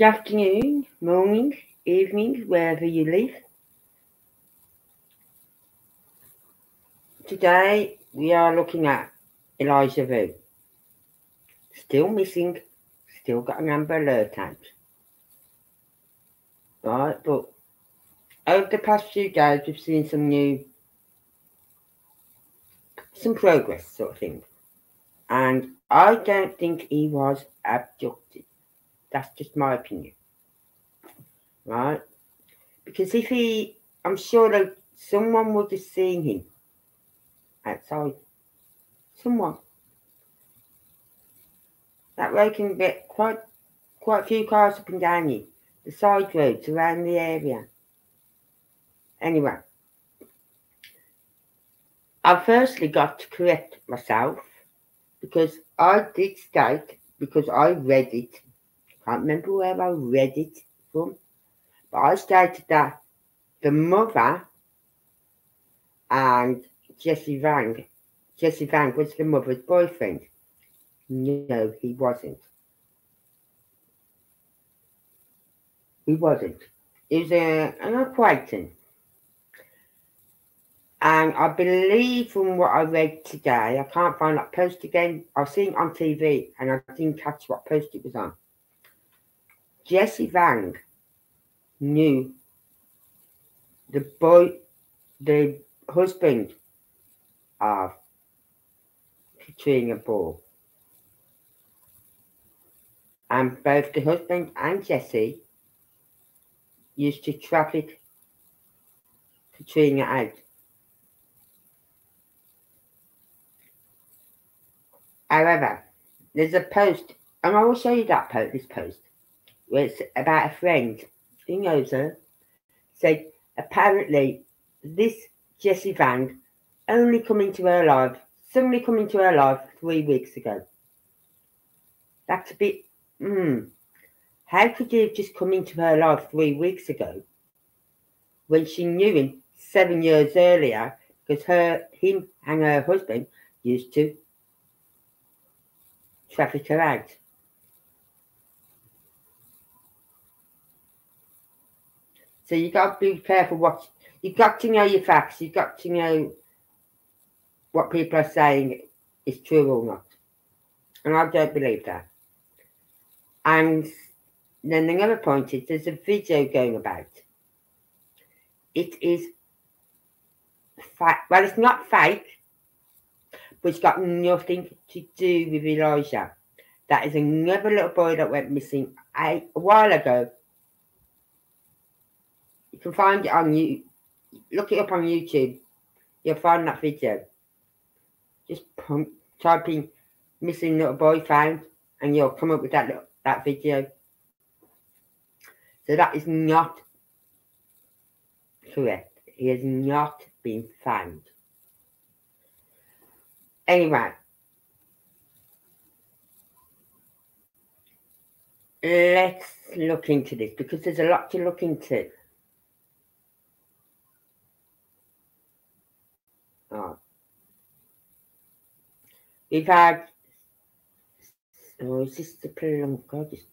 Good afternoon, morning, evening, wherever you live. Today we are looking at Elijah Vue. Still missing, still got an Amber Alert out. Right, but over the past few days we've seen some new, some progress sort of thing. And I don't think he was abducted. That's just my opinion. Right? Because if he, I'm sure that someone would have seen him outside. Someone. That road can get quite quite a few cars up and down it. The side roads around the area. Anyway. I firstly got to correct myself because I did state, because I read it can't remember where I read it from, but I stated that the mother and Jesse Vang, Jesse Vang was the mother's boyfriend. No, he wasn't. He wasn't. He was a, an acquaintance. And I believe from what I read today, I can't find that post again. I've seen it on TV and I didn't catch what post it was on. Jesse Vang knew the boy, the husband of Katrina Baur. And both the husband and Jesse used to traffic Katrina out. However, there's a post, and I will show you that post, this post was about a friend who knows her, said apparently this Jessie Vang only come into her life, suddenly come into her life three weeks ago. That's a bit, hmm. How could you have just come into her life three weeks ago when she knew him seven years earlier because her, him and her husband used to traffic her out? So you got to be careful what you got to know your facts. You got to know what people are saying is true or not. And I don't believe that. And then the other point is there's a video going about. It is fact. Well, it's not fake, but it's got nothing to do with Elijah. That is another little boy that went missing a, while ago can find it on you. Look it up on YouTube. You'll find that video. Just type in "missing little boy found," and you'll come up with that that video. So that is not correct. He has not been found. Anyway, let's look into this because there's a lot to look into. Oh. We've had. Oh, is this the prolonged? God, just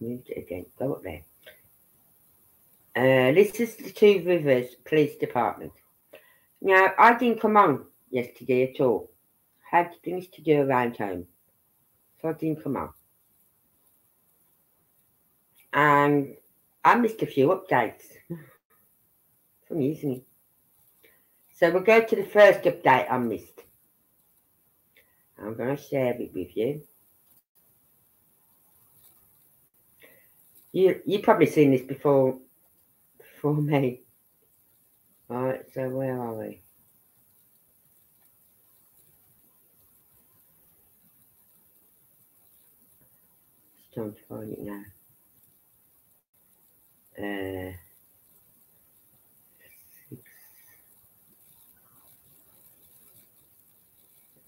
moved it again. Go up there. Uh, this is the Two Rivers Police Department. Now, I didn't come on yesterday at all. Had things to do around home. So I didn't come on. And I missed a few updates. From using it. So we'll go to the first update I missed. I'm going to share it with you. You you probably seen this before before me. Right, so where are we? Just trying to find it now. Uh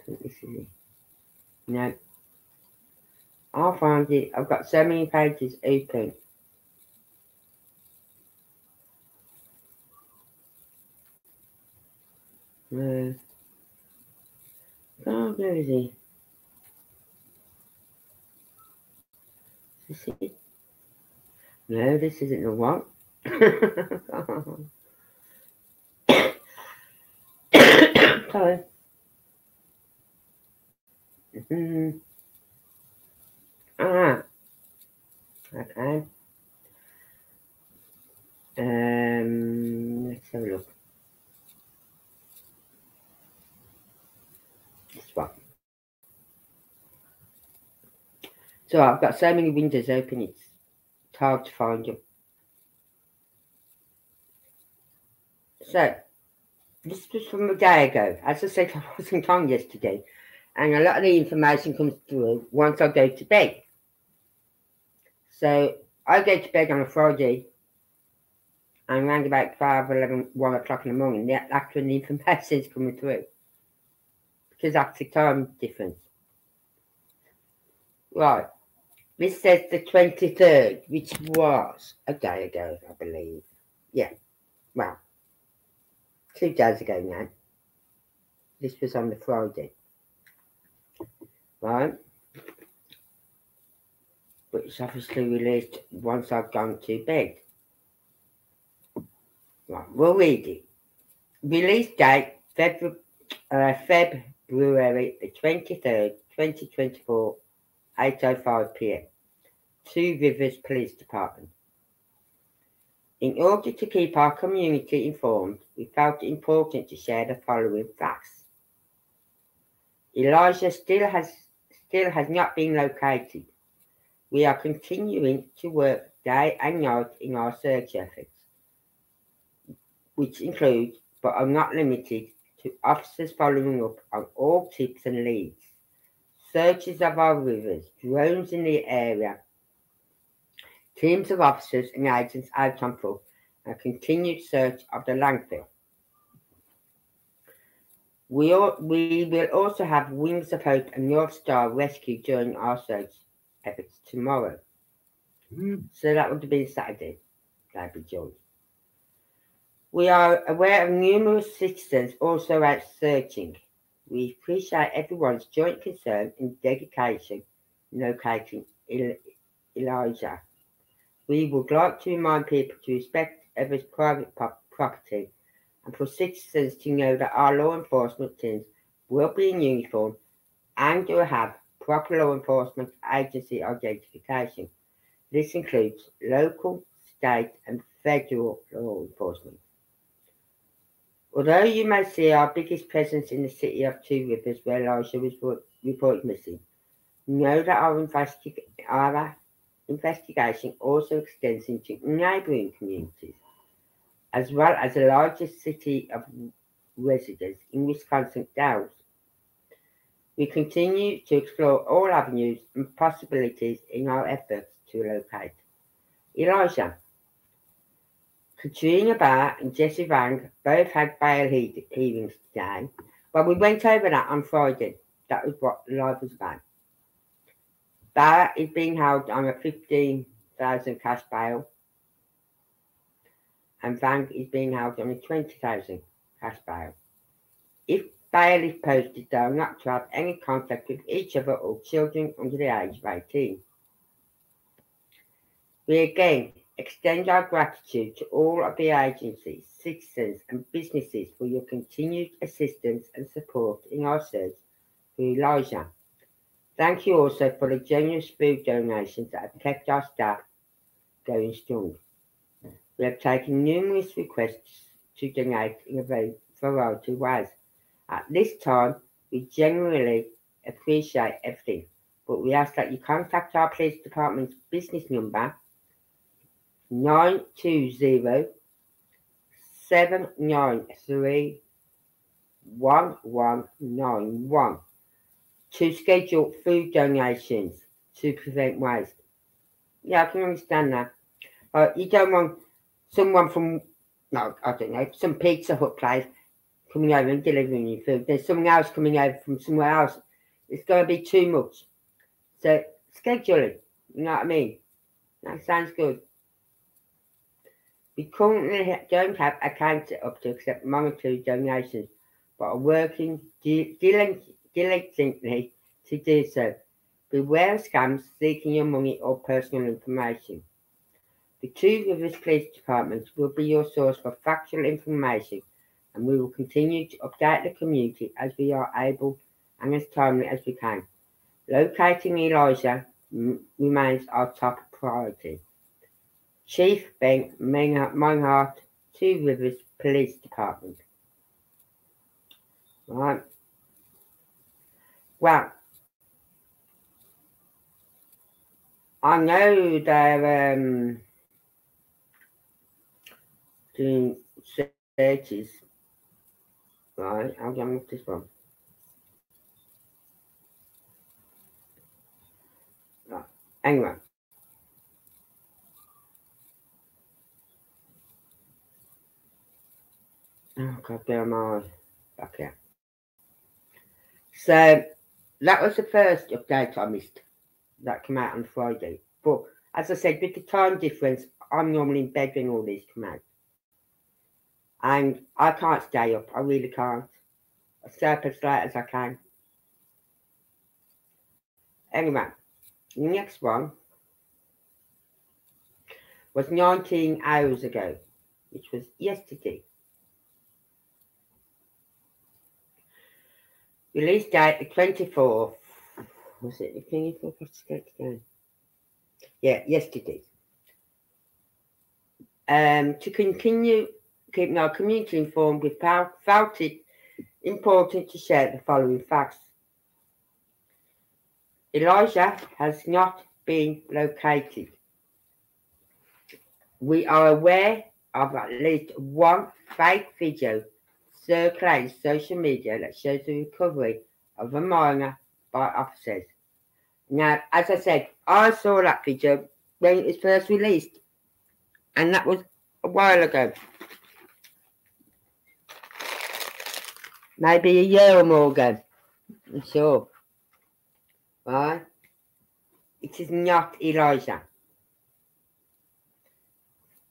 Let me see. No. I'll find it. I've got so many pages open. No. Oh, where is he? Is he? No, this isn't the one. Sorry. Mm-hmm. Ah. Okay. Um, let's have a look. So I've got so many windows open, it's hard to find them. So, this was from a day ago. As I said, I wasn't on yesterday, and a lot of the information comes through once I go to bed. So, I go to bed on a Friday, and around about 5, 11, 1 o'clock in the morning, that's when the information is coming through. Because that's the time difference. Right. This says the 23rd, which was a day ago, I believe. Yeah. Well, two days ago now. This was on the Friday. Right? Which obviously released once I've gone to bed. Right, we'll read it. Release date February, uh, February the 23rd, 2024, 8.05 pm. Two Rivers Police Department. In order to keep our community informed, we felt it important to share the following facts. Elijah still has still has not been located. We are continuing to work day and night in our search efforts, which include, but are not limited to, officers following up on all tips and leads, searches of our rivers, drones in the area, teams of officers and agents out on foot, and continued search of the landfill. We, all, we will also have Wings of Hope and North Star rescue during our search efforts tomorrow. Mm. So that would be Saturday. That'd be George. We are aware of numerous citizens also out searching. We appreciate everyone's joint concern and dedication in locating Elijah. We would like to remind people to respect others' private property and for citizens to know that our law enforcement teams will be in uniform and will have proper law enforcement agency identification. This includes local, state, and federal law enforcement. Although you may see our biggest presence in the city of Two Rivers, where Elijah was reported missing, know that our, investi- our investigation also extends into neighbouring communities as well as the largest city of residents in Wisconsin Dells. We continue to explore all avenues and possibilities in our efforts to locate Elijah. Katrina Baur and Jesse Vang both had bail he- hearings today, but we went over that on Friday. That was what life was about. Baur is being held on a 15,000 cash bail and Vang is being held on a 20,000 cash bail. If bail is posted, they are not to have any contact with each other or children under the age of 18. We again extend our gratitude to all of the agencies, citizens, and businesses for your continued assistance and support in our search for Elijah. Thank you also for the generous food donations that have kept our staff going strong. We have taken numerous requests to donate in a variety of ways. At this time, we generally appreciate everything, but we ask that you contact our police department's business number 920 793 1191 to schedule food donations to prevent waste. Yeah, I can understand that. Uh, you don't want someone from no, I don't know, some pizza hut place coming over and delivering you food. There's someone else coming over from somewhere else. It's going to be too much. So scheduling, you know what I mean? That sounds good. We currently don't have accounts up to accept monetary donations, but are working diligently to do so. Beware of scams seeking your money or personal information. The Two Rivers Police Departments will be your source for factual information and we will continue to update the community as we are able and as timely as we can. Locating Elijah remains our top priority. Chief Ben Meinnert, Two Rivers Police Department. Right. Well, I know they're um, doing searches. Right, I'll get with this one. Right. Anyway. Oh, God, damn my back. So that was the first update I missed that came out on Friday. But as I said, with the time difference, I'm normally in bed when all these come out. And I can't stay up. I really can't. I stay up as late as I can. Anyway, the next one was 19 hours ago, which was yesterday. Release date the 24th. Was it the 24th? What's the date again? Yeah, yesterday. Um, to continue keeping our community informed, we felt it important to share the following facts. Elijah has not been located. We are aware of at least one fake video circulating social media that shows the recovery of a minor by officers. Now, as I said, I saw that video when it was first released, and that was a while ago. Maybe a year or more ago. I'm sure. Right? It is not Elijah.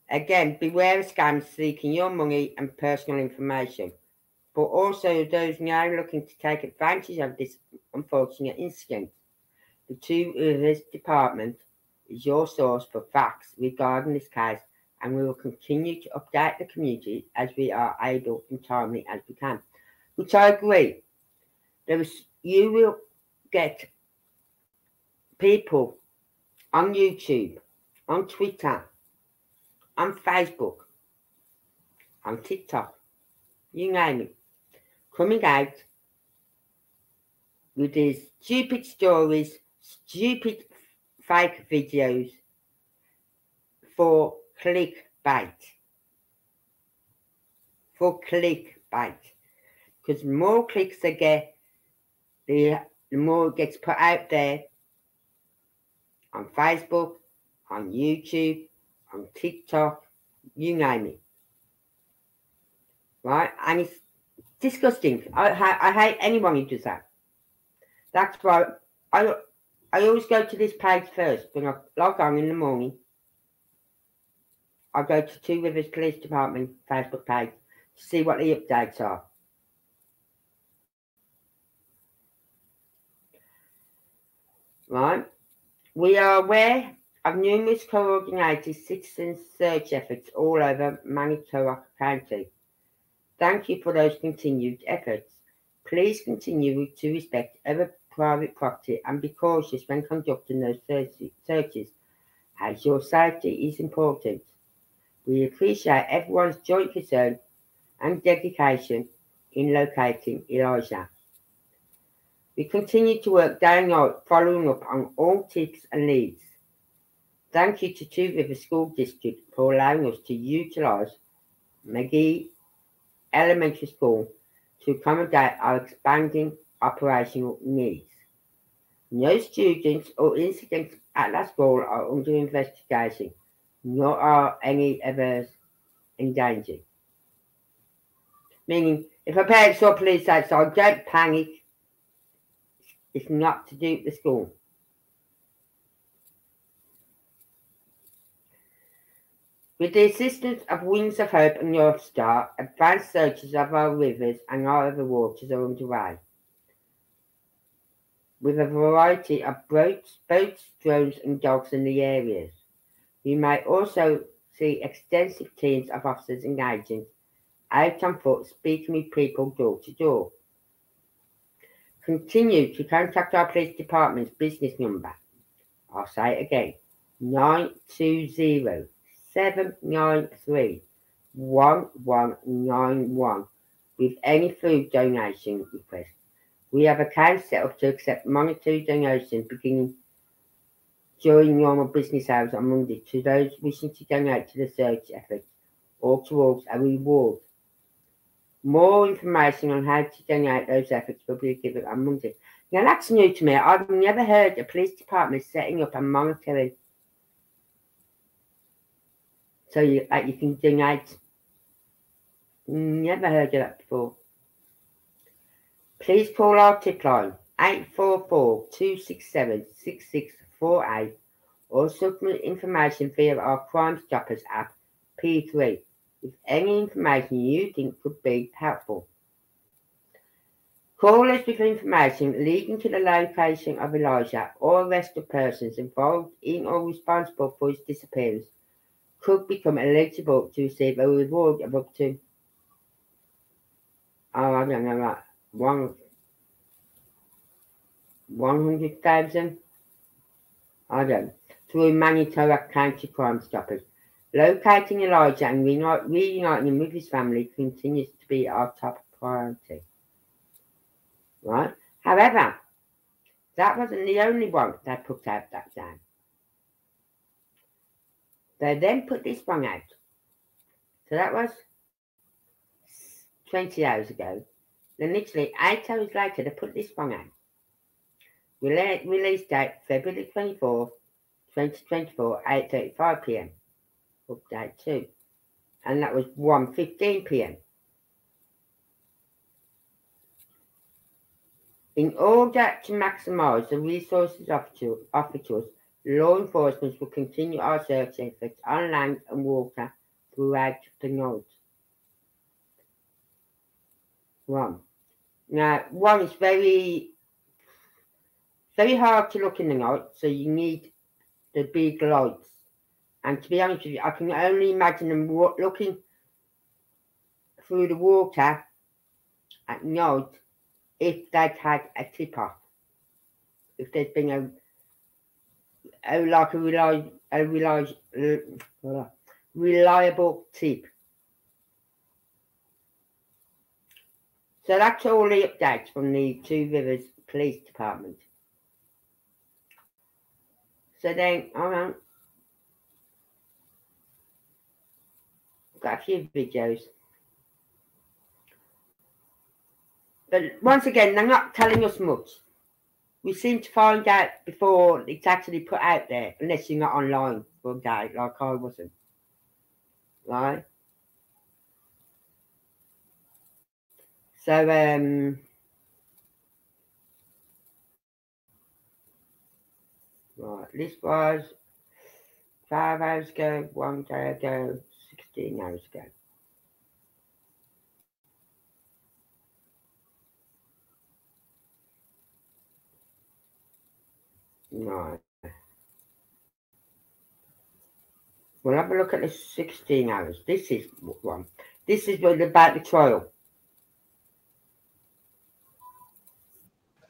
Again, beware of scams seeking your money and personal information but also those now looking to take advantage of this unfortunate incident. The Two Rivers Department is your source for facts regarding this case, and we will continue to update the community as we are able and timely as we can. Which I agree. There is, you will get people on YouTube, on Twitter, on Facebook, on TikTok, you name it, coming out with these stupid stories, stupid fake videos for clickbait. For clickbait. Because the more clicks they get, the, the more it gets put out there on Facebook, on YouTube, on TikTok, you name it. Right? And it's disgusting. I, I hate anyone who does that. That's why I I always go to this page first when I log on in the morning. I go to Two Rivers Police Department Facebook page to see what the updates are. Right. We are aware of numerous coordinated citizen search efforts all over Manitowoc County. Thank you for those continued efforts. Please continue to respect other private property and be cautious when conducting those searches, as your safety is important. We appreciate everyone's joint concern and dedication in locating Elijah. We continue to work day and night following up on all tips and leads. Thank you to Two Rivers School District for allowing us to utilise McGee elementary school to accommodate our expanding operational needs. No students or incidents at that school are under investigation, nor are any others in danger. Meaning, if a parent saw police outside, don't panic. It's not to do with the school. With the assistance of Wings of Hope and North Star, advanced searches of our rivers and our other waters are underway. With a variety of boats, boats, drones, and dogs in the areas. You may also see extensive teams of officers engaging out on foot, speaking with people door to door. Continue to contact our police department's business number. I'll say it again 920 793 1191 with any food donation request. We have a accounts set up to accept monetary donations beginning during normal business hours on Monday to those wishing to donate to the search effort or towards a reward. More information on how to donate those efforts will be given on Monday. Now that's new to me. I've never heard a police department setting up a monetary so you, that you can donate. Never heard of that before. Please call our tip line 844 267 6648 or submit information via our Crime Stoppers app P3 with any information you think could be helpful. Call us with information leading to the location of Elijah or arrested persons involved in or responsible for his disappearance could become eligible to receive a reward of up to oh, I don't know one one hundred thousand I don't through Manitowoc County Crime Stoppers. Locating Elijah and reuniting him with his family continues to be our top priority. Right? However, that wasn't the only one they put out that day. They then put this one out. So that was 20 hours ago. Then literally eight hours later, they put this one out. Release date February 24th, 2024, 8.35 p.m. Update 2. And that was 1.15 p.m. In order to maximise the resources offered to us, law enforcement will continue our search efforts on land and water throughout the night. One. Now, one is very, very hard to look in the night, so you need the big lights. And to be honest with you, I can only imagine them looking through the water at night if they'd had a tip off. If there's been a, a like a, reli- a reli- reliable tip. So that's all the updates from the Two Rivers Police Department. So then, hold on. Got a few videos. But once again, they're not telling us much. We seem to find out before it's actually put out there, unless you're not online for a day, like I wasn't. Right? So, um, right, this was five hours ago, one day ago, 16 hours ago. Right. We'll have a look at the 16 hours. This is one. This is about the trial.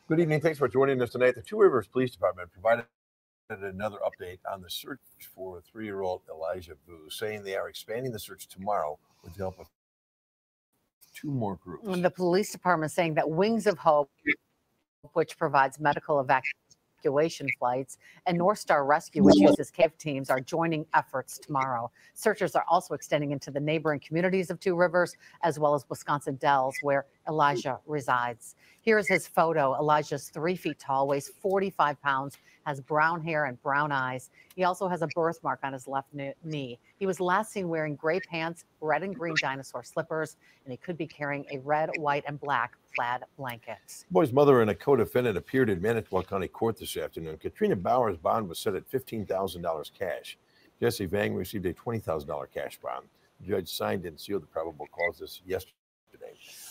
Good evening. Thanks for joining us tonight. The Two Rivers Police Department provided another update on the search for three year old Elijah Vue, saying they are expanding the search tomorrow with the help of two more groups. The police department saying that Wings of Hope, which provides medical evacuation evacuation flights, and North Star Rescue, which uses cave teams, are joining efforts tomorrow. Searchers are also extending into the neighboring communities of Two Rivers, as well as Wisconsin Dells, where Elijah resides. Here's his photo. Elijah's three feet tall, weighs 45 pounds, has brown hair and brown eyes. He also has a birthmark on his left knee. He was last seen wearing gray pants, red and green dinosaur slippers, and he could be carrying a red, white, and black plaid blanket. The boy's mother and a co-defendant appeared in Manitowoc County Court this afternoon. Katrina Baur's bond was set at $15,000 cash. Jesse Vang received a $20,000 cash bond. The judge signed and sealed the probable causes yesterday.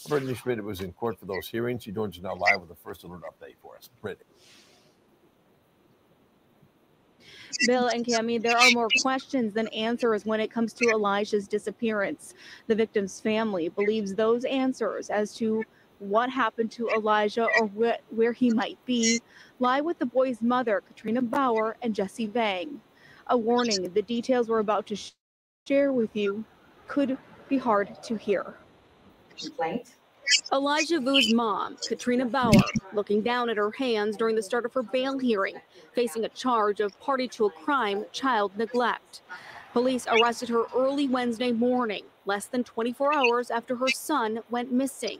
Brittany Schmidt was in court for those hearings. She joins us now live with the first alert update for us. Brittany. Bill and Cami, there are more questions than answers when it comes to Elijah's disappearance. The victim's family believes those answers as to what happened to Elijah or wh- where he might be lie with the boy's mother, Katrina Baur, and Jesse Vang. A warning the details we're about to sh- share with you could be hard to hear. Complaint. Elijah Vue's mom, Katrina Baur, looking down at her hands during the start of her bail hearing, facing a charge of party to a crime, child neglect. Police arrested her early Wednesday morning, less than 24 hours after her son went missing.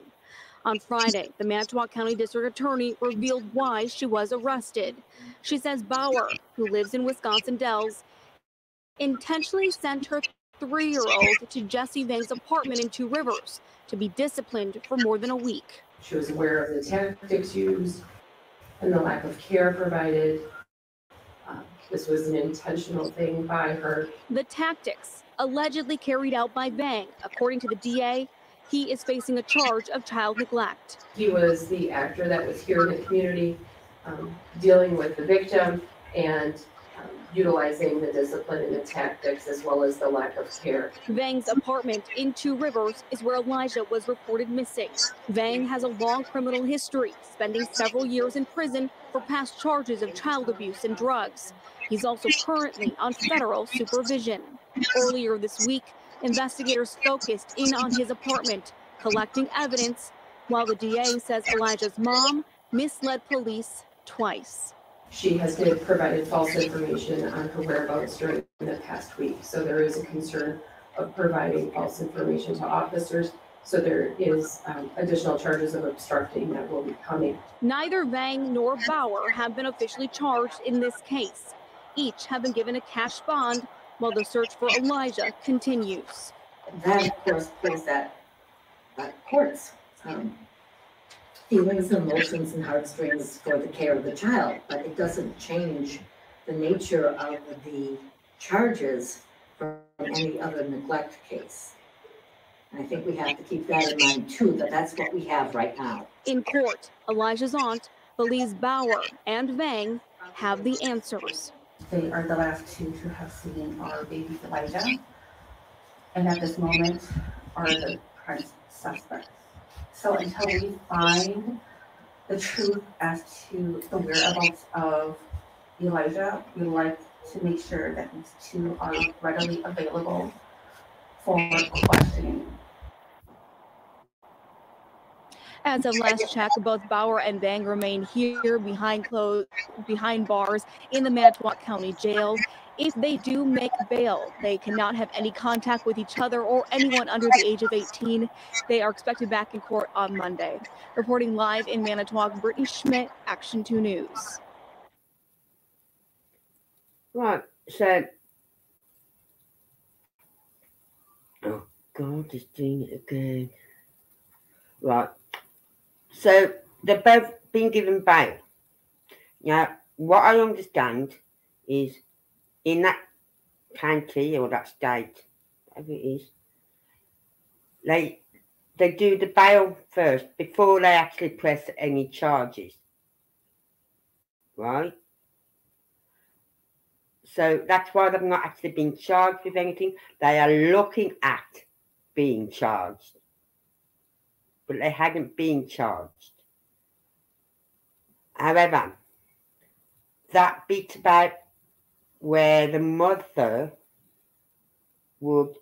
On Friday, the Manitowoc County District Attorney revealed why she was arrested. She says Baur, who lives in Wisconsin Dells, intentionally sent her three year old to Jesse Vang's apartment in Two Rivers to be disciplined for more than a week. She was aware of the tactics used and the lack of care provided. Uh, This was an intentional thing by her. The tactics allegedly carried out by Vang, according to the DA, he is facing a charge of child neglect. He was the actor that was here in the community, um, dealing with the victim and utilizing the discipline and the tactics as well as the lack of care. Vang's apartment in Two Rivers is where Elijah was reported missing. Vang has a long criminal history, spending several years in prison for past charges of child abuse and drugs. He's also currently on federal supervision. Earlier this week, investigators focused in on his apartment, collecting evidence, while the DA says Elijah's mom misled police twice. She has been provided false information on her whereabouts during the past week. So there is a concern of providing false information to officers. So there is um, additional charges of obstructing that will be coming. Neither Vang nor Baur have been officially charged in this case. Each have been given a cash bond while the search for Elijah continues. That, of course, plays that, that court's, um, feelings and emotions and heartstrings for the care of the child, but it doesn't change the nature of the charges from any other neglect case. And I think we have to keep that in mind too, that that's what we have right now. In court, Elijah's aunt believes Baur and Vang have the answers. They are the last two to have seen our baby Elijah. And at this moment are the prime suspects. So until we find the truth as to the whereabouts of Elijah, we'd like to make sure that these two are readily available for questioning. As of last check, both Baur and Vang remain here behind closed behind bars in the Manitowoc County Jail. If they do make bail, they cannot have any contact with each other or anyone under the age of 18. They are expected back in court on Monday. Reporting live in Manitowoc, Brittany Schmidt, Action 2 News. Right, so. Oh, God, he's doing it again. Right, so they've both been given bail. Now, what I understand is in that county or that state, whatever it is, they they do the bail first before they actually press any charges. Right? So that's why they've not actually been charged with anything. They are looking at being charged, but they haven't been charged. However, that bit about where the mother would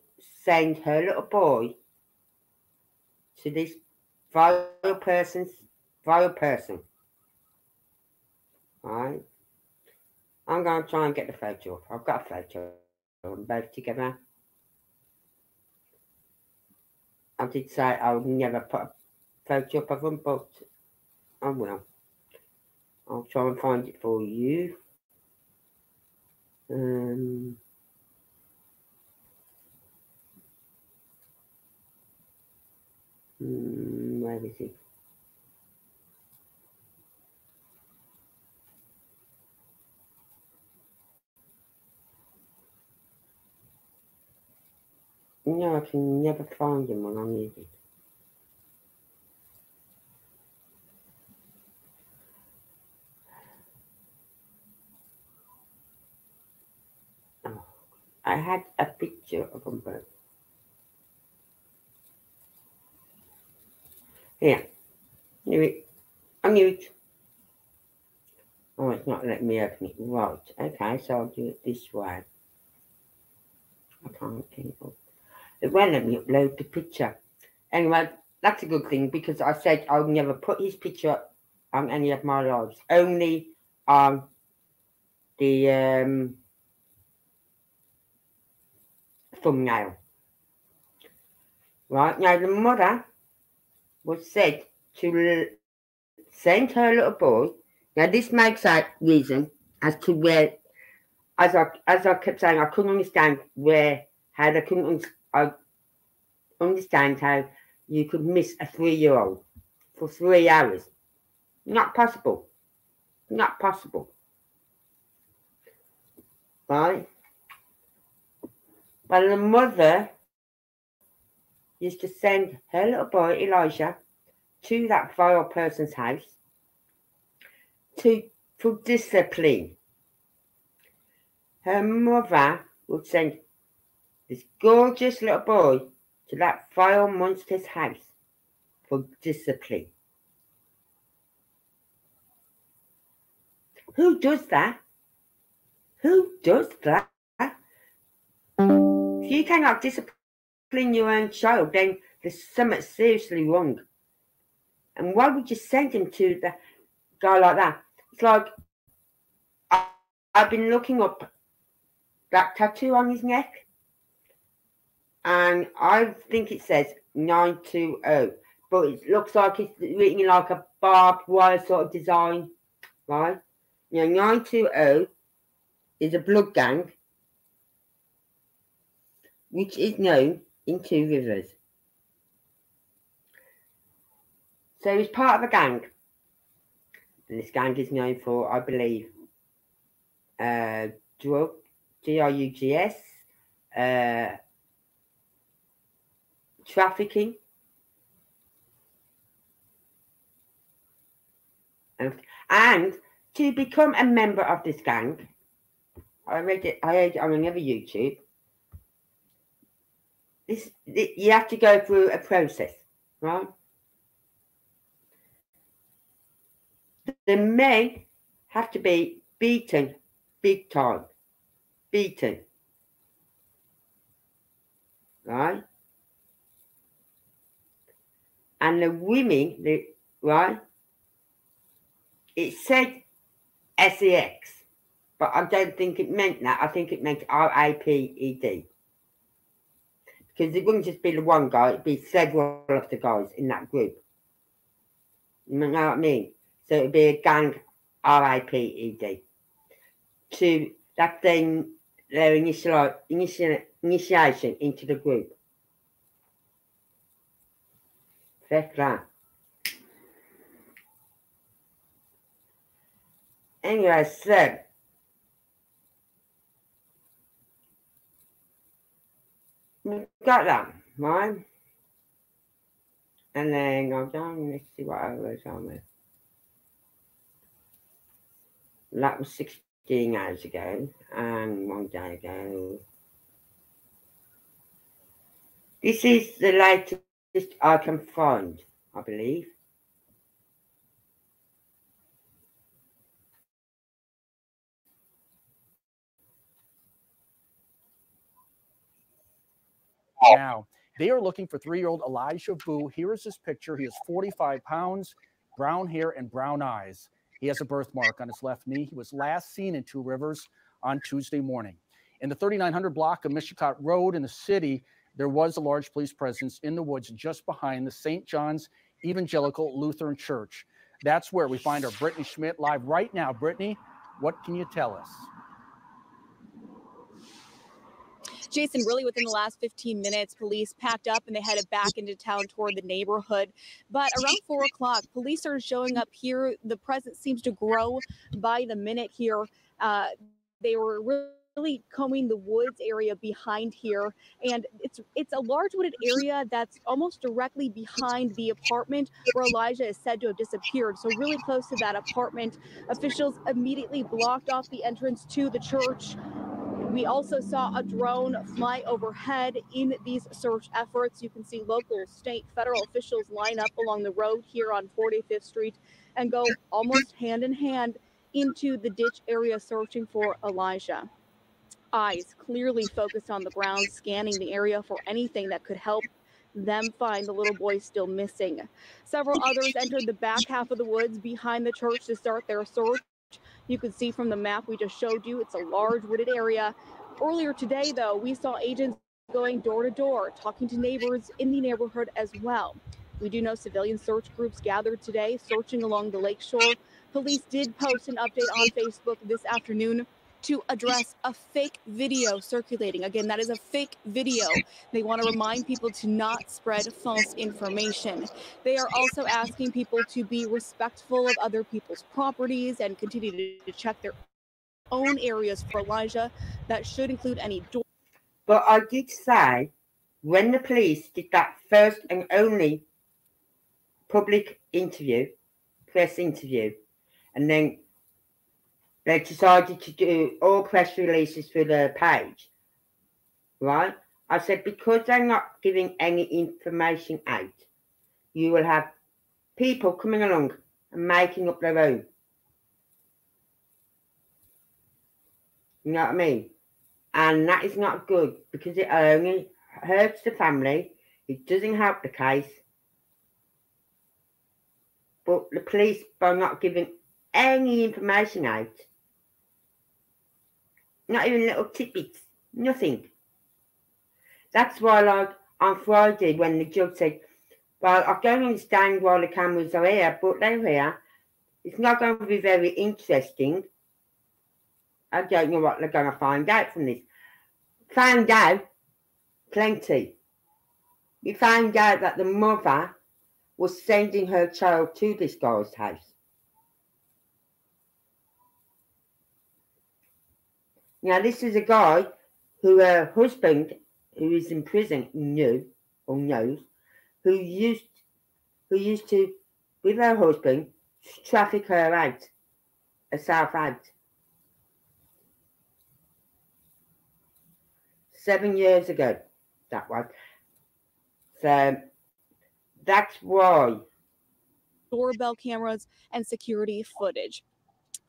send her little boy to this vile person's vile person. Right? I'm going to try and get the photo up. I've got a photo of them both together. I did say I would never put a photo up of them, but I will. I'll try and find it for you. Um, hmm, where is it? No, I can never find him when I need him. I had a picture of them both. Here. Knew it. Oh, it's not letting me open it. Right. Okay, so I'll do it this way. I can't anymore. It won't let me upload the picture. Anyway, that's a good thing because I said I'll never put his picture on any of my lives. Only on the um, thumbnail. Right, now the mother was said to send her little boy. Now this makes that reason as to where, as I as I kept saying, I couldn't understand where how they couldn't I understand how you could miss a three year old for three hours. Not possible. Not possible. Right? But the mother used to send her little boy Elijah to that vile person's house to for discipline. Her mother would send this gorgeous little boy to that vile monster's house for discipline. Who does that? Who does that? You cannot discipline your own child, then there's something seriously wrong. And why would you send him to the guy like that? It's like I, I've been looking up that tattoo on his neck, and I think it says 920, but it looks like it's written like a barbed wire sort of design, right? You know, 920 is a blood gang which is known in two rivers. So he's part of a gang. And this gang is known for, I believe, uh, drug, D-R-U-G-S, uh, trafficking, and, to become a member of this gang, I read it, I heard it on another YouTube, this, you have to go through a process, right? The men have to be beaten big time, beaten, right? And the women, the, right? It said SEX, but I don't think it meant that. I think it meant R A P E D because it wouldn't just be the one guy, it'd be several of the guys in that group. You know what I mean? So it'd be a gang R-I-P-E-D. To that thing, their initial, initial initiation into the group. Fair play. Anyway, so got that, right? And then go down, let's see what I was on with. That was 16 hours ago, and one day ago. This is the latest I can find, I believe. Oh. now. They are looking for three year old Elijah Vue. Here is his picture. He is 45 pounds, brown hair, and brown eyes. He has a birthmark on his left knee. He was last seen in Two Rivers on Tuesday morning. In the 3900 block of Mishicot Road in the city, there was a large police presence in the woods just behind the St. John's Evangelical Lutheran Church. That's where we find our Brittany Schmidt live right now. Brittany, what can you tell us? Jason, really within the last 15 minutes, police packed up and they headed back into town toward the neighborhood. But around four o'clock, police are showing up here. The presence seems to grow by the minute here. Uh, they were really combing the woods area behind here and it's it's a large wooded area that's almost directly behind the apartment where Elijah is said to have disappeared so really close to that apartment officials immediately blocked off the entrance to the church We also saw a drone fly overhead in these search efforts. You can see local, state, federal officials line up along the road here on 45th Street and go almost hand in hand into the ditch area searching for Elijah. Eyes clearly focused on the ground, scanning the area for anything that could help them find the little boy still missing. Several others entered the back half of the woods behind the church to start their search. You can see from the map we just showed you, it's a large wooded area. Earlier today, though, we saw agents going door to door, talking to neighbors in the neighborhood as well. We do know civilian search groups gathered today, searching along the lakeshore. Police did post an update on Facebook this afternoon to address a fake video circulating. Again, that is a fake video. They want to remind people to not spread false information. They are also asking people to be respectful of other people's properties and continue to check their own areas for Elijah. That should include any door. But I did say when the police did that first and only public interview, press interview, and then they decided to do all press releases for the page, right? I said, because they're not giving any information out, you will have people coming along and making up their own. You know what I mean? And that is not good because it only hurts the family. It doesn't help the case. But the police, by not giving any information out, not even little tidbits, nothing. That's why, like on Friday, when the judge said, Well, I don't understand why the cameras are here, but they're here. It's not going to be very interesting. I don't know what they're going to find out from this. Found out plenty. We found out that the mother was sending her child to this guy's house. Now, this is a guy who her husband, who is in prison, knew or knows, who used who used to, with her husband, traffic her out, herself out. Seven years ago, that was. So that's why. Doorbell cameras and security footage.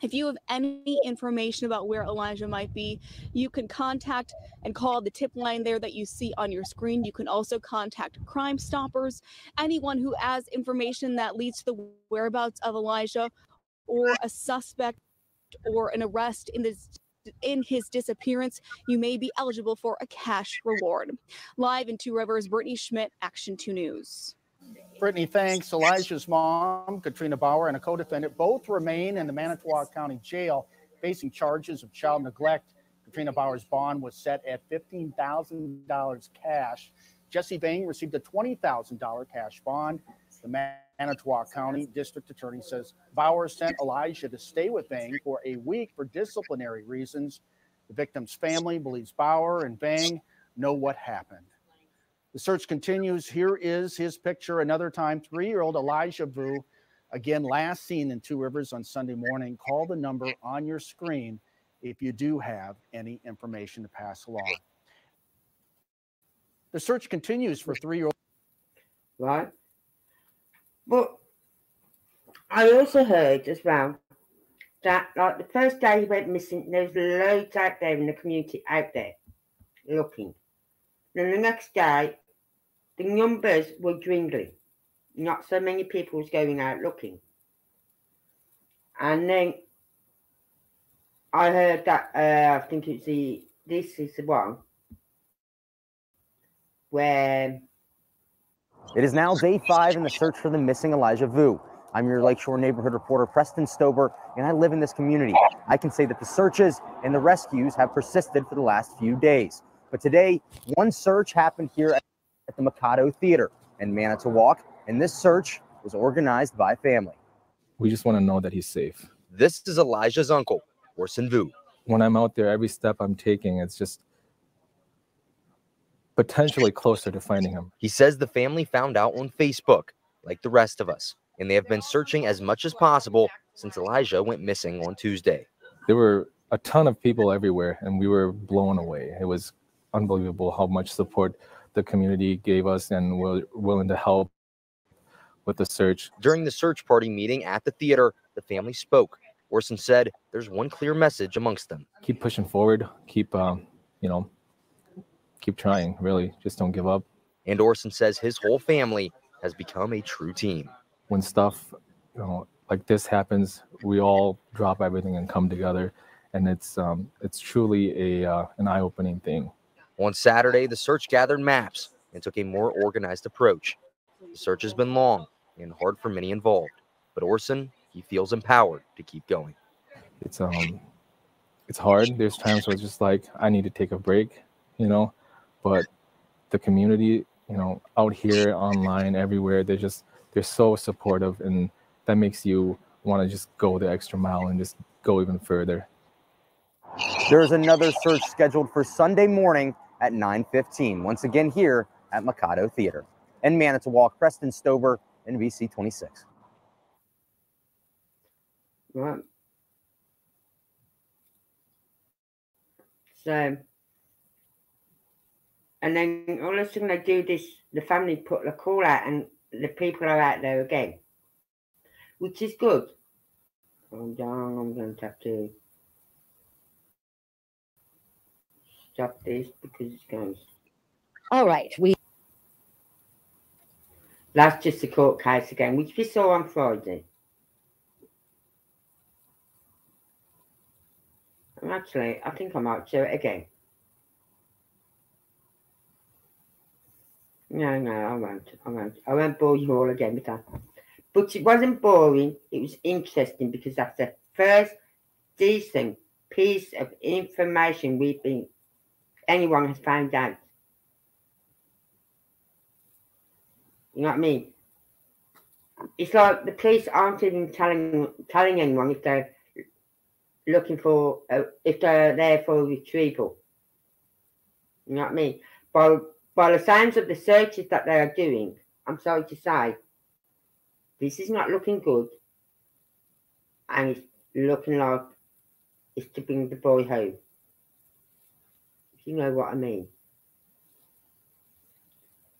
If you have any information about where Elijah might be, you can contact and call the tip line there that you see on your screen. You can also contact Crime Stoppers, anyone who has information that leads to the whereabouts of Elijah or a suspect or an arrest in this in his disappearance, you may be eligible for a cash reward. Live in Two Rivers, Brittany Schmidt, Action 2 News. Brittany, thanks. Elijah's mom, Katrina Baur, and a co-defendant both remain in the Manitowoc County Jail facing charges of child neglect. Katrina Baur's bond was set at $15,000 cash. Jesse Vang received a $20,000 cash bond. The Manitowoc County District Attorney says Baur sent Elijah to stay with Vang for a week for disciplinary reasons. The victim's family believes Baur and Vang know what happened. The search continues. Here is his picture another time. Three year old Elijah Vue, again, last seen in Two Rivers on Sunday morning. Call the number on your screen if you do have any information to pass along. The search continues for three year old. Right. But I also heard as well that, like, the first day he went missing, there was loads out there in the community out there looking. Then the next day, the numbers were dwindling. Not so many people was going out looking. And then I heard that uh, I think it's the this is the one where It is now day five in the search for the missing Elijah Vue. I'm your Lakeshore neighborhood reporter, Preston Stober, and I live in this community. I can say that the searches and the rescues have persisted for the last few days. But today, one search happened here at at the Mikado Theater in Manitowoc, and this search was organized by family. We just want to know that he's safe. This is Elijah's uncle, Orson Vue. When I'm out there, every step I'm taking, it's just potentially closer to finding him. He says the family found out on Facebook, like the rest of us, and they have been searching as much as possible since Elijah went missing on Tuesday. There were a ton of people everywhere, and we were blown away. It was unbelievable how much support the community gave us and were willing to help with the search. During the search party meeting at the theater, the family spoke. Orson said there's one clear message amongst them. Keep pushing forward. Keep, um, you know, keep trying. Really, just don't give up. And Orson says his whole family has become a true team. When stuff, you know, like this happens, we all drop everything and come together, and it's um, it's truly a uh, an eye-opening thing. On Saturday, the search gathered maps and took a more organized approach. The search has been long and hard for many involved, but Orson, he feels empowered to keep going. It's um, it's hard. There's times where it's just like I need to take a break, you know, but the community, you know, out here, online, everywhere, they're just they're so supportive, and that makes you want to just go the extra mile and just go even further. There's another search scheduled for Sunday morning at 9:15. Once again here at Mikado Theater. In Manitowoc, Preston Stover, NBC 26. Right. So, and then all of a sudden they do this, the family put the call out and the people are out there again, which is good. Calm down, I'm going to have to stop this because it's going. All right, we That's just a court case again, which we saw on Friday. And actually, I think I might do it again. No, no, I won't. I won't. I won't bore you all again with that. But it wasn't boring. It was interesting because that's the first decent piece of information we've been anyone has found out. You know what I mean? It's like the police aren't even telling telling anyone if they're looking for uh, if they're there for retrieval. You know what I mean? By by the sounds of the searches that they are doing, I'm sorry to say, this is not looking good, and it's looking like it's to bring the boy home. You know what I mean.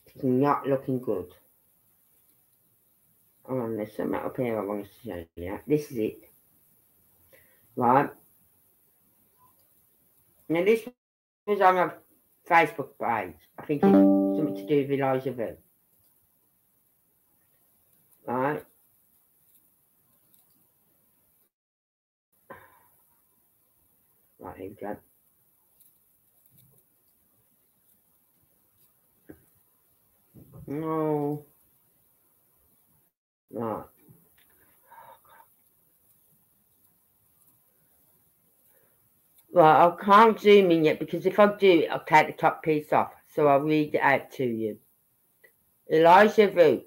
It's not looking good. Hold on, there's something up here I want to show you. This is it. Right. Now this was on a Facebook page. I think it's something to do with Elijah Vue. Right. Right, here we go. No. Right. Well, I can't zoom in yet because if I do, I'll take the top piece off. So I'll read it out to you. Elijah Vue,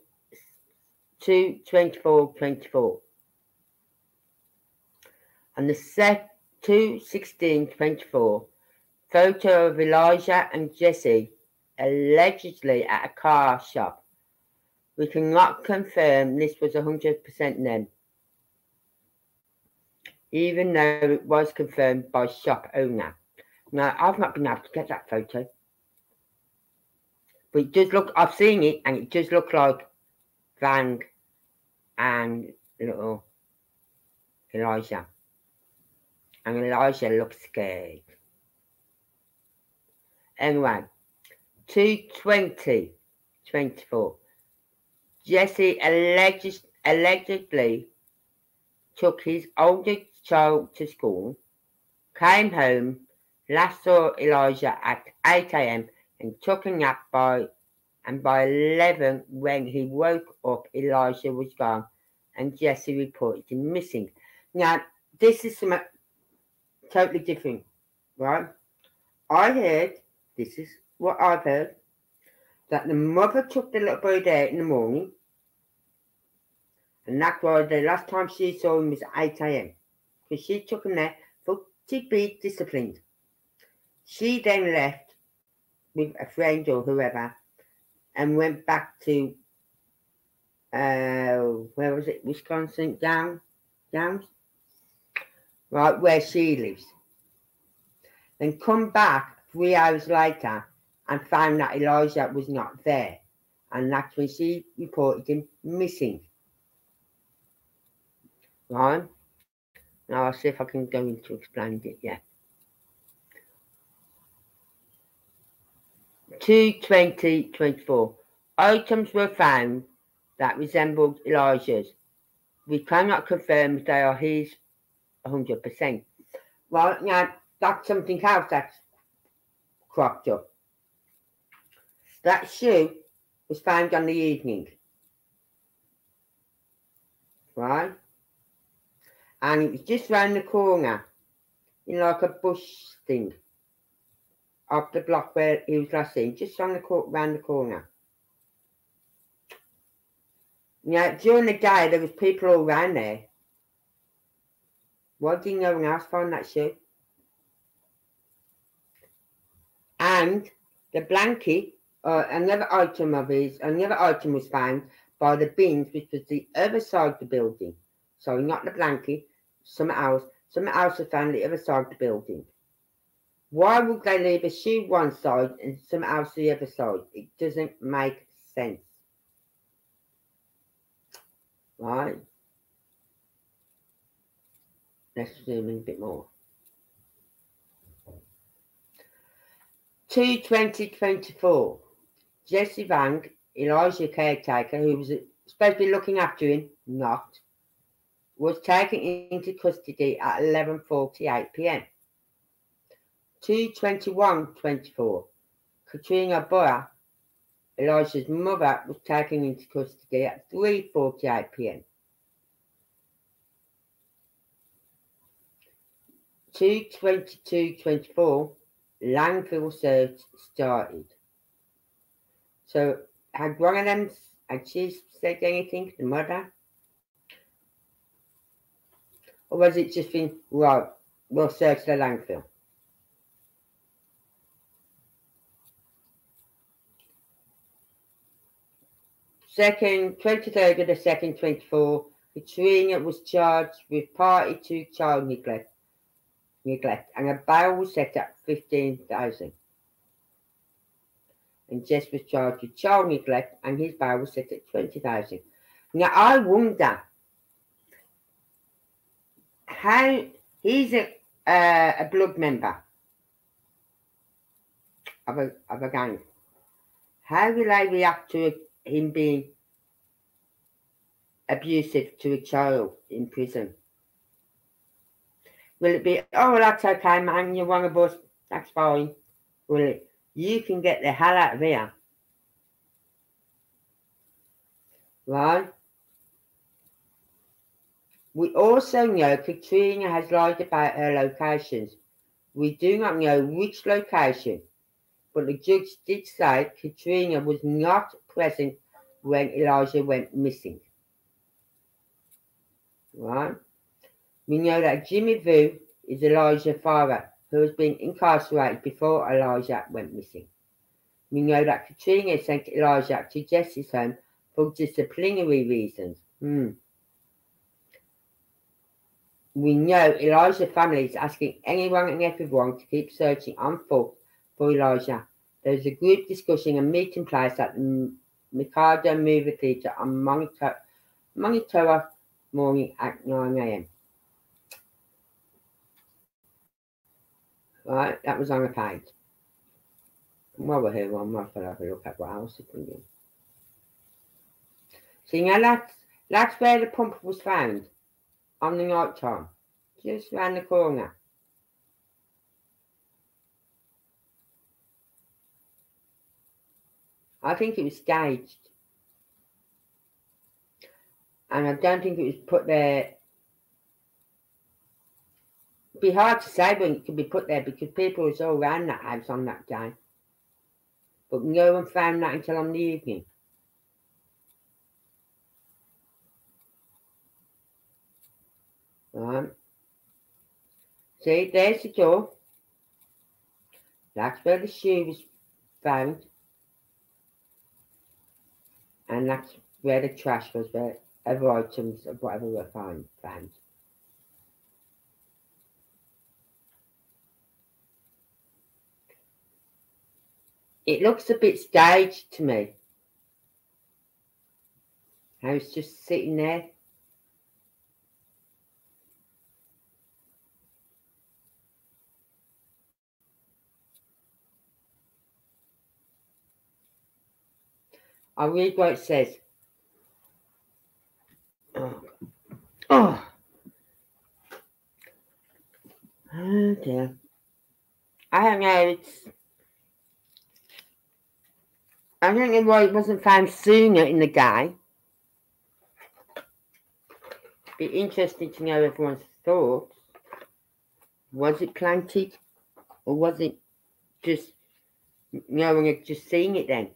2 24 24. And the set 2 16 24. Photo of Elijah and Jesse allegedly at a car shop. We cannot confirm this was 100% them, even though it was confirmed by shop owner. Now, I've not been able to get that photo. But it does look, I've seen it, and it does look like Vang and little Elijah. And Elijah looks scared. Anyway, 220 24. Jesse alleged, allegedly took his oldest child to school, came home, last saw Elijah at 8 a.m. and took a nap by and by 11 when he woke up Elijah was gone and Jesse reported him missing. Now this is some totally different, right? I heard this is what I've heard that the mother took the little boy there in the morning, and that's why the last time she saw him was 8 a.m. Because she took him there for to be disciplined. She then left with a friend or whoever and went back to uh where was it? Wisconsin down down Right, where she lives. then come back three hours later and found that Elijah was not there. And that's when she reported him missing. Right? Now I'll see if I can go into explain it. Yeah. 22024. Items were found that resembled Elijah's. We cannot confirm if they are his 100%. Well, now that's something else that's cropped up. That shoe was found on the evening. Right? And it was just round the corner in like a bush thing of the block where he was last seen, just on the court round the corner. Now during the day there was people all around there. Why did no one else find that shoe? And the blanket, uh, another item of his, another item was found by the bins, which was the other side of the building. Sorry, not the blanket, something else. Something else was found the other side of the building. Why would they leave a shoe one side and something else the other side? It doesn't make sense. Right? Let's zoom in a bit more. 2 2024. Jesse Vang, Elijah caretaker, who was supposed to be looking after him, not, was taken into custody at 11.48 pm. 221.24. Katrina Baur, Elijah's mother, was taken into custody at 3.48 pm. 222.24, landfill search started. So, had one of them, had she said anything to the mother? Or was it just been, right, we'll search the landfill? Second, 23rd of the second, 24, Katrina was charged with party to child neglect, neglect and a bail was set at 15,000. And Jess was charged with child neglect and his bail was set at 20,000. Now, I wonder how he's a, uh, a blood member of a, of a gang. How will I react to him being abusive to a child in prison? Will it be, oh, that's okay, man, you're one of us, that's fine. Will it, you can get the hell out of here. Right? We also know Katrina has lied about her locations. We do not know which location, but the judge did say Katrina was not present when Elijah went missing. Right? We know that Jimmy Vue is Elijah's father, who has been incarcerated before Elijah went missing. We know that Katrina sent Elijah to Jesse's home for disciplinary reasons. Hmm. We know Elijah's family is asking anyone and everyone to keep searching on foot for Elijah. There is a group discussing a meeting place at the Mikado Movie Theatre on Monitora morning at 9 a.m. Right, that was on the page. While we're here, I might have a look at what else is bringing. See, now that's, that's where the pump was found on the night time, just round the corner. I think it was staged. And I don't think it was put there. It'd be hard to say when it could be put there because people was all around that house on that day. But no one found that until on the evening. Right. See, there's the door. That's where the shoe was found. And that's where the trash was, where other items of whatever were found. found. It looks a bit staged to me. I was just sitting there. I'll read what it says. Oh. Oh. Oh dear. I know. It's. I don't know why it wasn't found sooner in the guy. Be interesting to know everyone's thoughts. Was it planted, or was it just no one just seen it then?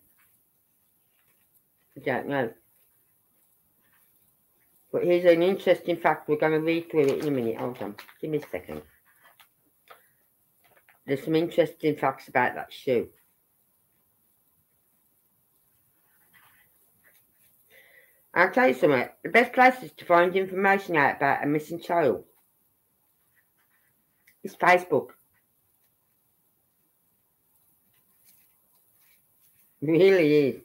I don't know. But here's an interesting fact. We're going to read through it in a minute. Hold on. Give me a second. There's some interesting facts about that shoe. I'll tell you something. The best places to find information out about a missing child is Facebook. It really is.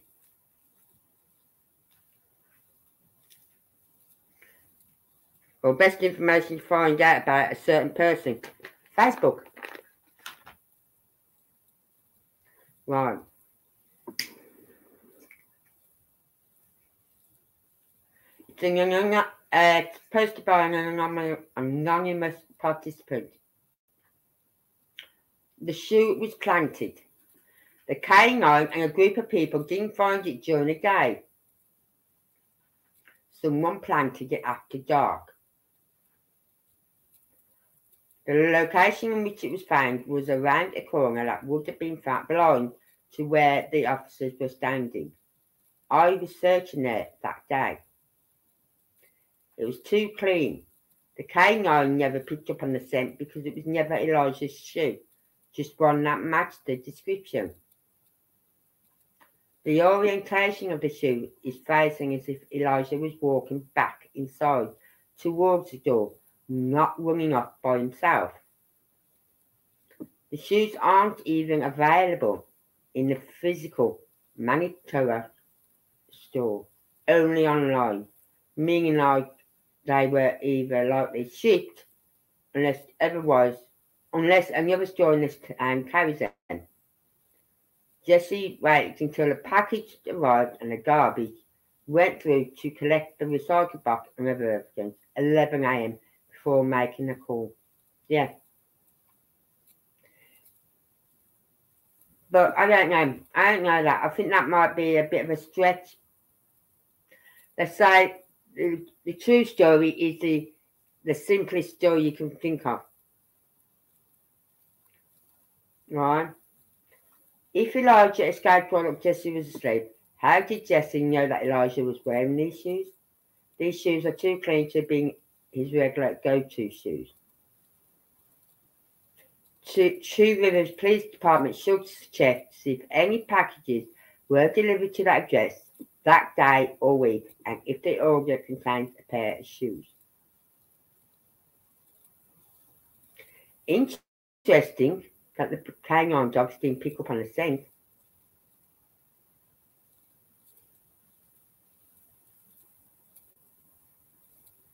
Or best information to find out about a certain person. Facebook. Right. It's an, uh, posted by an anonymous, participant. The shoe was planted. The K9 and a group of people didn't find it during the day. Someone planted it after dark. The location in which it was found was around a corner that would have been found blind to where the officers were standing. I was searching there that day. It was too clean. The K9 never picked up on the scent because it was never Elijah's shoe, just one that matched the description. The orientation of the shoe is facing as if Elijah was walking back inside towards the door not running off by himself. The shoes aren't even available in the physical Manitowoc store, only online, meaning like they were either likely shipped unless otherwise unless any other store in this town um, carries them. Jesse waited until the package arrived and the garbage went through to collect the recycle box and other evidence 11 a.m before making the call. Yeah. But I don't know. I don't know that. I think that might be a bit of a stretch. Let's say the, the true story is the the simplest story you can think of. Right? If Elijah escaped while Jesse was asleep, how did Jesse know that Elijah was wearing these shoes? These shoes are too clean to be his regular go-to shoes. Two, Rivers Police Department should check to see if any packages were delivered to that address that day or and if the order contains a pair of shoes. Interesting that the canine dogs didn't pick up on the scent.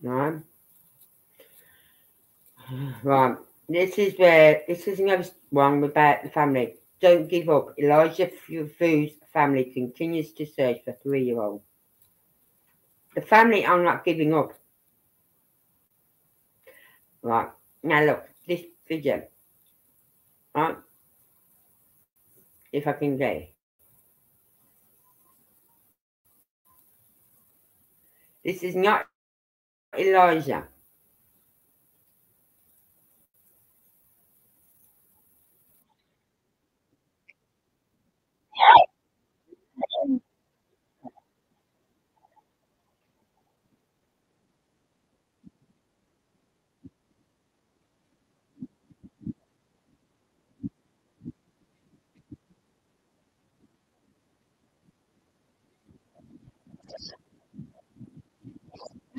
No. Right. This is where this is another one about the family. Don't give up. Elijah Vue's family continues to search for three-year-old. The family are not giving up. Right. Now look, this video. Right. If I can get. This is not Elijah.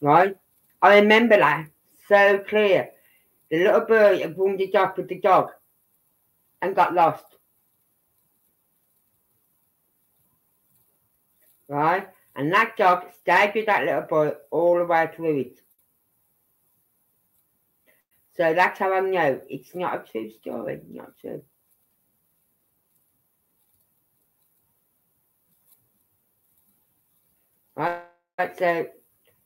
Right? I remember that so clear. The little boy had wandered off with the dog and got lost. Right? And that dog stayed with that little boy all the way through it. So that's how I know it's not a true story, not true. Right, so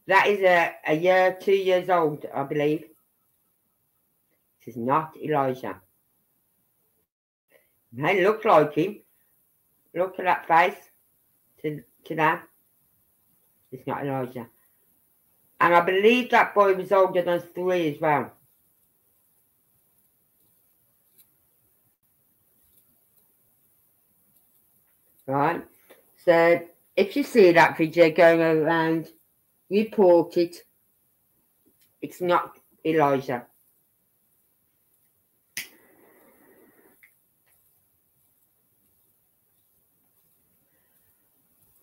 that is a, a year, two years old, I believe. This is not Elijah. They look like him. Look at that face. To, to that. It's not Elijah. And I believe that boy was older than three as well. Right? So if you see that video going around, report it. It's not Elijah.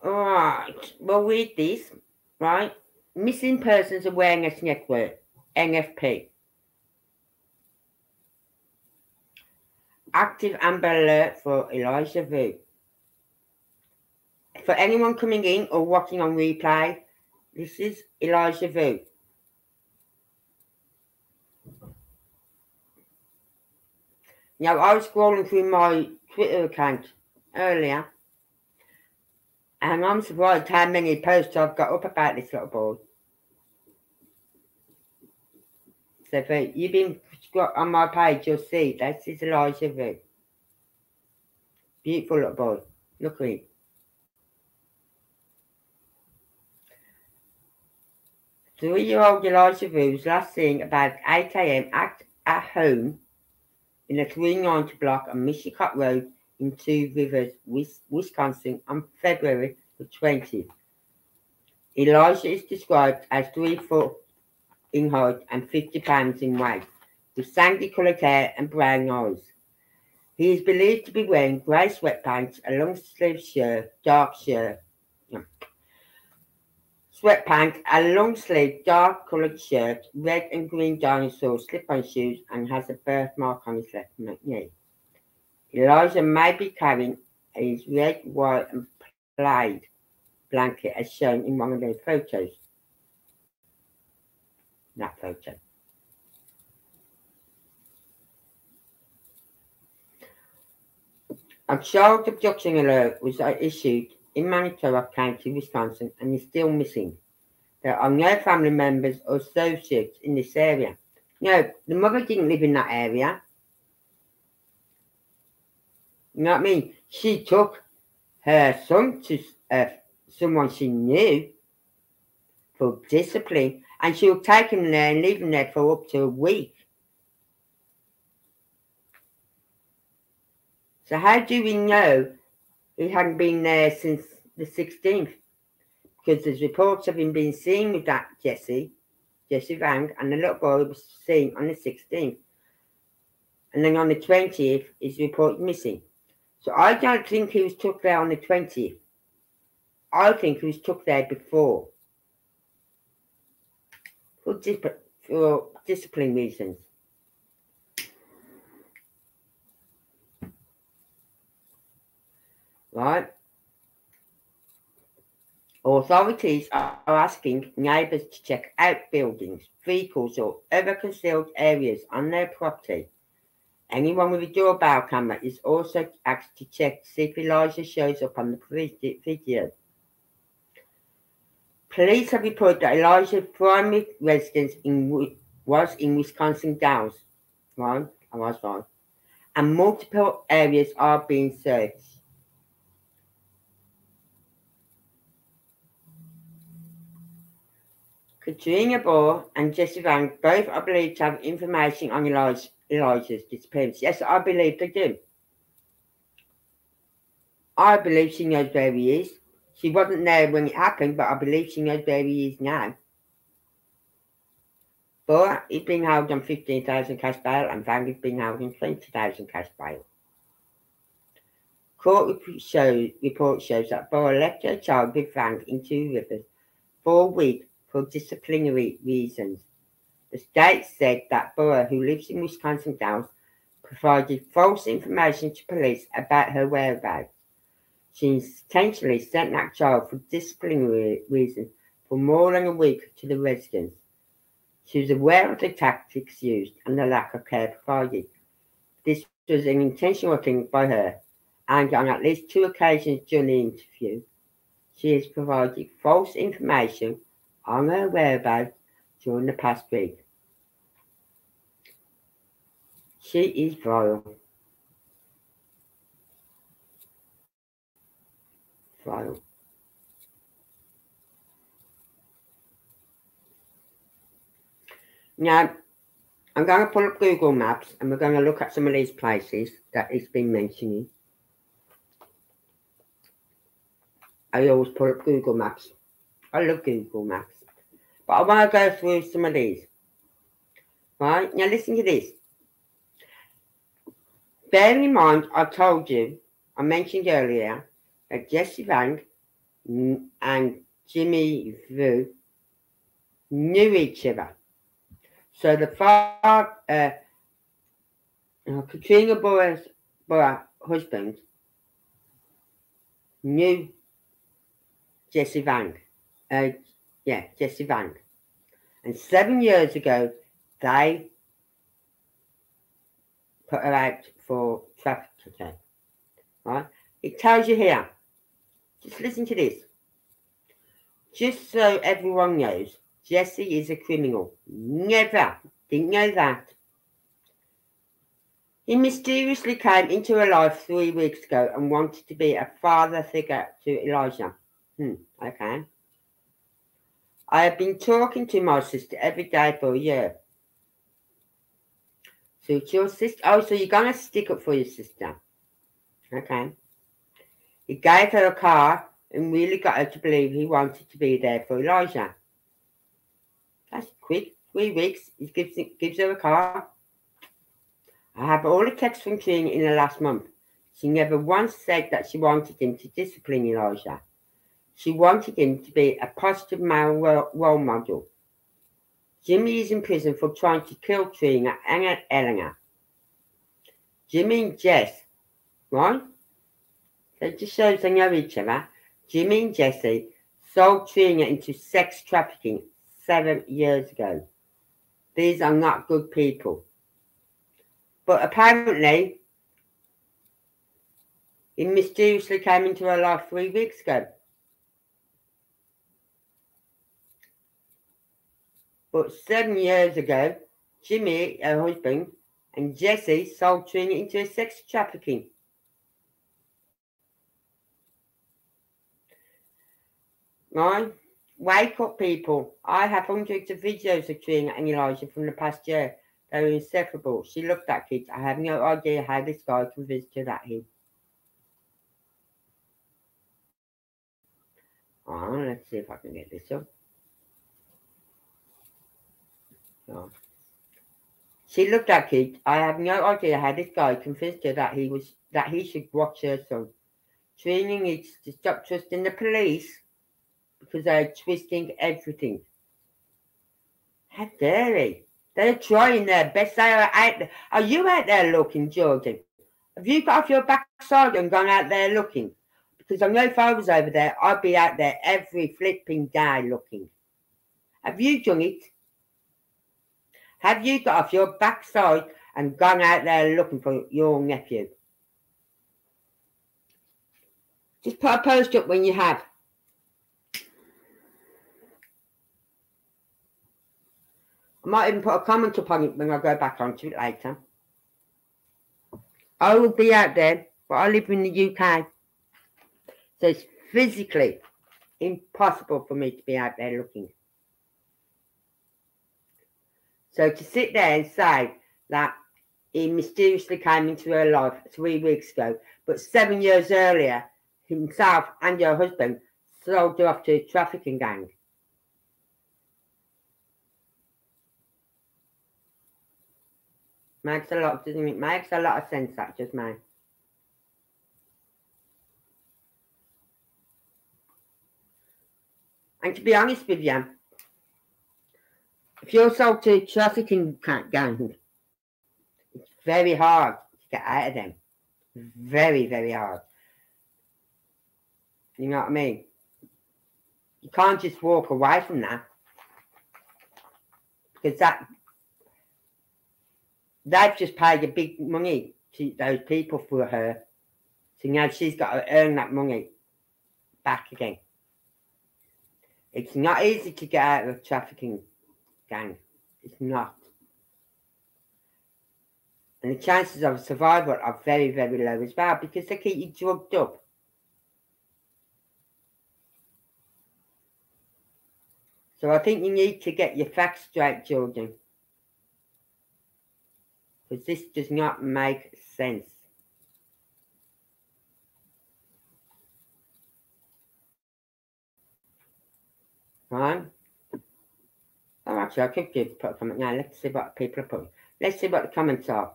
Alright, we'll read this, right? Missing Persons Awareness Network, NFP. Active Amber Alert for Elijah Vue. For anyone coming in or watching on replay, this is Elijah Vue. Now, I was scrolling through my Twitter account earlier, and I'm surprised how many posts I've got up about this little boy. So if you've been on my page, you'll see this is Elijah Vue. Beautiful little boy. Look at him. Three-year-old Elijah was last seen about 8 a.m. at, at home in the 390 block on Mishicot Road in Two Rivers, Wisconsin on February the 20th. Elijah is described as 3 foot in height and 50 pounds in weight, with sandy coloured hair and brown eyes. He is believed to be wearing grey sweatpants, a long sleeve shirt, dark shirt, sweatpants, a long sleeve, dark coloured shirt, red and green dinosaur slip on shoes, and has a birthmark on his left knee. Elijah may be carrying his red, white, and plaid blanket as shown in one of their photos. That photo. A child abduction alert was issued in Manitowoc County, Wisconsin, and is still missing. There are no family members or associates in this area. No, the mother didn't live in that area. You know what I mean? She took her son to uh, someone she knew for discipline, and she would take him there and leave him there for up to a week. So how do we know he hadn't been there since the 16th? Because there's reports of him being seen with that Jesse, Jesse Vang, and the little boy was seen on the 16th. And then on the 20th, he's reported missing. So I don't think he was took there on the 20th. I think he was took there before. For, dip- for discipline reasons. Right? Authorities are asking neighbours to check out buildings, vehicles, or other concealed areas on their property Anyone with a doorbell camera is also asked to check to see if Elijah shows up on the video. Police have reported that Elijah's primary residence in, was in Wisconsin Dells, right? I was right. And multiple areas are being searched. Katrina Baur and Jesse Vang both are believed to have information on Elijah Elijah's disappearance. Yes, I believe they do. I believe she knows where he is. She wasn't there when it happened, but I believe she knows where he is now. Baur is being held on 15,000 cash bail and Vang is being held on 20,000 cash bail. Court shows, report shows that Baur left her child with Vang in Two Rivers for a week for disciplinary reasons. The state said that Baur, who lives in Wisconsin Dells, provided false information to police about her whereabouts. She intentionally sent that child for disciplinary reasons for more than a week to the residence. She was aware of the tactics used and the lack of care provided. This was an intentional thing by her, and on at least two occasions during the interview, she has provided false information on her whereabouts during the past week. She is vile. Vile. Now, I'm going to pull up Google Maps and we're going to look at some of these places that it's been mentioning. I always pull up Google Maps. I love Google Maps. But I want to go through some of these. Right? Now listen to this. Bear in mind, I told you, I mentioned earlier, that Jesse Vang and Jimmy Vue knew each other. So the father, uh, uh, Katrina boy, husband knew Jesse Vang. Uh, yeah, Jesse Vang. And seven years ago, they put her out for trafficking. Right? It tells you here. Just listen to this. Just so everyone knows, Jesse is a criminal. Never. Didn't know that. He mysteriously came into her life three weeks ago and wanted to be a father figure to Elijah. Hmm, okay. I have been talking to my sister every day for a year. So it's your sister. Oh, so you're going to stick up for your sister. Okay. He gave her a car and really got her to believe he wanted to be there for Elijah. That's quick. Three weeks. He gives, gives her a car. I have all the texts from King in the last month. She never once said that she wanted him to discipline Elijah. She wanted him to be a positive male role model. Jimmy is in prison for trying to kill Trina and Eleanor. Jimmy and Jess, right? That just shows they know each other. Jimmy and Jesse sold Trina into sex trafficking seven years ago. These are not good people. But apparently, he mysteriously came into her life three weeks ago. But seven years ago, Jimmy, her husband, and Jesse sold Trina into sex trafficking. Right? Wake up, people. I have hundreds of videos of Trina and Elijah from the past year. They were inseparable. She loved that kid. I have no idea how this guy convinced her that he. Oh, let's see if I can get this up. She looked at kids. I have no idea how this guy convinced her that he was that he should watch her son. Trina needs to stop trusting the police because they're twisting everything. How dare they? They're trying their best. They are out there. Are you out there looking, Jordan? Have you got off your backside and gone out there looking? Because I know if I was over there, I'd be out there every flipping day looking. Have you done it? Have you got off your backside and gone out there looking for your nephew? Just put a post up when you have. I might even put a comment up on it when I go back onto it later. I will be out there, but I live in the UK. So it's physically impossible for me to be out there looking. So to sit there and say that he mysteriously came into her life three weeks ago, but seven years earlier, himself and your husband sold her off to a trafficking gang. Makes a lot, doesn't it? Makes a lot of sense, that just man. And to be honest with you, if you're sold to trafficking gang, it's very hard to get out of them. Very, very hard. You know what I mean? You can't just walk away from that. Because that they've just paid a big money to those people for her. So now she's got to earn that money back again. It's not easy to get out of trafficking gang. It's not. And the chances of survival are very, very low as well because they keep you drugged up. So I think you need to get your facts straight, Jordan. Because this does not make sense. Right? Oh, actually, I could do put a comment now. Let's see what people are putting. Let's see what the comments are.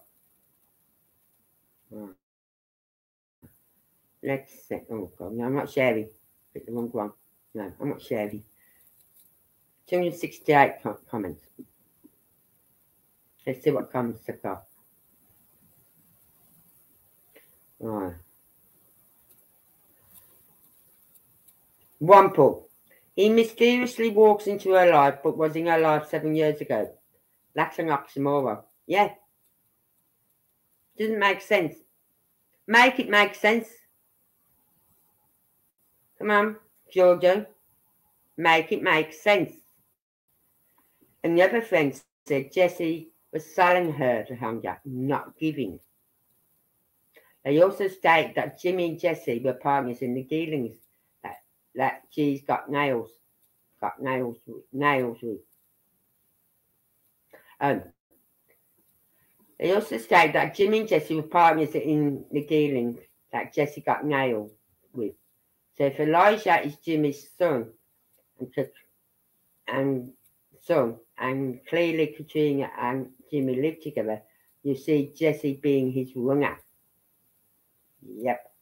Right. Let's see. Oh, God. No, I'm not sharing. Pick the wrong one. No, I'm not sharing. 268 com comments. Let's see what comments they've got. Right. One pull. He mysteriously walks into her life, but was in her life seven years ago. That's an oxymoron. Yeah. Doesn't make sense. Make it make sense. Come on, Georgia. Make it make sense. And the other friend said Jesse was selling her to hunger, not giving. They also state that Jimmy and Jesse were partners in the dealings that, she's got nails, got nails, nails with. Um, they also state that Jimmy and Jesse were partners in the dealings that Jesse got nailed with. So if Elijah is Jimmy's son and, and son, and clearly Katrina and Jimmy live together, you see Jesse being his runner. Yep.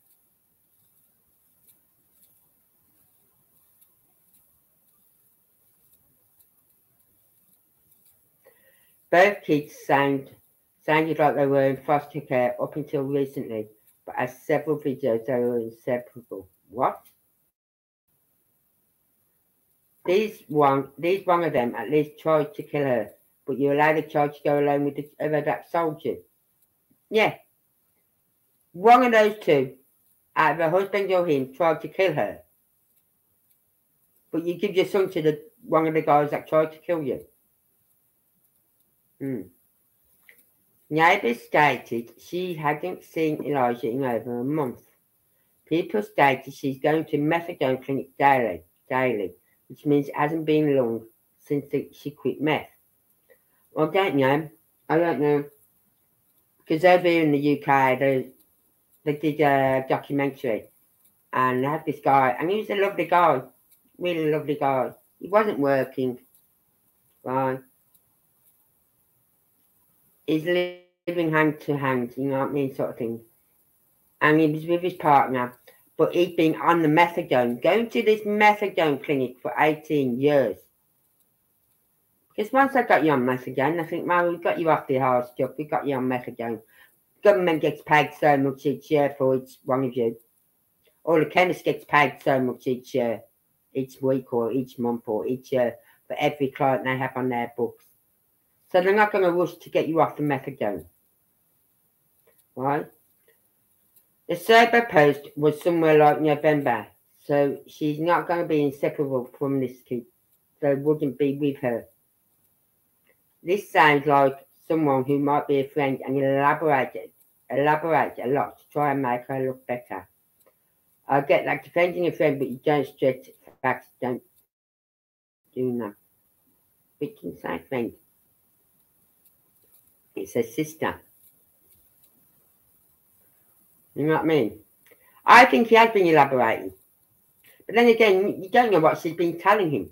Both kids sound, sounded like they were in foster care up until recently, but as several videos they were inseparable. What? These one, these one of them at least tried to kill her, but you allowed the child to go alone with the other that sold you. Yeah. One of those two, either husband or him, tried to kill her. But you give your son to the one of the guys that tried to kill you. Hmm. Neighbours stated she hadn't seen Elijah in over a month. People stated she's going to methadone clinic daily, daily, which means it hasn't been long since she quit meth. Well, I don't know. I don't know. Because over here in the UK, they, they did a documentary and they had this guy, and he was a lovely guy, really lovely guy. He wasn't working, right? He's living hand to hand, you know what I mean, sort of thing. And he was with his partner, but he'd been on the methadone, going to this methadone clinic for 18 years. Because once I got you on methadone, I think, well, we've got you off the hard stuff, we got you on methadone. Government gets paid so much each year for each one of you. Or the chemist gets paid so much each year, each week or each month or each year for every client they have on their books. So they're not going to rush to get you off the methadone. Right? The cyber post was somewhere like November, so she's not going to be inseparable from this kid. So wouldn't be with her. This sounds like someone who might be a friend and elaborate, elaborate a lot to try and make her look better. I get like defending a friend, but you don't stretch facts, don't do that. We can say friend. It's a sister. You know what I mean? I think he has been elaborating. But then again, you don't know what she's been telling him.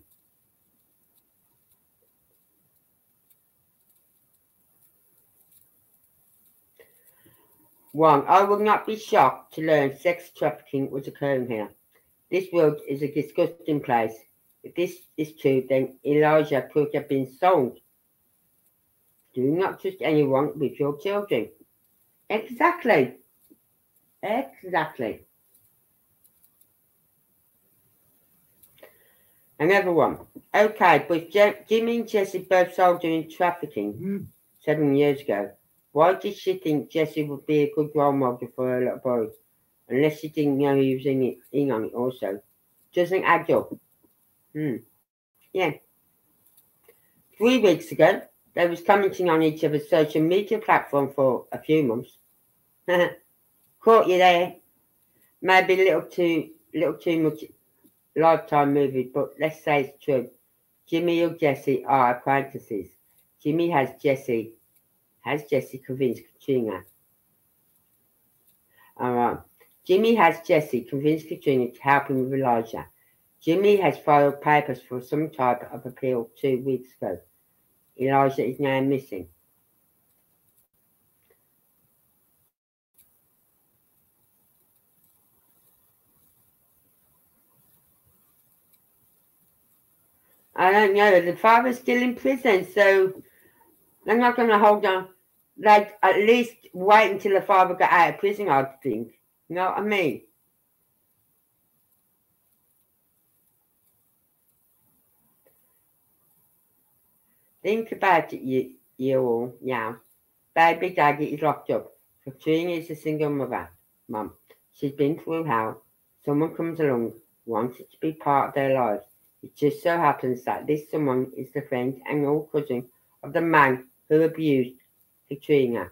One, I would not be shocked to learn sex trafficking was occurring here. This world is a disgusting place. If this is true, then Elijah could have been sold. Do not trust anyone with your children. Exactly. Exactly. Another one. Okay, but Jimmy and Jesse both sold during trafficking seven years ago. Why did she think Jesse would be a good role model for her little boy? Unless she didn't know he was in, it, in on it also. Doesn't add up. Hmm. Yeah. Three weeks ago, they was commenting on each other's social media platform for a few months. Caught you there. Maybe a little too little too much lifetime movie, but let's say it's true. Jimmy or Jesse are acquaintances. Jimmy has Jesse has Jesse convinced Katrina. Alright. Jimmy has Jesse convinced Katrina to help him with Elijah. Jimmy has filed papers for some type of appeal two weeks ago. Elijah is now missing. I don't know. The father's still in prison, so they're not going to hold on. Like, at least wait until the father got out of prison, I think. You know what I mean? Think about it, you, you all, yeah. Baby daddy is locked up. Katrina is a single mother, mum. She's been through hell. Someone comes along, wants it to be part of their lives. It just so happens that this someone is the friend and old cousin of the man who abused Katrina.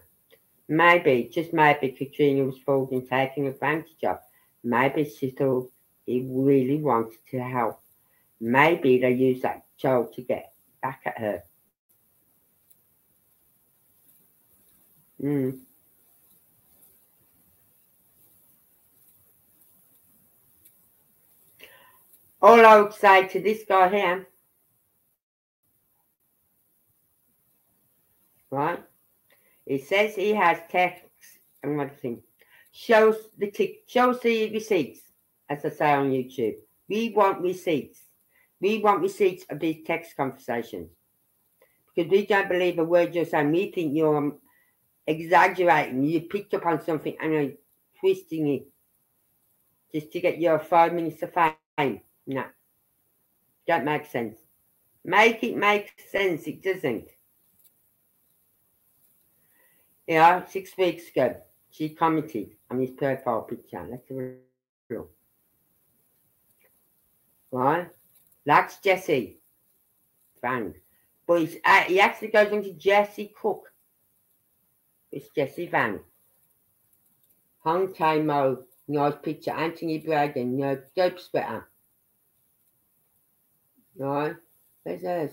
Maybe, just maybe, Katrina was fooled and taken advantage of. Maybe she thought he really wanted to help. Maybe they used that child to get back at her. Mm. All I would say to this guy here, right? It says he has text and what thing shows the tick shows the receipts, as I say on YouTube. We want receipts. We want receipts of these text conversations because we don't believe a word you're saying. We think you're exaggerating. You picked up on something and you're twisting it just to get your five minutes of fame. No, don't make sense. Make it make sense. It doesn't. Yeah, six weeks ago, she commented on his profile picture. Let's have a look. Right? That's Jesse. Vang. But uh, he actually goes on to Jesse Cook. It's Jesse Vang. Hong Mo, nice picture. Anthony Braden, no dope sweater. Right? Where's hers?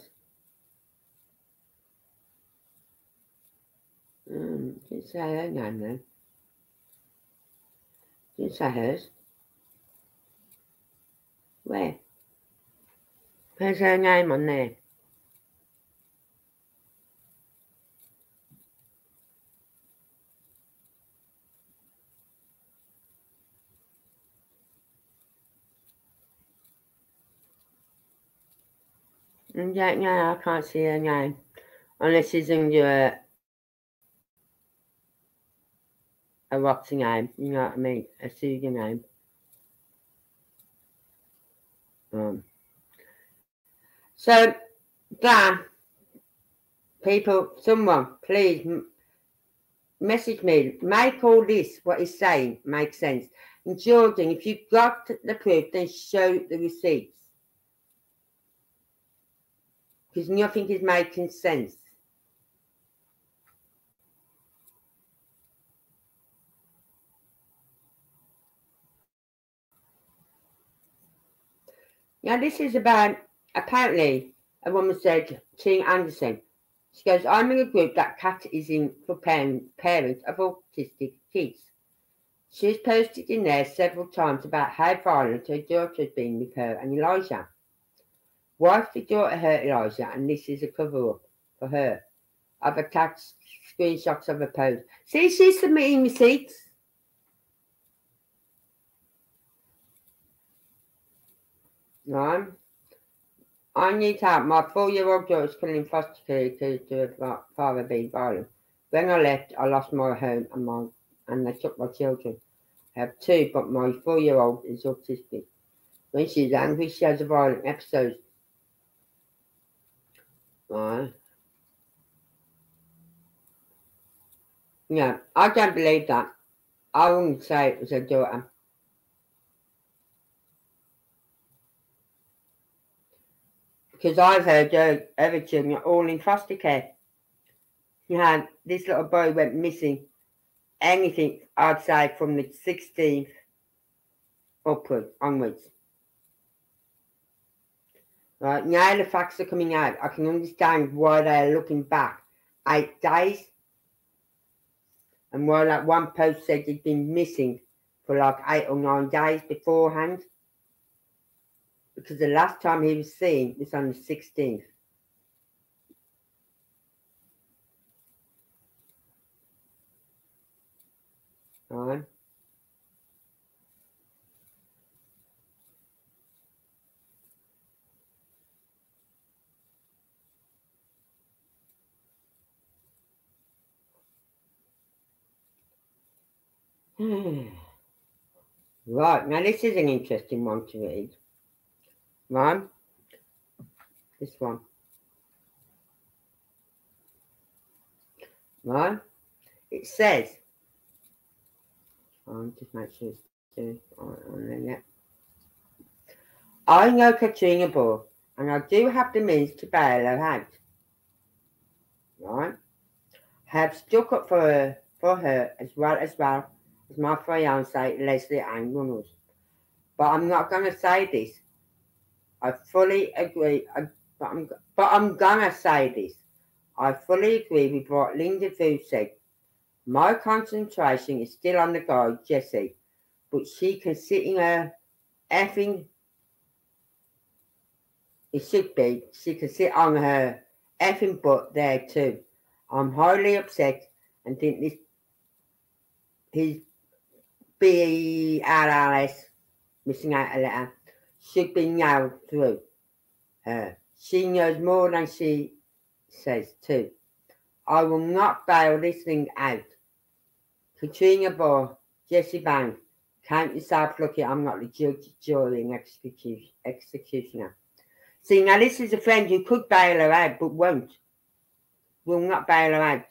Mm, didn't say her name then. Didn't say hers. Where? Where's her name on there? Mm, Yeah, I can't see her name. Unless she's under a, a her name, you know what I mean? A pseudonym. Um, so, Dan, people, someone, please message me. Make all this, what he's saying, make sense. And Jordan, if you've got the proof, then show the receipts. Because nothing is making sense. Now, this is about apparently a woman said, Ting Anderson. She goes, I'm in a group that Kat is in for parent, parents of autistic kids. She has posted in there several times about how violent her daughter has been with her and Elijah. Wife daughter hurt Elijah, and this is a cover up for her. I've attached screenshots of a post. See, she's submitting receipts. Right. I need help. My four-year-old daughter is still foster care to her father being violent. When I left, I lost my home and my and they took my children. I have two, but my four-year-old is autistic. When she's angry, she has a violent episode. Right. Yeah, I don't believe that. I wouldn't say it was a daughter. Because I've heard her other children all in foster care. You this little boy went missing. Anything I'd say from the 16th upward onwards. Right now the facts are coming out. I can understand why they're looking back eight days. And why that one post said he'd been missing for like eight or nine days beforehand. Because the last time he was seen was on the 16th. Right. Hmm. right, now this is an interesting one to read. Right? This one. Right? It says, I'll just make sure it's on. I know Katrina Baur, and I do have the means to bail her out. Right? Have stuck up for her, for her as well as well as my fiance Leslie Ann Runnels. But I'm not going to say this. I fully agree. I, but, I'm, but I'm going to say this. I fully agree with what Linda Fu said. My concentration is still on the guy, Jesse, but she can sit in her effing. It should be. She can sit on her effing butt there too. I'm highly upset and think this his BRRS missing out a letter should be nailed through uh, her. She knows more than she says too. I will not bail this thing out. Katrina Baur, Jesse Vang, count yourself lucky I'm not the judge, jury, and execu- executioner. See, now this is a friend who could bail her out but won't. Will not bail her out.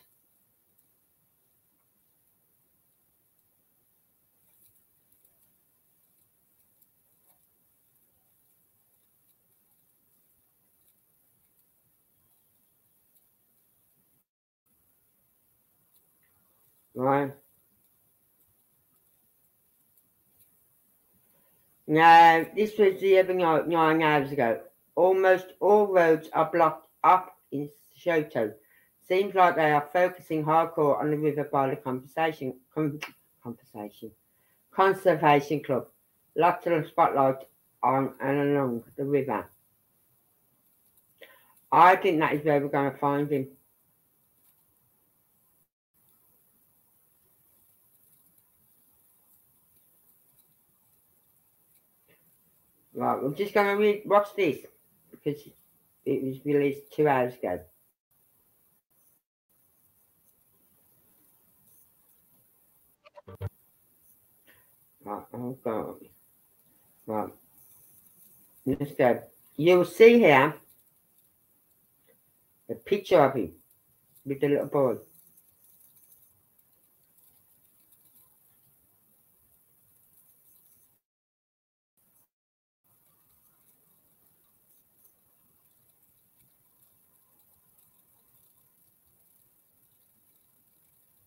Right. Now, this was the other night, nine hours ago. Almost all roads are blocked up in Shoto. Seems like they are focusing hardcore on the river by the compensation, com, compensation, conservation club. Lots of spotlight on and along the river. I think that is where we're going to find him. Right, I'm just going to read, watch this because it was released two hours ago. Right, God. Right. Let's go. You'll see here a picture of him with the little boy.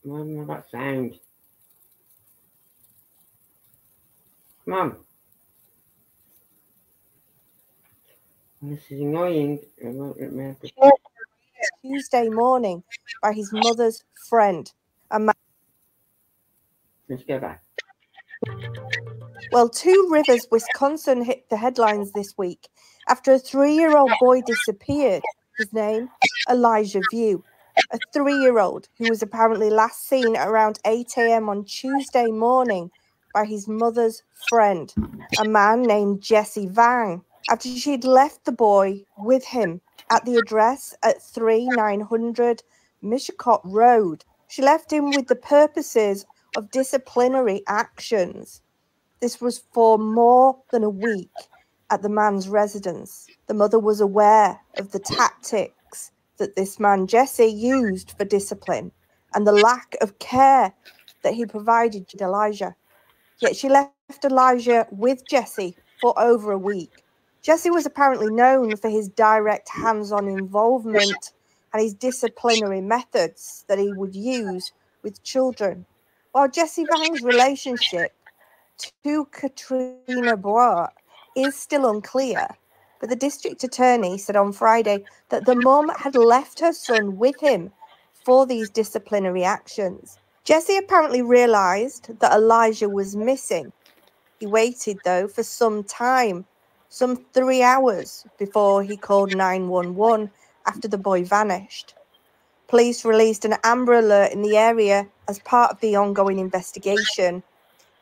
Why not that sound? Come on. This is annoying. It won't let me have the- Tuesday morning by his mother's friend. A ma- Let's go back. well, Two Rivers, Wisconsin hit the headlines this week after a three year old boy disappeared. His name, Elijah Vue. A three year old who was apparently last seen around 8 a.m. on Tuesday morning by his mother's friend, a man named Jesse Vang, after she'd left the boy with him at the address at 3900 Mishicot Road. She left him with the purposes of disciplinary actions. This was for more than a week at the man's residence. The mother was aware of the tactics that this man, Jesse, used for discipline and the lack of care that he provided to Elijah. Yet she left Elijah with Jesse for over a week. Jesse was apparently known for his direct hands on involvement and his disciplinary methods that he would use with children. While Jesse Vang's relationship to Katrina Baur is still unclear, but the district attorney said on Friday that the mum had left her son with him for these disciplinary actions. Jesse apparently realized that Elijah was missing. He waited, though, for some time, some three hours, before he called 911 after the boy vanished. Police released an Amber Alert in the area as part of the ongoing investigation.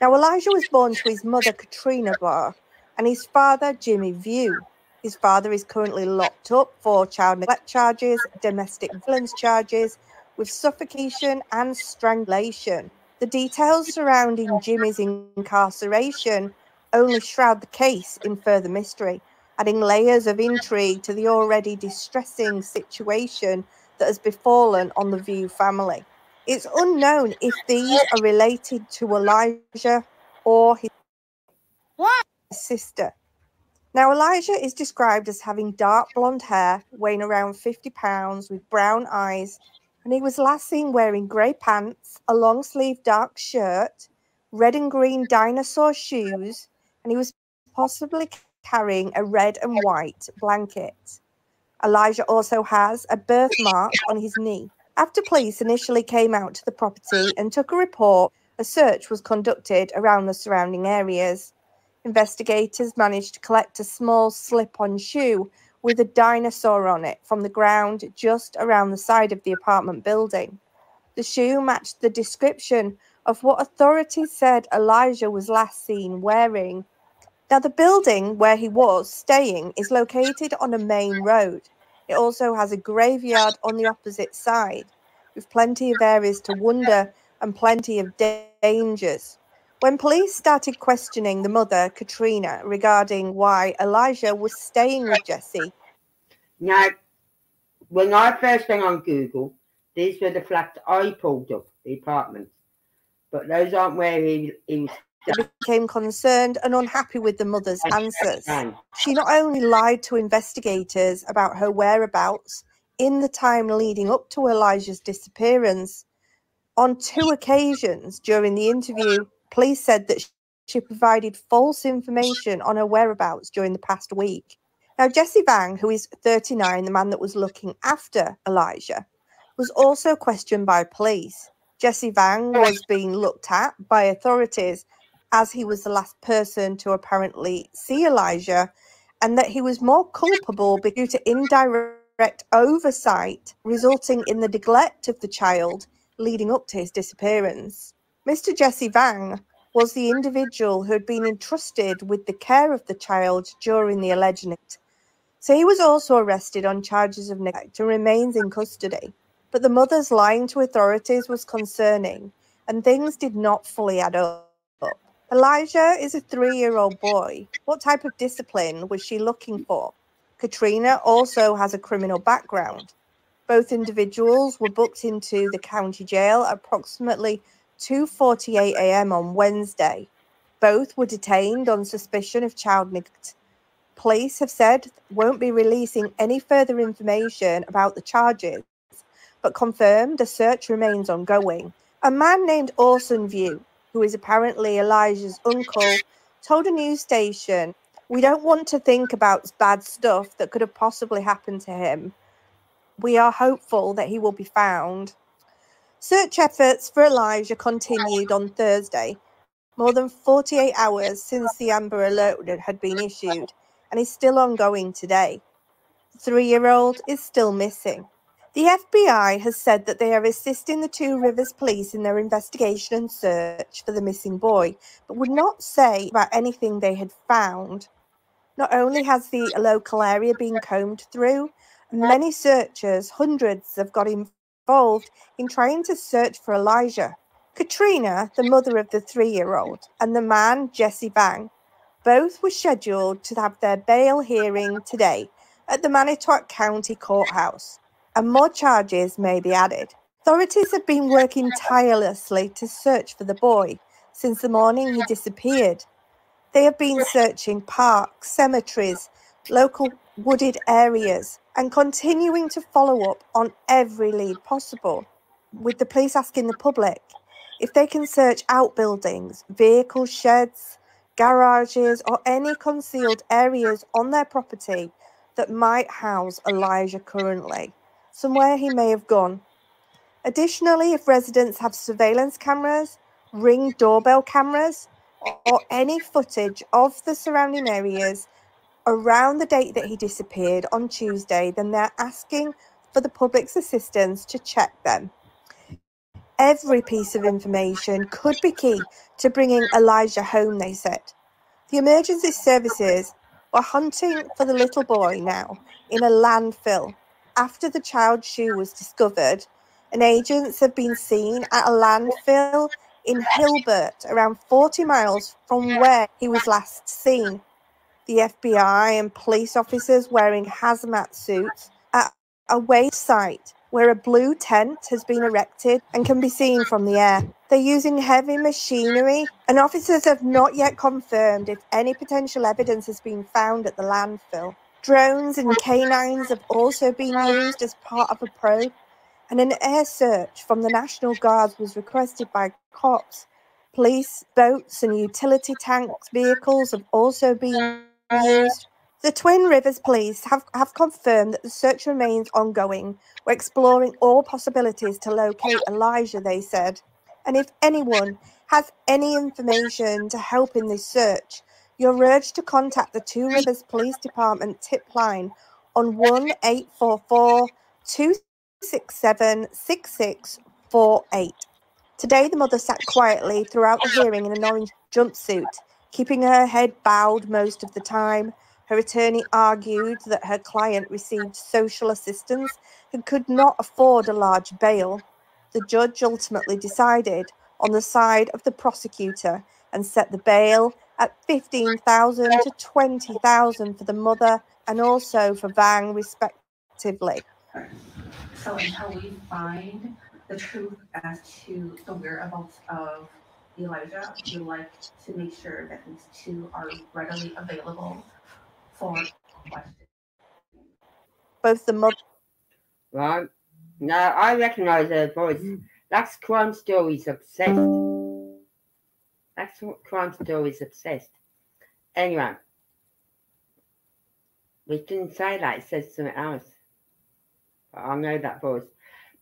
Now, Elijah was born to his mother, Katrina Baur, and his father, Jimmy Vue. His father is currently locked up for child neglect charges, domestic violence charges, with suffocation and strangulation. The details surrounding Jimmy's incarceration only shroud the case in further mystery, adding layers of intrigue to the already distressing situation that has befallen on the Vue family. It's unknown if these are related to Elijah or his sister. Now, Elijah is described as having dark blonde hair, weighing around 50 pounds, with brown eyes, and he was last seen wearing grey pants, a long sleeved dark shirt, red and green dinosaur shoes, and he was possibly carrying a red and white blanket. Elijah also has a birthmark on his knee. After police initially came out to the property and took a report, a search was conducted around the surrounding areas. Investigators managed to collect a small slip on shoe with a dinosaur on it from the ground just around the side of the apartment building. The shoe matched the description of what authorities said Elijah was last seen wearing. Now, the building where he was staying is located on a main road. It also has a graveyard on the opposite side, with plenty of areas to wander and plenty of dangers. When police started questioning the mother, Katrina, regarding why Elijah was staying with Jesse. Now, when I first went on Google, these were the flats I pulled up, the apartments. But those aren't where he, he was became concerned and unhappy with the mother's answers. She not only lied to investigators about her whereabouts in the time leading up to Elijah's disappearance, on two occasions during the interview, police said that she provided false information on her whereabouts during the past week. Now, Jesse Vang, who is 39, the man that was looking after Elijah, was also questioned by police. Jesse Vang was being looked at by authorities as he was the last person to apparently see Elijah, and that he was more culpable due to indirect oversight resulting in the neglect of the child leading up to his disappearance. Mr. Jesse Vang was the individual who had been entrusted with the care of the child during the alleged. So he was also arrested on charges of neglect and remains in custody. But the mother's lying to authorities was concerning, and things did not fully add up. Elijah is a three year old boy. What type of discipline was she looking for? Katrina also has a criminal background. Both individuals were booked into the county jail approximately 2:48 a.m. on Wednesday. Both were detained on suspicion of child neglect. Police have said won't be releasing any further information about the charges, but confirmed a search remains ongoing. A man named Orson Vue who is apparently Elijah's uncle, told a news station, We don't want to think about bad stuff that could have possibly happened to him. We are hopeful that he will be found. Search efforts for Elijah continued on Thursday, more than 48 hours since the Amber Alert had been issued, and is still ongoing today. The three year old is still missing. The FBI has said that they are assisting the Two Rivers police in their investigation and search for the missing boy, but would not say about anything they had found. Not only has the local area been combed through, many searchers, hundreds, have got involved in trying to search for Elijah. Katrina, the mother of the three year old, and the man, Jesse Vang, both were scheduled to have their bail hearing today at the Manitowoc County Courthouse, and more charges may be added. Authorities have been working tirelessly to search for the boy since the morning he disappeared. They have been searching parks, cemeteries, local wooded areas, and continuing to follow up on every lead possible, with the police asking the public if they can search outbuildings, vehicle sheds, garages, or any concealed areas on their property that might house Elijah currently, somewhere he may have gone. Additionally, if residents have surveillance cameras, ring doorbell cameras, or any footage of the surrounding areas around the date that he disappeared on Tuesday, then they're asking for the public's assistance to check them. Every piece of information could be key to bringing Elijah home, they said. The emergency services were hunting for the little boy now in a landfill after the child's shoe was discovered, and agents have been seen at a landfill in Hilbert, around 40 miles from where he was last seen. The FBI and police officers wearing hazmat suits at a waste site where a blue tent has been erected and can be seen from the air. They're using heavy machinery, and officers have not yet confirmed if any potential evidence has been found at the landfill. Drones and canines have also been used as part of a probe, and an air search from the National Guard was requested by cops. Police, boats, and utility tanks vehicles have also been. The Twin Rivers Police have, have confirmed that the search remains ongoing. We're exploring all possibilities to locate Elijah, they said. And if anyone has any information to help in this search, you're urged to contact the Two Rivers Police Department tip line on 1 844 267 6648. Today, the mother sat quietly throughout the hearing in an orange jumpsuit, keeping her head bowed most of the time. Her attorney argued that her client received social assistance and could not afford a large bail. The judge ultimately decided on the side of the prosecutor and set the bail at 15,000 to 20,000 for the mother and also for Vang respectively. So until we find the truth as to the whereabouts of Elijah, we like to make sure that these two are readily available for questions. Both the mother. Right. No, I recognise her voice. Mm. That's Crime Stories obsessed. That's what Crime Stories obsessed. Anyway, we didn't say that. It says something else. But I know that voice.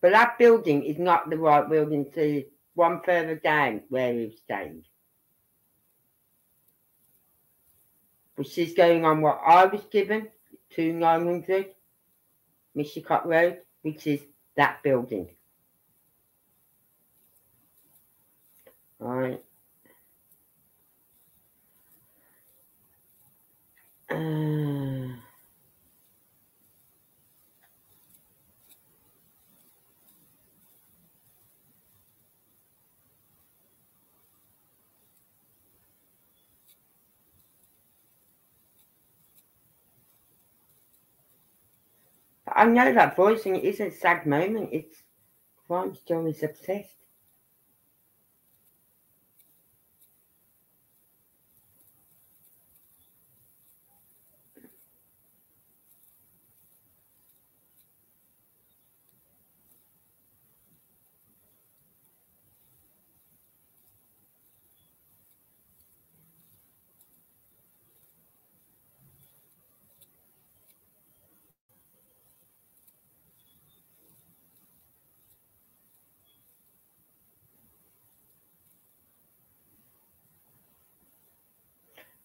But that building is not the right building to one further down where he was staying. Which is going on what I was given, to 900 Mishicot Road, which is that building. Right. Uh, I know that voicing isn't sad moment, it's crime stories obsessed.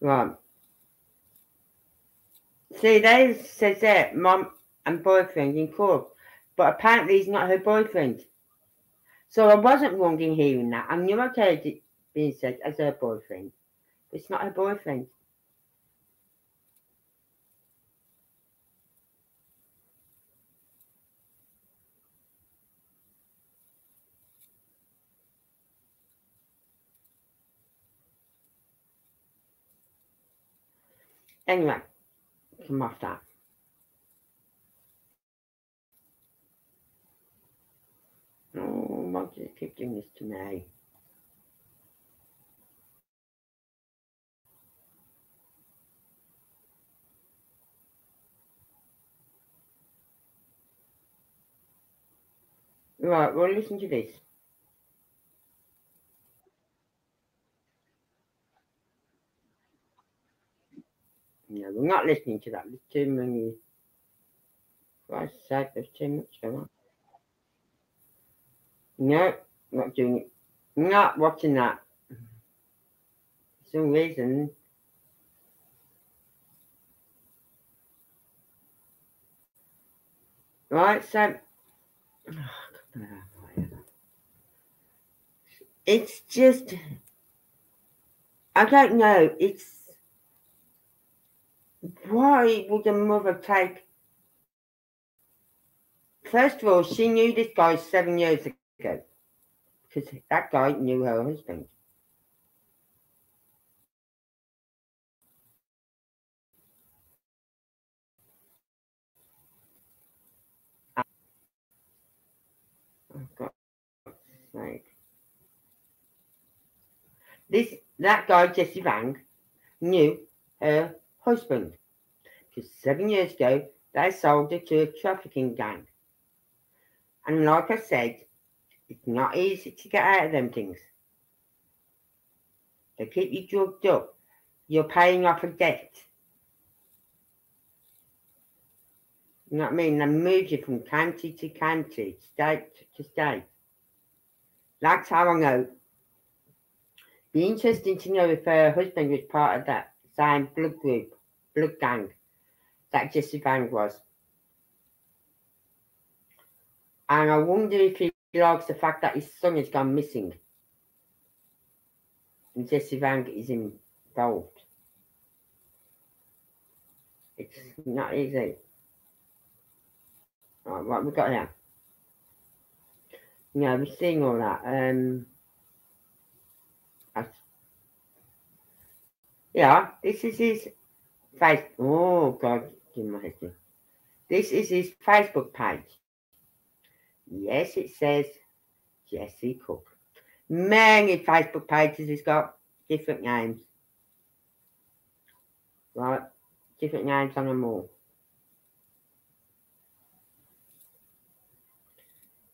Right. See, they says that mom and boyfriend in court. but apparently he's not her boyfriend. So I wasn't wrong in hearing that. I knew it being said as her boyfriend. But it's not her boyfriend. Anyway, come off that. Oh, monkey, keep doing this to me? Right, well, listen to this. No, we're not listening to that. There's too many. Christ's sake, there's too much going on. No, not doing it. Not watching that. For some reason. Right, so. It's just. I don't know. It's. Why would a mother take. First of all, she knew this guy seven years ago because that guy knew her husband. Sake. This that guy Jesse Vang knew her husband because seven years ago they sold her to a trafficking gang. And like I said, it's not easy to get out of them things. They keep you drugged up. You're paying off a debt. You know what I mean? They move you from county to county, state to state. That's how I know. Be interesting to know if her husband was part of that same blood group, blood gang that Jesse Vang was. And I wonder if he likes the fact that his son has gone missing. And Jesse Vang is involved. It's not easy. Right, what we got here? Yeah, we're seeing all that. Um, yeah, this is his face. Oh God. This is his Facebook page. Yes, it says Jesse Cook. Many Facebook pages he's got different names. Right, different names on them all.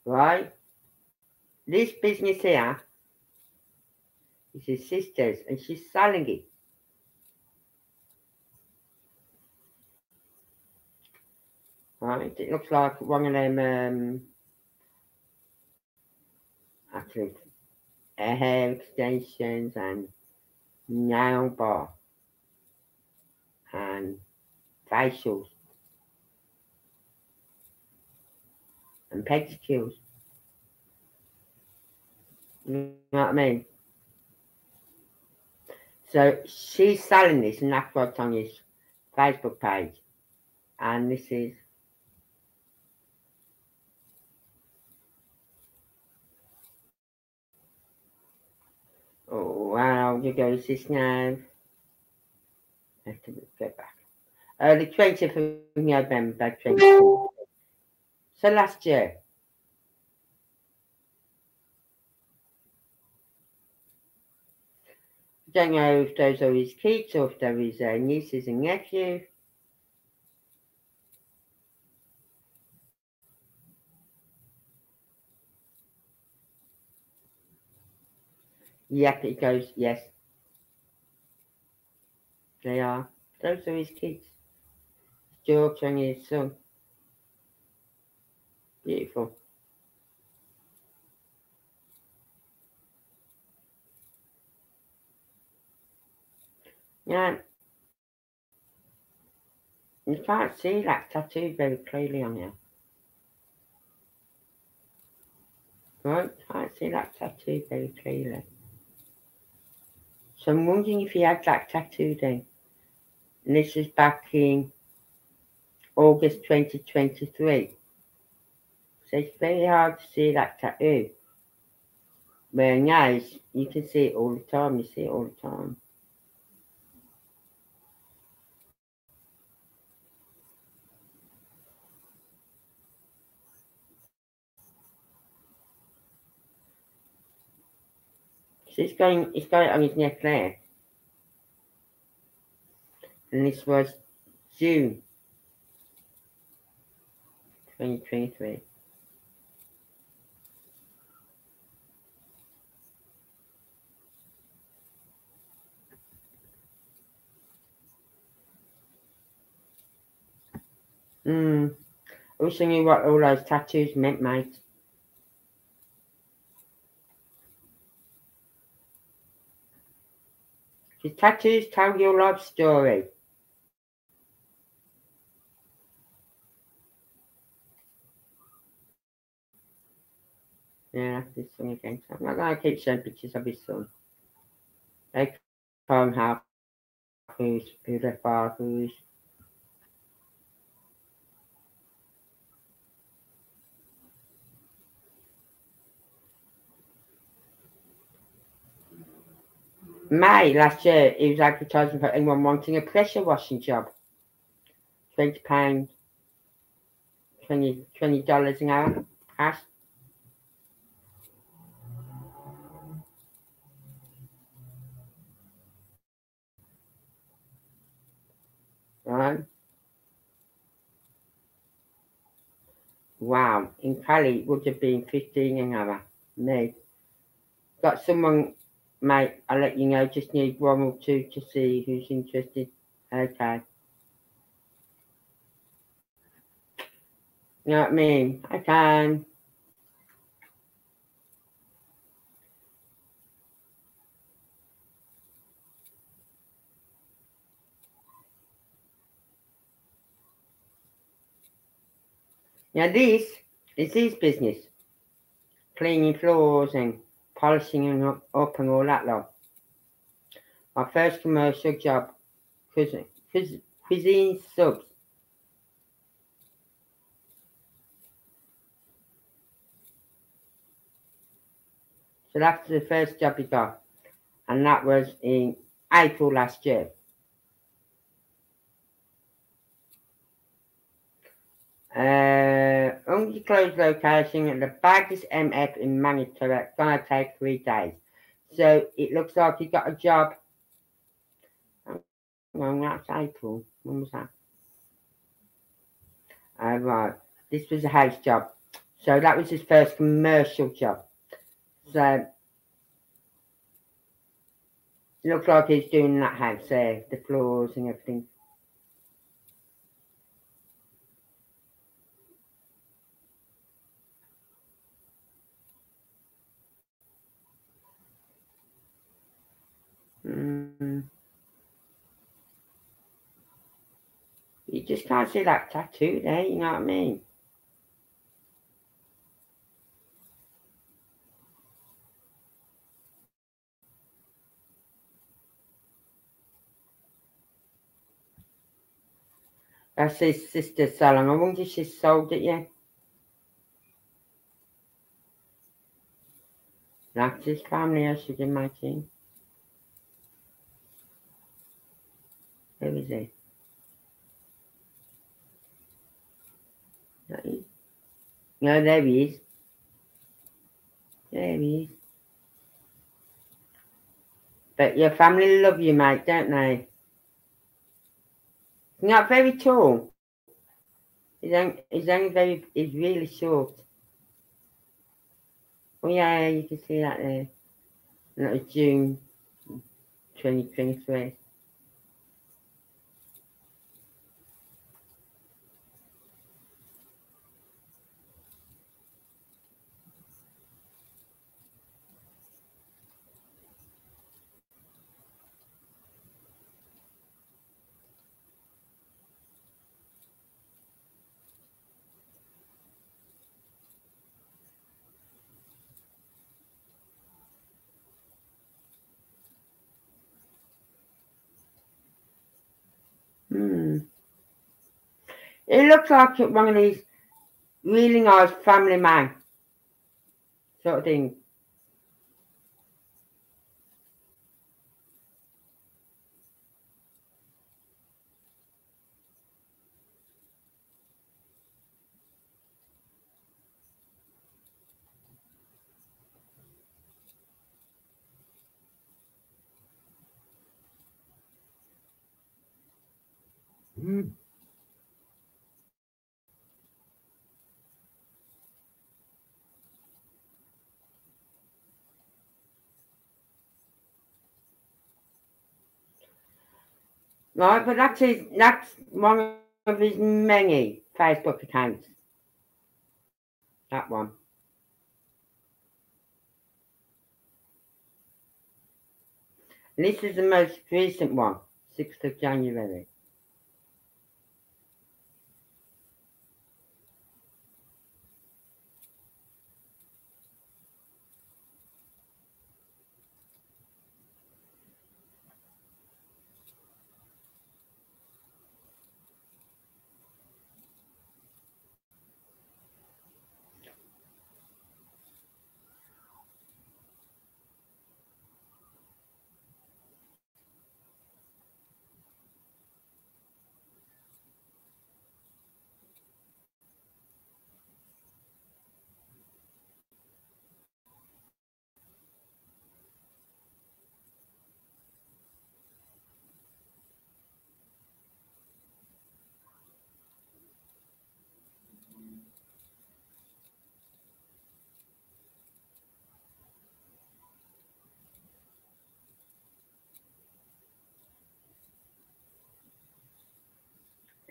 Right, this business here is his sister's, and she's selling it. Right, it looks like one of them. Um, actually hair extensions and nail bar and facials and pedicures. You know what I mean? So she's selling this and that's what's on his Facebook page. And this is Oh, wow, you goes this now. I have to go back. Uh, the 20th of November, 20. So last year. Don't know if those are his kids or if they're his uh, nieces and nephews. Yep, it goes, yes. They are. Those are his kids. George and his son. Beautiful. Yeah. You can't see that tattoo very clearly on you. Right, can't see that tattoo very clearly. So I'm wondering if he had that tattoo then. And this is back in August 2023. So it's very hard to see that tattoo. Where now you can see it all the time, you see it all the time. So it's going, it's going on his neck there. And this was June 2023. Hmm. I wish I knew what all those tattoos meant, mate. The tattoos tell your life story. Yeah, this son again. So I'm not going to keep showing pictures of his son. They can't have who's who their father. May last year, he was advertising for anyone wanting a pressure washing job. Twenty pound, twenty twenty dollars an hour, cash. Right. Wow, in Cali it would have been fifteen an hour. Me. Got someone Mate, I'll let you know. Just need one or two to see who's interested. Okay. You know what I mean? I can. Now this is his business. Cleaning floors and polishing and up, up and all that lot. My first commercial job, Cousins, Cousins Subs. So that's the first job he got. And that was in April last year. Uh, undisclosed location at the Baggers MF in Manitowoc. Gonna take three days. So it looks like he got a job. Well, that's April. When was that? Uh, right. This was a house job. So that was his first commercial job. So it looks like he's doing that house there, the floors and everything. Mm. You just can't see that tattoo there, you know what I mean? That's his sister salon. I wonder if she's sold it yet. That's his family, I should imagine. Is he? No, there he is. There he is. But your family love you, mate, don't they? He's not very tall. He's only, he's only very, he's really short. Oh yeah, you can see that there. That was June 2023. He looks like one of these really nice family man sort of thing. Right, but that's his, that's one of his many Facebook accounts. That one. And this is the most recent one, 6th of January.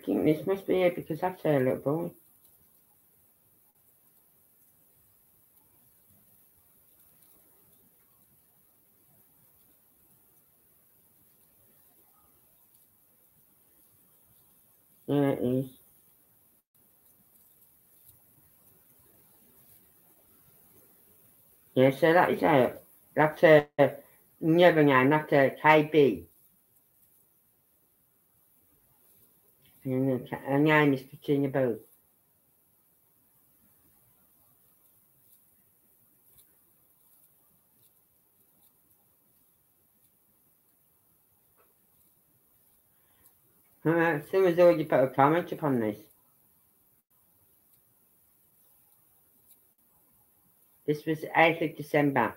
Think this must be it because that's a little boy. Yeah, it is. Yeah, so that is a that's uh, a never name, that's uh, a KB. The is Katrina Booth. Uh, someone's already put a comment upon this. This was 8th of December,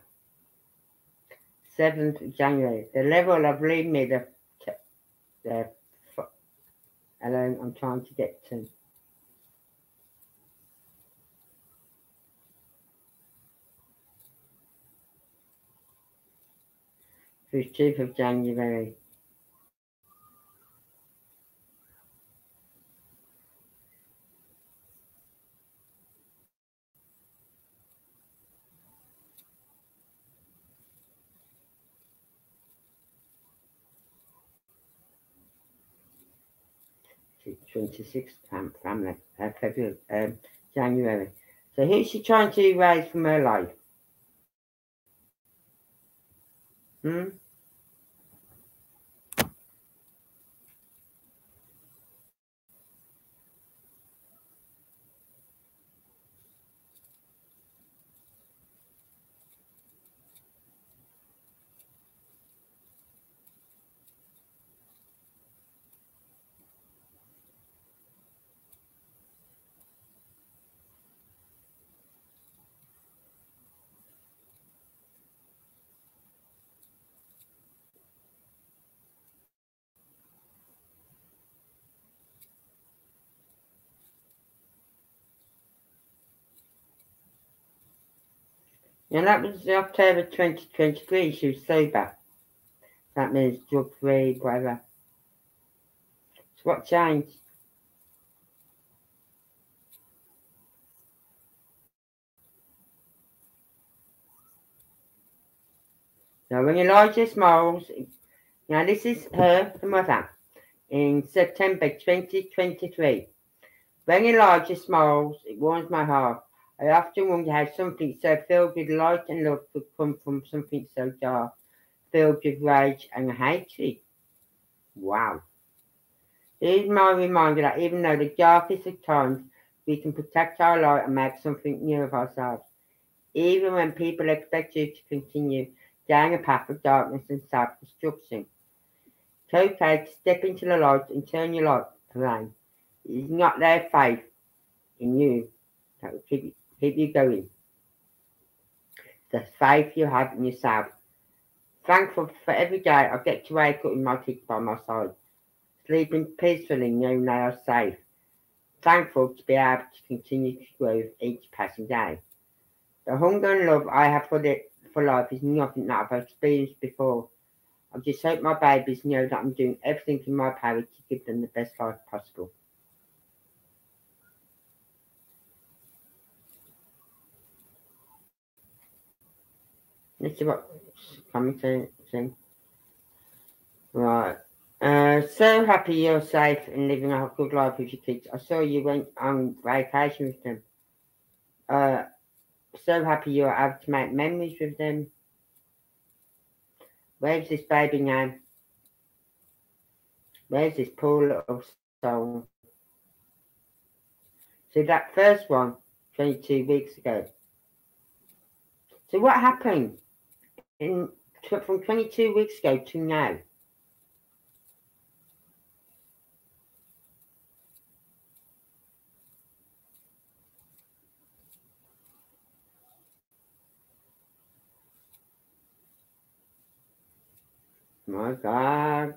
7th of January. The level of lead me the, the f- hello, I'm trying to get to. Fifteenth of January. Twenty sixth family, uh, February, um, January. So who's she trying to erase from her life? Hmm? And that was the October 2023. She was sober. That means drug free, whatever. So what changed? Now, when Elijah Smalls, now this is her, the mother, in September 2023. When Elijah smiles, it warms my heart. I often wonder how something so filled with light and love could come from something so dark, filled with rage and hatred. Wow. Here's my reminder that even though the darkest of times, we can protect our light and make something new of ourselves. Even when people expect you to continue down a path of darkness and self destruction. It's okay to step into the light and turn your light around. It is not their faith in you that will keep you, going. The faith you have in yourself. Thankful for every day I get to wake up with my kids by my side, sleeping peacefully knowing they are safe. Thankful to be able to continue to grow each passing day. The hunger and love I have for, the, for life is nothing that I've experienced before. I just hope my babies know that I'm doing everything in my power to give them the best life possible. To thing. Right. Uh, so happy you're safe and living a good life with your kids. I saw you went on vacation with them. Uh, so happy you're able to make memories with them. Where's this baby now? Where's this poor little soul? So that first one, 22 weeks ago. So what happened in from 22 weeks ago to now? My God.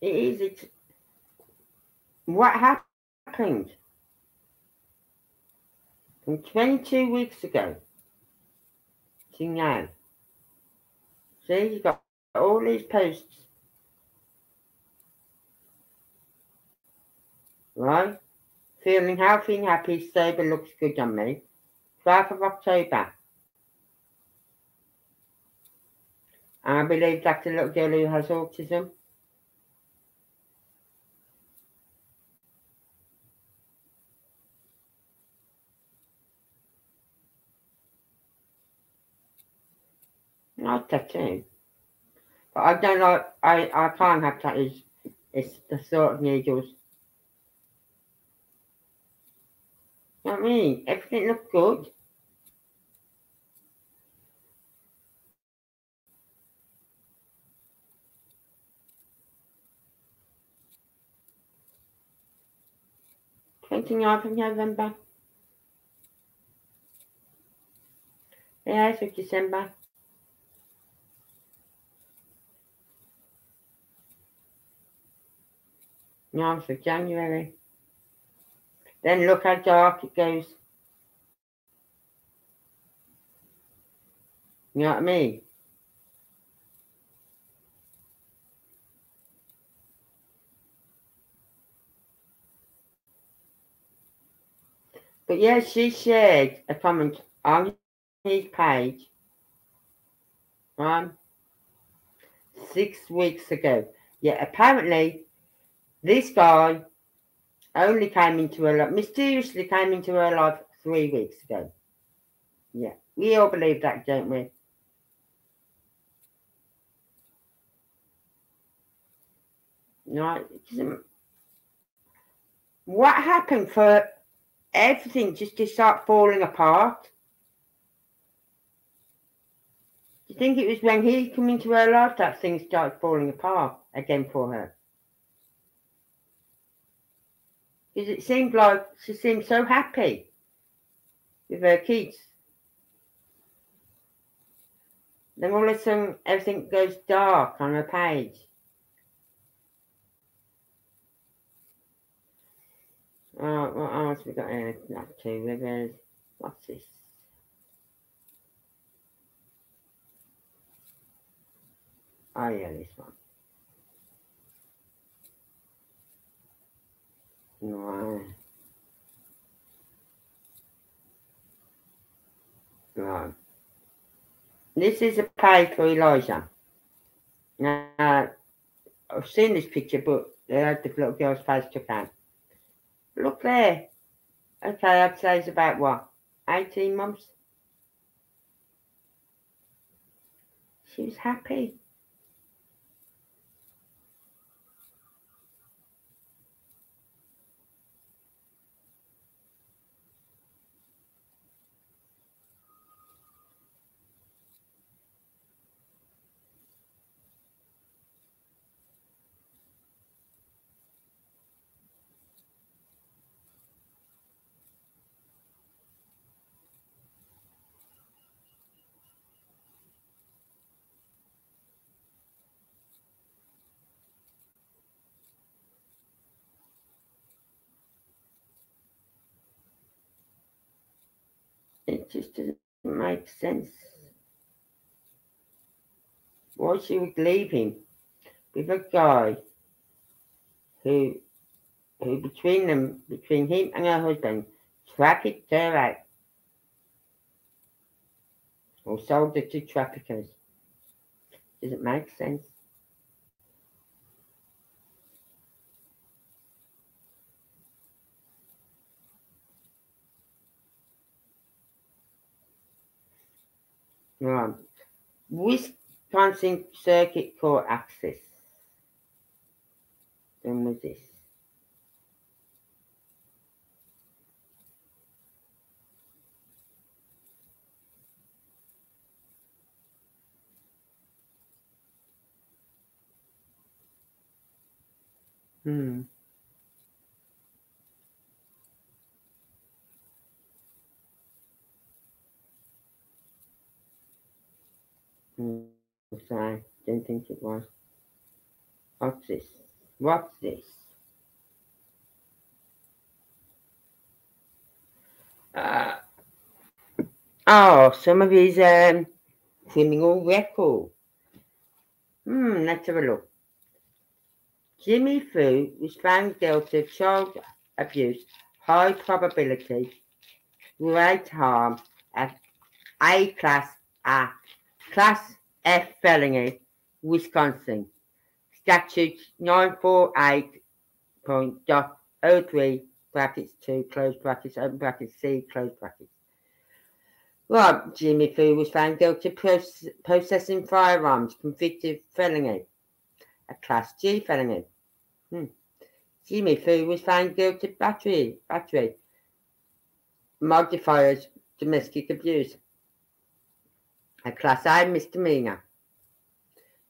It is. It's, what happened? From 22 weeks ago to now. See, you got all these posts. Right? Feeling healthy and happy, sober, looks good on me. 12th of October. I believe that's a little girl who has autism. Not tattoo. But I don't know, I, I can't have tattoos. It's the sort of needles. You know what I mean? Everything looked good. Twenty ninth of November. The eighth of December. Ninth of January. Then look how dark it goes. You know what I mean? But yeah, she shared a comment on his page um, six weeks ago. Yeah, apparently this guy only came into her life, mysteriously came into her life three weeks ago. Yeah, we all believe that, don't we? No, what happened for everything just to start falling apart? Do you think it was when he came into her life that things started falling apart again for her? Because it seemed like she seemed so happy with her kids. Then all of a sudden, everything goes dark on her page. Oh, what else we got here? Not two rivers. What's this? Oh yeah, this one. Right. Right. This is a page for Elijah. Now, I've seen this picture, but they had the little girl's face took out. Look there. Okay, I'd say it's about what? 18 months? She was happy. It just doesn't make sense. Why she would leave him with a guy who who between them between him and her husband trafficked her out or sold her to traffickers. Does it make sense? Right. Wisconsin Circuit Court access. When was this? Hmm. Mm, sorry, didn't think it was. What's this? What's this? Uh, oh, some of his um, criminal record. Hmm, let's have a look. Jimmy Vue was found guilty of child abuse, high probability, great harm, at A class A Class F felony, Wisconsin. Statute 948.03 brackets 2 close brackets open brackets C close brackets. Right, Jimmy Vue was found guilty of poss- possessing firearms, convicted felony, a Class G felony. Hmm. Jimmy Vue was found guilty of battery, battery, modifiers, domestic abuse, A class A misdemeanor.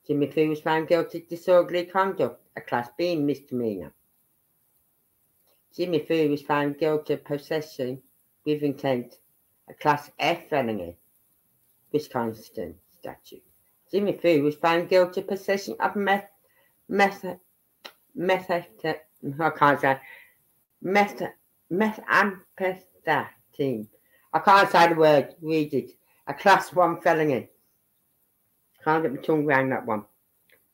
Jimmy Vue was found guilty of disorderly conduct, a Class B misdemeanor. Jimmy Vue was found guilty of possession with intent, a Class F felony, Wisconsin statute. Jimmy Vue was found guilty of possession of meth, meth, meth, I can't say, meth, methamphetamine. I can't say the word, read it a class one felony. Can't get my tongue around that one.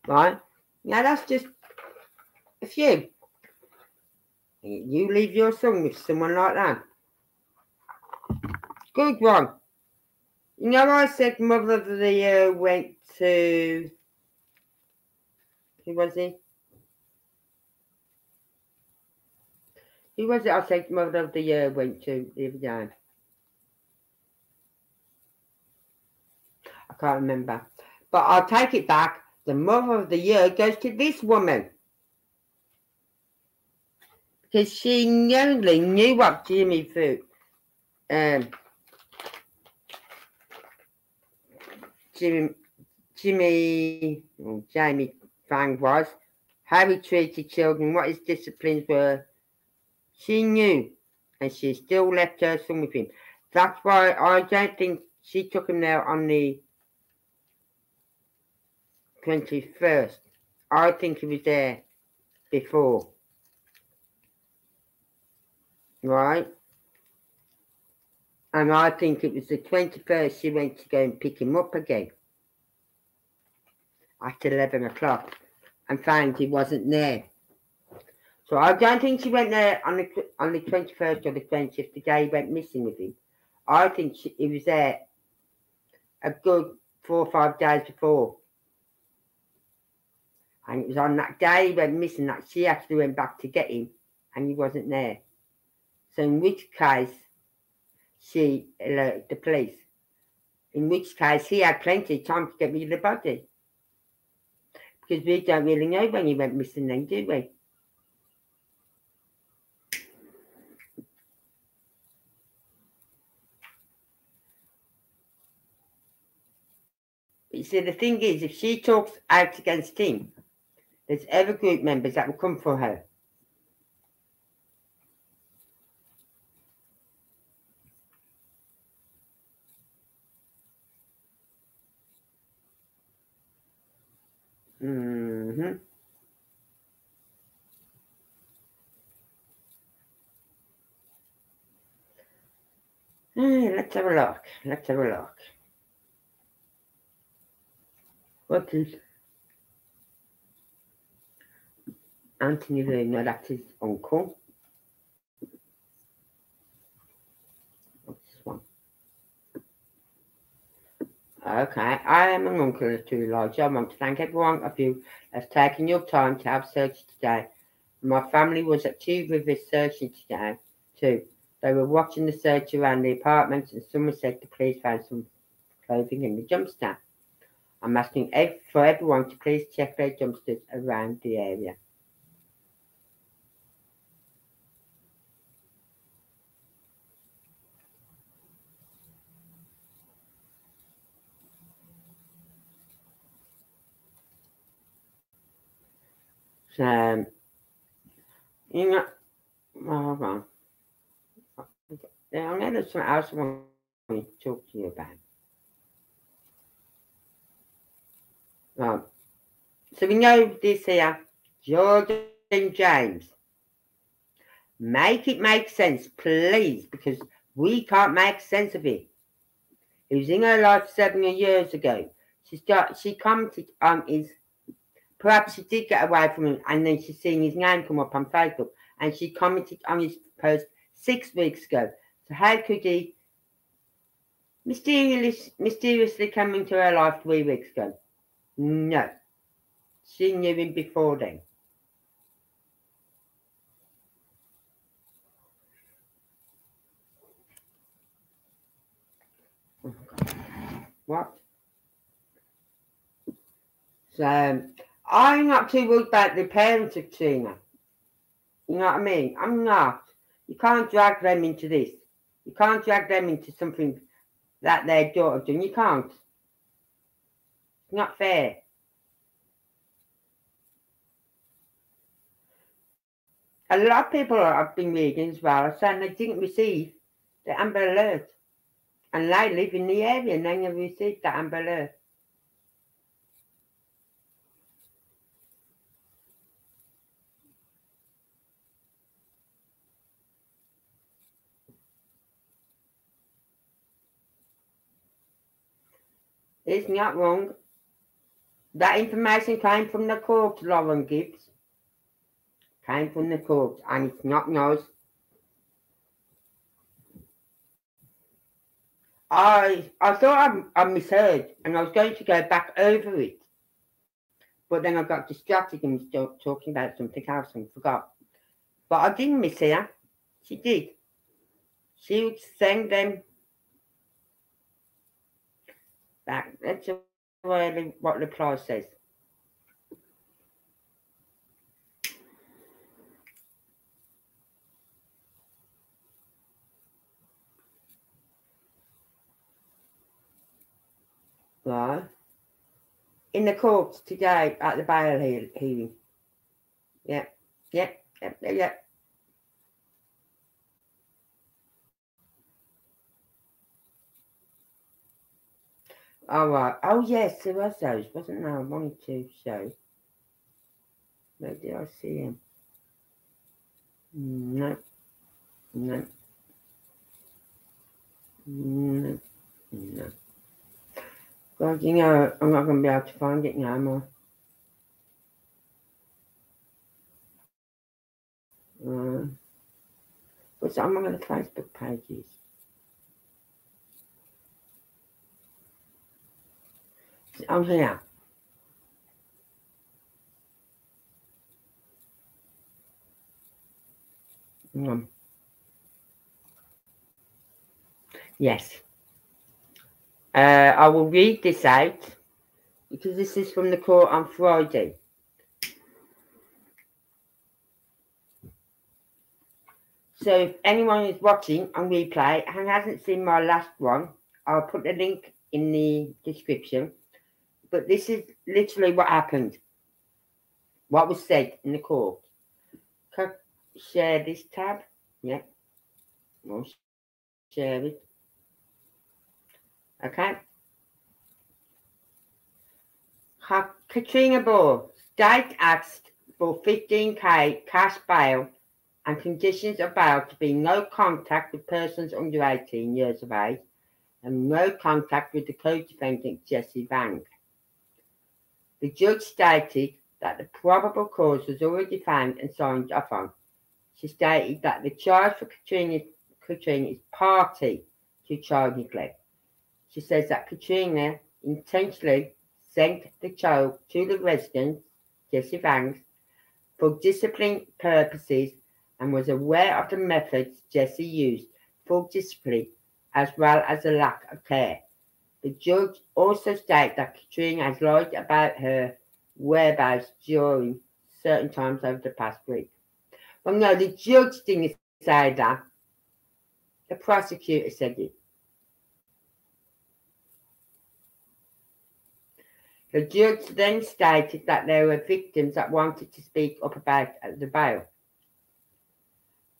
Right? Now that's just a few. You leave your son with someone like that. Good one. You know, I said Mother of the Year went to. Who was he? Who was it I said Mother of the Year went to the other day? Can't remember. But I'll take it back. The mother of the year goes to this woman. Because she only knew what Jimmy Vue, um, Jimmy, Jimmy, or Jamie Fang was, how he treated children, what his disciplines were. She knew, and she still left her son with him. That's why I don't think she took him there on the 21st. I think he was there before. Right? And I think it was the 21st she went to go and pick him up again. At 11 o'clock. And found he wasn't there. So I don't think she went there on the on the 21st or the 20th, the day he went missing with him. I think she, he was there a good four or five days before. And it was on that day he went missing that she actually went back to get him and he wasn't there. So in which case she alerted the police. In which case, he had plenty of time to get rid of the body. Because we don't really know when he went missing then, do we? You see, the thing is, if she talks out against him, there's other group members that will come for her. Mm-hmm. Let's have a look. Let's have a look. What is Anthony Luna? That's his uncle. What's this one? Okay, I am an uncle of two Elijah. I want to thank everyone of you that's taken your time to have search today. My family was at Two Rivers searching today too. They were watching the search around the apartments and someone said the police found some clothing in the dumpster. I'm asking for everyone to please check their dumpsters around the area. So, you know, well, hold on. Something else I want to talk to you about. Right. So we know this here, Jordan James. Make it make sense, please, because we can't make sense of it. He was in her life seven years ago. She start, she commented um, on his, perhaps she did get away from him, and then she's seen his name come up on Facebook, and she commented on his post six weeks ago. So how could he mysteriously, mysteriously come into her life three weeks ago? No. She knew him before then. Oh what? So I'm not too worried about the parents of Trina. You know what I mean? I'm not. You can't drag them into this. You can't drag them into something that their daughter done. You can't. It's not fair. A lot of people I've been reading as well are saying they didn't receive the Amber Alert. And they live in the area and they never received the Amber Alert. It's not wrong. That information came from the court, Lauren Gibbs. Came from the court, and it's not yours. I I thought I, I misheard, and I was going to go back over it, but then I got distracted and was talking about something else and forgot. But I didn't mishear. She did. She would send them back. That's the, what clause says. Right. In the courts today at the bail hearing. Yep, yep, yep, yeah, All right. Oh yes, there was those, wasn't there? I wanted to show. Where did I see him? No. No. No. No. God, you know, I'm not going to be able to find it now, am? Uh, what's on one of the Facebook pages? Oh, here. Mm. Yes. Uh, I will read this out because this is from the court on Friday. So if anyone is watching on replay and hasn't seen my last one, I'll put the link in the description. But this is literally what happened. What was said in the court. Can I share this tab? Yeah. We'll share it. Okay. Ka- Katrina Baur, state asked for 15k cash bail and conditions of bail to be no contact with persons under 18 years of age and no contact with the co-defendant Jesse Vang. The judge stated that the probable cause was already found and signed off on. She stated that the charge for Katrina, Katrina is party to child neglect. She says that Katrina intentionally sent the child to the residence, Jesse Vang's, for discipline purposes and was aware of the methods Jesse used for discipline as well as the lack of care. The judge also stated that Katrina has lied about her whereabouts during certain times over the past week. Well, no, the judge didn't say that. The prosecutor said it. The judge then stated that there were victims that wanted to speak up about the bail.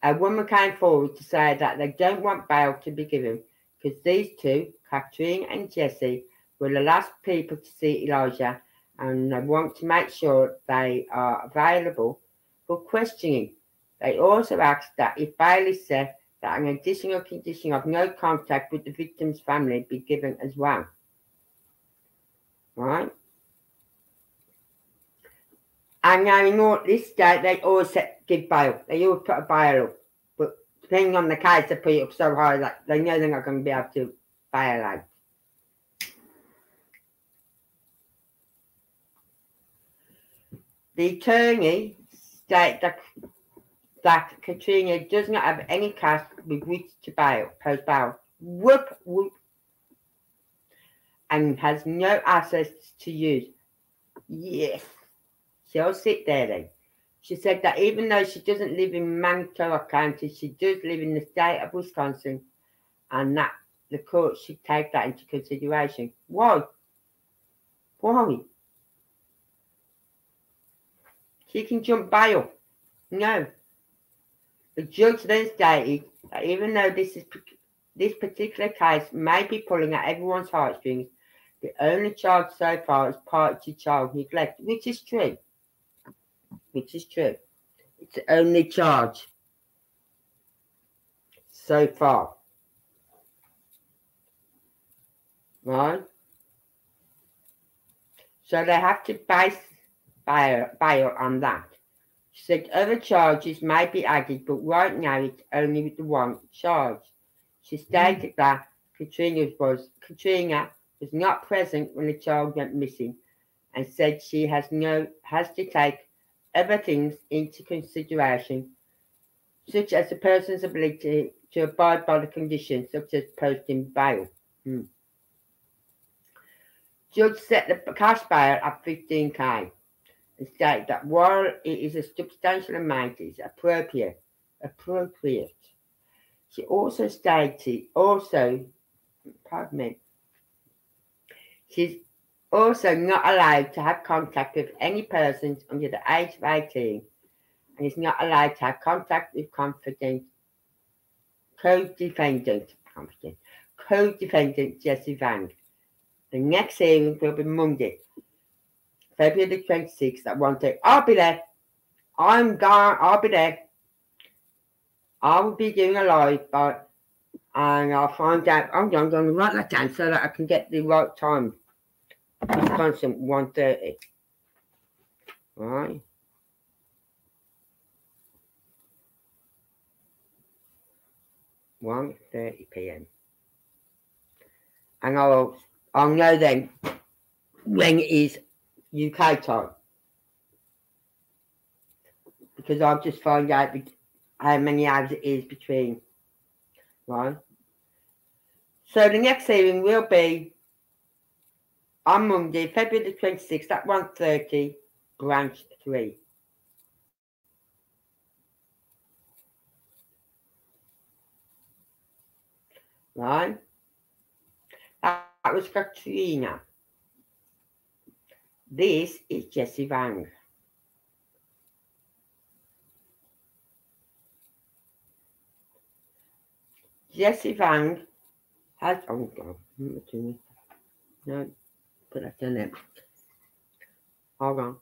A woman came forward to say that they don't want bail to be given because these two, Katrine and Jesse, were the last people to see Elijah and they want to make sure they are available for questioning. They also asked that if Bailey said that an additional condition of no contact with the victim's family be given as well. Right? And now in all this state, they always set, give bail. They always put a bail up. Depending on the case, they put up so high that they know they're not going to be able to bail out. The attorney stated that, that Katrina does not have any cash with which to bail, post bail. Whoop, whoop. And has no assets to use. Yes. She'll sit there then. She said that even though she doesn't live in Manitowoc County, she does live in the state of Wisconsin, and that the court should take that into consideration. Why? Why? She can jump bail. No. The judge then stated that even though this is this particular case may be pulling at everyone's heartstrings, the only charge so far is party child neglect, which is true which is true. It's the only charge so far. Right? So they have to base bail, bail on that. She said other charges may be added, but right now it's only the one charge. She stated that Katrina was Katrina was not present when the child went missing and said she has no has to take other things into consideration, such as the person's ability to abide by the conditions, such as posting bail. Hmm. Judge set the cash bail at 15k and stated that while it is a substantial amount, it is appropriate. Appropriate. She also stated, also, pardon me, she's also not allowed to have contact with any persons under the age of 18 and is not allowed to have contact with confident co-defendant confident co-defendant Jesse Vang. The next hearing will be Monday, February the 26th at 1 day. I'll be there. I'm gone. I'll be there. I will be doing a live, but and I'll find out. I'm going to write that down so that I can get the right time. Wisconsin, 130. Right. One thirty PM. And I'll I'll know then when it is UK time. Because I'll just find out how many hours it is between. Right. So the next hearing will be on Monday, February the 26th at 1.30, branch 3. Right? That, was Katrina. This is Jesse Vang. Jesse Vang has, oh God, no, put that in there. Hold on.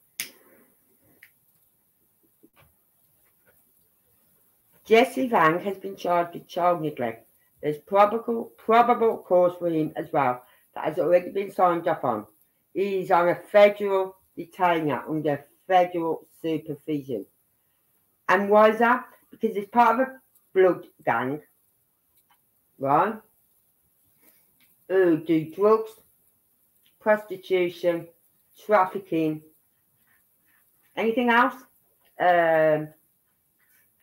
Jesse Vang has been charged with child neglect. There's probable probable cause for him as well that has already been signed up on. He is on a federal detainer under federal supervision. And why is that? Because it's part of a blood gang, right? Who do drugs, prostitution, trafficking, anything else? Um,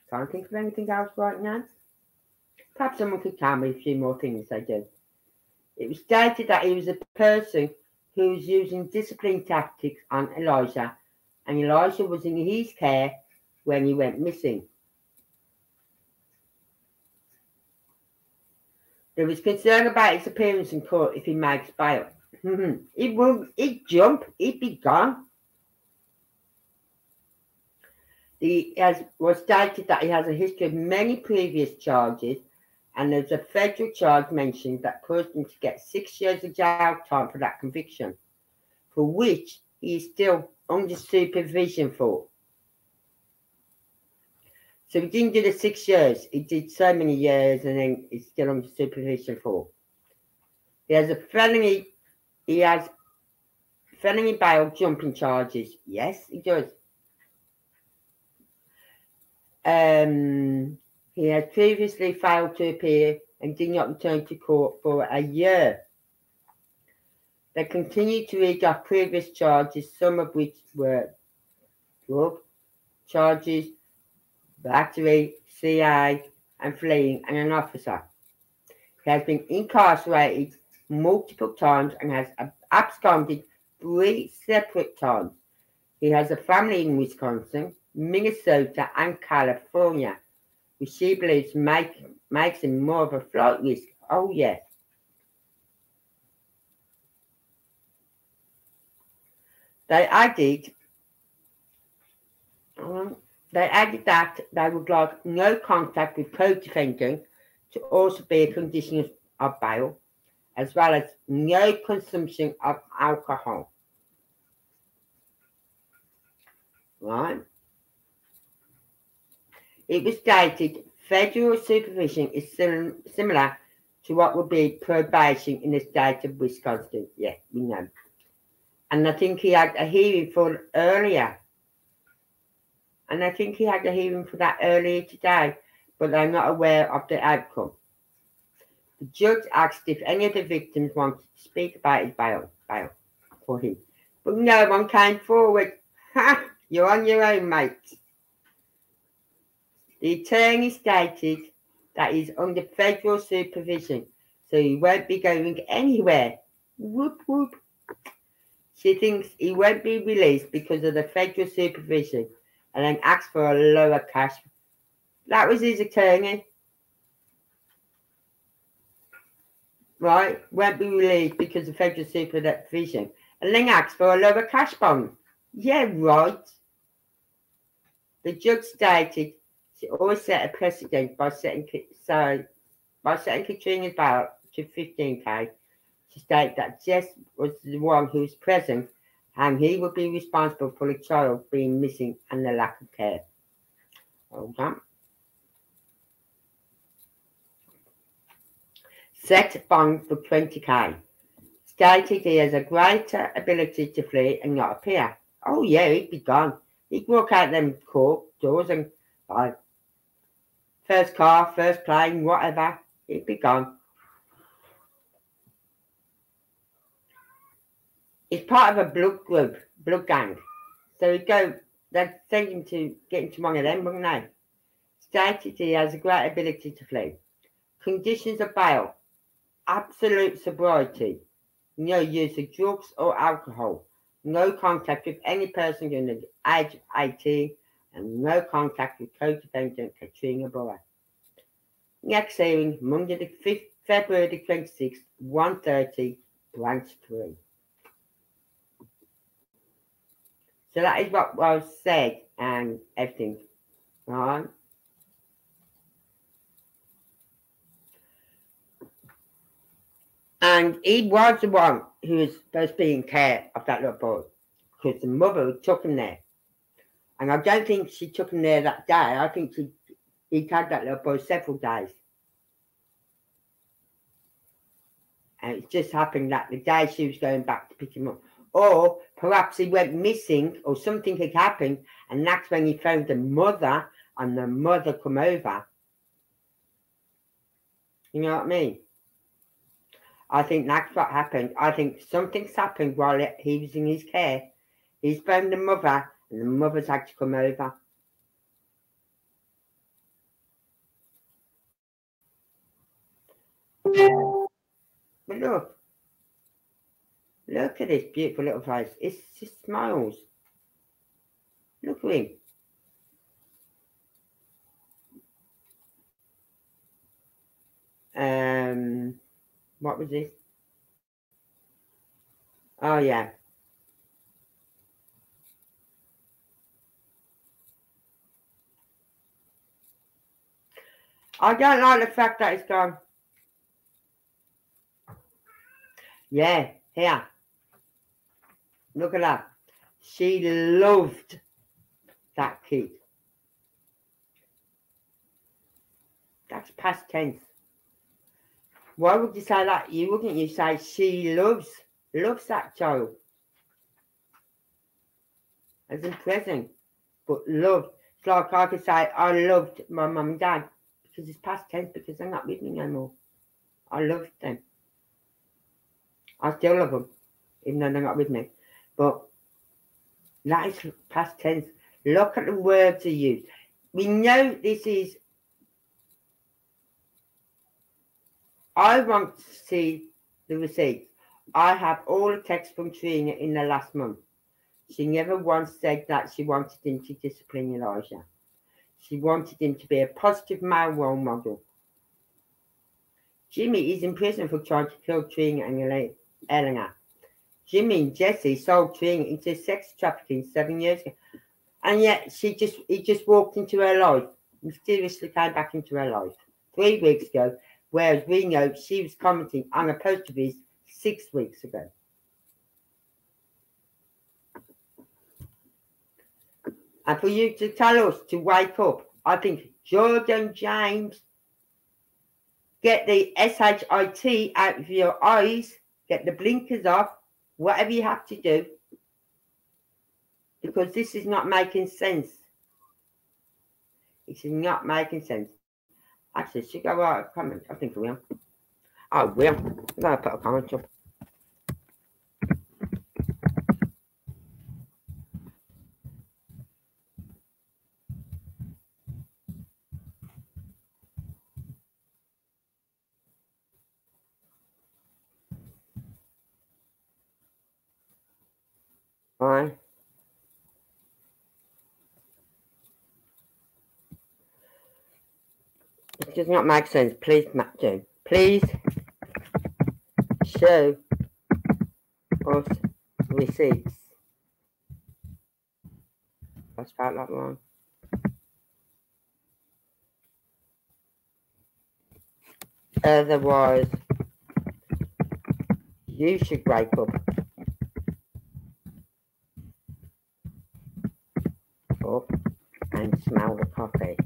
can't think of anything else right now. Perhaps someone could tell me a few more things they do. It was stated that he was a person who was using discipline tactics on Elijah, and Elijah was in his care when he went missing. There was concern about his appearance in court if he makes bail. he will he'd jump, he'd be gone. He has was stated that he has a history of many previous charges, and there's a federal charge mentioned that caused him to get six years of jail time for that conviction, for which he is still under supervision for. So he didn't do the six years. He did so many years and then he's still under supervision for. He has a felony, he has felony bail jumping charges. Yes, he does. Um, he had previously failed to appear and did not return to court for a year. They continued to read off previous charges, some of which were drug charges, battery, CI, and fleeing and an officer. He has been incarcerated multiple times and has absconded three separate times. He has a family in Wisconsin, Minnesota, and California, which she believes make, makes him more of a flight risk. Oh, yes. They added um, they added that they would like no contact with co-defendant to also be a condition of bail, as well as no consumption of alcohol. Right? It was stated federal supervision is sim similar to what would be probation in the state of Wisconsin. Yeah, we know. And I think he had a hearing for earlier and I think he had a hearing for that earlier today, but I'm not aware of the outcome. The judge asked if any of the victims wanted to speak about his bail, bail for him, but no one came forward. Ha! You're on your own, mate. The attorney stated that he's under federal supervision, so he won't be going anywhere. Whoop whoop. She thinks he won't be released because of the federal supervision and then asked for a lower cash. That was his attorney. Right? Won't be released because of federal supervision. And then asked for a lower cash bond. Yeah, right. The judge stated she always set a precedent by setting so by setting Katrina's bail to 15k. She stated that Jess was the one who was present and he would be responsible for the child being missing and the lack of care. Okay. Set bond for 20k. Stated he has a greater ability to flee and not appear. Oh yeah, he'd be gone. He'd walk out them court doors and buy first car, first plane, whatever. He'd be gone. He's part of a blood group, blood gang. So he'd go, they'd send him to get into one of them, wouldn't they? Stated he has a great ability to flee. Conditions of bail, absolute sobriety, no use of drugs or alcohol, no contact with any person under the age of 18, and no contact with co-defendant Katrina Baur. Next hearing, Monday the 5th, February the 26th, 1.30, branch 3. So that is what was said and everything. Right? And he was the one who was supposed to be in care of that little boy because the mother took him there. And I don't think she took him there that day. I think she he had that little boy several days. And it just happened that the day she was going back to pick him up. Or perhaps he went missing or something had happened and that's when he found the mother and the mother come over. You know what I mean? I think that's what happened. I think something's happened while he was in his care. He's found the mother and the mother's had to come over. But look, look at this beautiful little face. It's just smiles. Look at him. Um, what was this? Oh yeah. I don't like the fact that it's gone. Yeah, here. Look at that. She loved that kid. That's past tense. Why would you say that? You wouldn't you say she loves loves that child? As in present. But love. It's like I could say I loved my mum and dad because it's past tense because they're not with me no more. I loved them. I still love them, even though they're not with me. But that is past tense. Look at the words they use. We know this is. I want to see the receipts. I have all the texts from Trina in the last month. She never once said that she wanted him to discipline Elijah. She wanted him to be a positive male role model. Jimmy is in prison for trying to kill Trina and Eleanor. Jimmy and Jesse sold Trina into sex trafficking seven years ago. And yet she just he just walked into her life, mysteriously came back into her life three weeks ago, whereas we know she was commenting on a post of his six weeks ago. And for you to tell us to wake up, I think Jordan James, get the SHIT out of your eyes, get the blinkers off, whatever you have to do, because this is not making sense. It is not making sense. Actually, I write a comment? I think I will. I will. I'm going to put a comment up. Fine. It does not make sense. Please, do. Please show us receipts. I spelled that wrong. Otherwise, you should break up. Up and smell the coffee.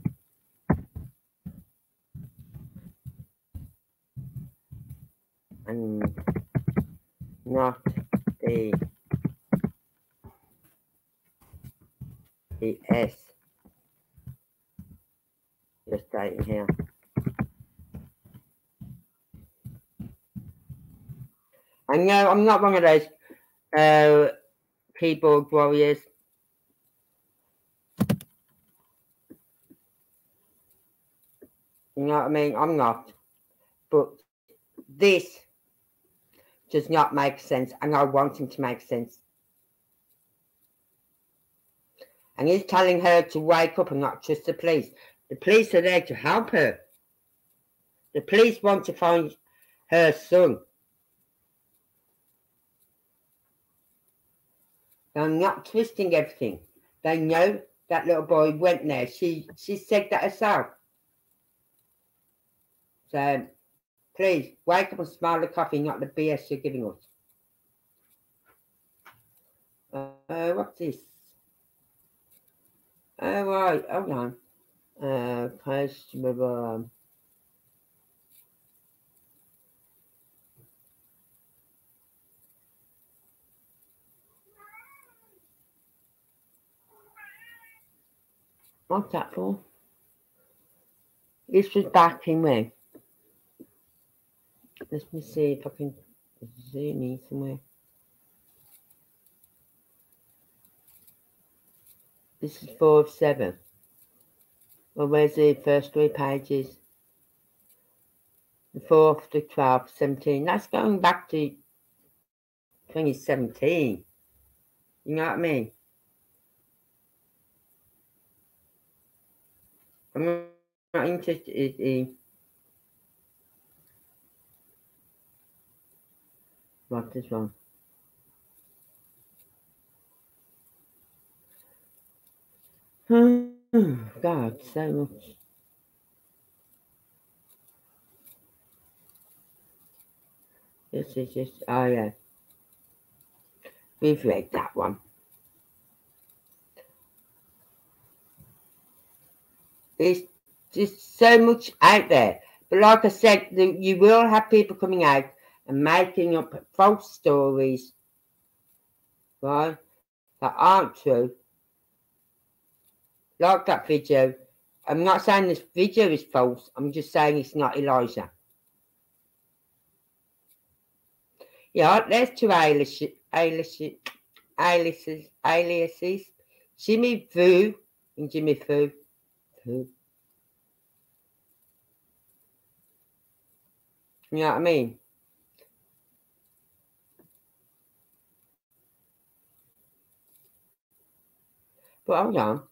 And not the the S just right here. I know I'm not one of those uh, keyboard warriors. You know what I mean? I'm not. But this does not make sense, and I want him to make sense. And he's telling her to wake up and not trust the police. The police are there to help her. The police want to find her son. They're not twisting everything. They know that little boy went there. She she said that herself. So please wake up and smell the coffee, not the BS you're giving us. Uh, what's this? Oh right, hold on. Uh, customer. Um, What's that for? This was back in when? Let me see if I can zoom in somewhere. This is four of seven. Well, where's the first three pages? The fourth to 12, 17. That's going back to 2017. You know what I mean? I'm not interested in what is wrong. God, so much. This is just, oh yeah. We've read that one. There's just so much out there. But like I said, you will have people coming out and making up false stories, right, that aren't true. Like that video. I'm not saying this video is false. I'm just saying it's not Elijah. Yeah, there's two aliases, aliases, aliases. Jimmy Vue and Jimmy Fu. You know what I mean? But hold on.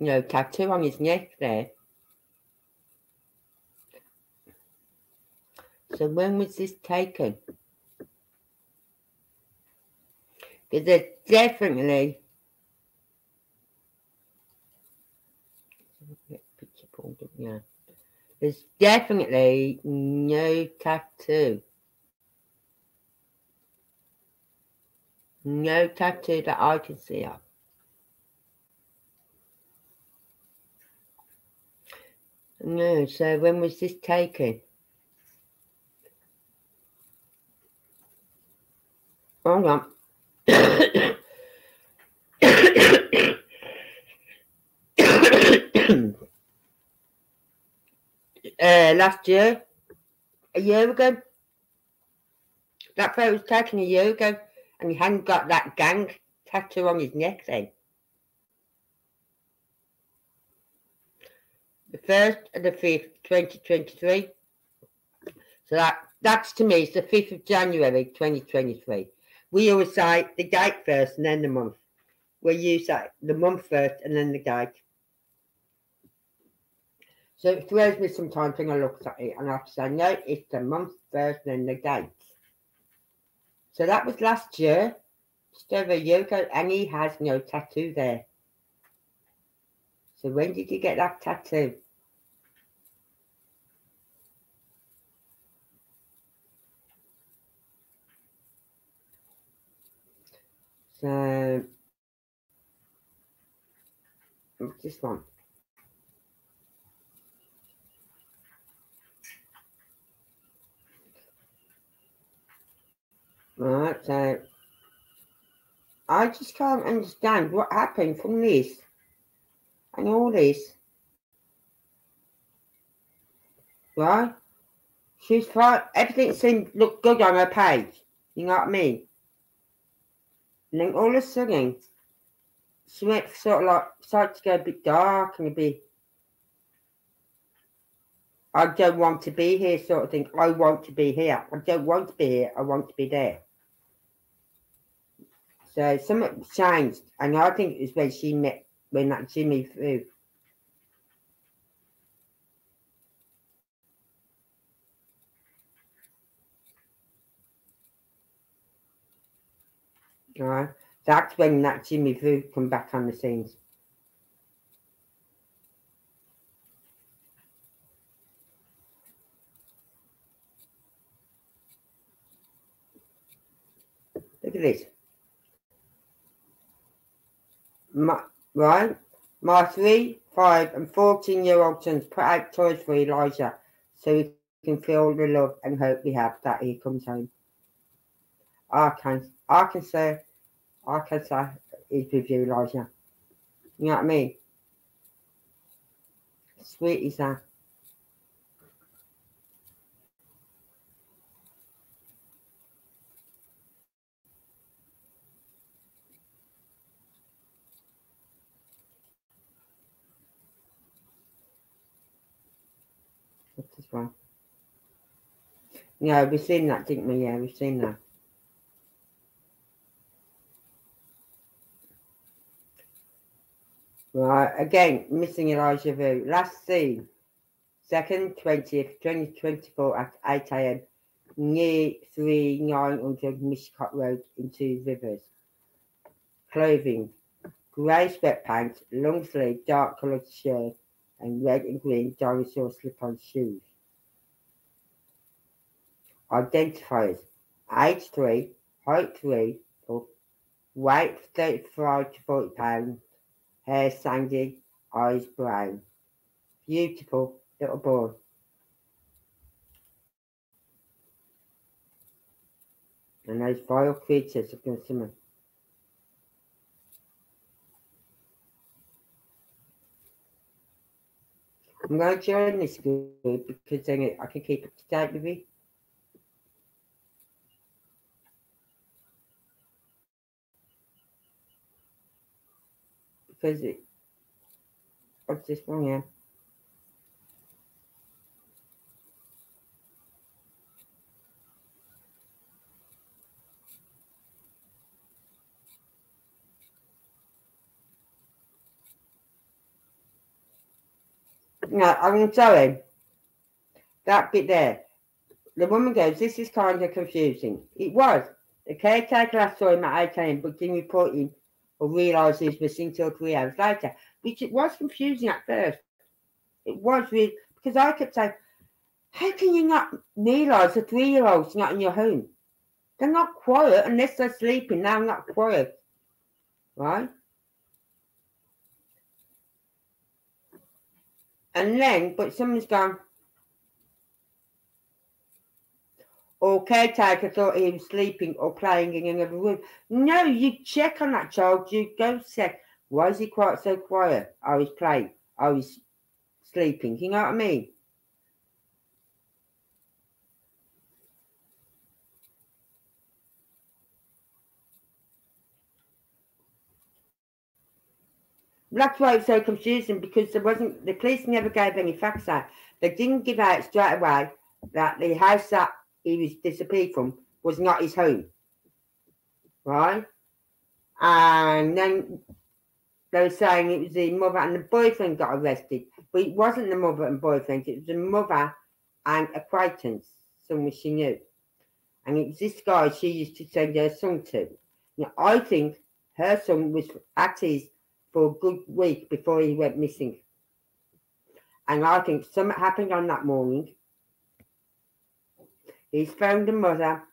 Know, tattoo on his neck there. So when was this taken? Because there's definitely yeah. There's definitely no tattoo. No tattoo that I can see of. No, so when was this taken? Hold on. uh, last year, a year ago. That photo was taken a year ago, and he hadn't got that gang tattoo on his neck then. The first and the fifth, 2023. So that that's to me, it's the 5th of January 2023. We always say the date first and then the month. We use that the month first and then the date. So it throws me sometimes when I look at it and I have to say, no, it's the month first and then the date. So that was last year, just over a and he has no tattoo there. So when did you get that tattoo? So, this one? Right, so I just can't understand what happened from this and all this. Right? She's fine. Everything seemed look good on her page. You know what I mean? And then all of a sudden, she went sort of like started to go a bit dark and a bit. I don't want to be here, sort of thing. I want to be here. I don't want to be here. I want to be there. So something changed, and I think it was when she met when that Jimmy threw. Right, that's when that Jimmy Vue come back on the scenes. Look at this. My, right? My three, five, and 14 year old sons put out toys for Elijah so he can feel the love and hope we have that he comes home. Arkansas, Arkansas, Arkansas is with you, Elijah. You know what I mean? Sweet is that. What's this Yeah, we've seen that, didn't we? Yeah, we've seen that. Right, again, missing Elijah Vue. Last seen, 2nd, 20th, 2024 at 8 a.m. near 3900 Mishicot Road in Two Rivers. Clothing, grey sweatpants, long sleeve, dark coloured shirt, and red and green dinosaur slip-on shoes. Identifiers, age 3, height 3, weight 35 to 40 pounds, hair sandy, eyes brown. Beautiful little boy. And those vile creatures are summon. I'm going to join this group because then I can keep up to date with it. Because what's this one here? No, I'm sorry. That bit there. The woman goes, This is kind of confusing. It was. The caretaker last saw him at 8 a.m., but didn't report him realise he was missing till three hours later, which it was confusing at first. It was really, because I kept saying, How can you not realise a three year old's not in your home? They're not quiet unless they're sleeping. They're not quiet. Right? And then, but someone's gone, or caretaker thought he was sleeping or playing in another room. No, you check on that child. You go check. Why is he quite so quiet? I was playing. I was sleeping. You know what I mean? That's why it's so confusing because there wasn't the police never gave any facts out. They didn't give out straight away that the house that he was disappeared from was not his home. Right? And then they were saying it was the mother and the boyfriend got arrested. But it wasn't the mother and boyfriend, it was the mother and acquaintance, someone she knew. And it was this guy she used to send her son to. Now, I think her son was at his for a good week before he went missing. And I think something happened on that morning. He's phoned the mother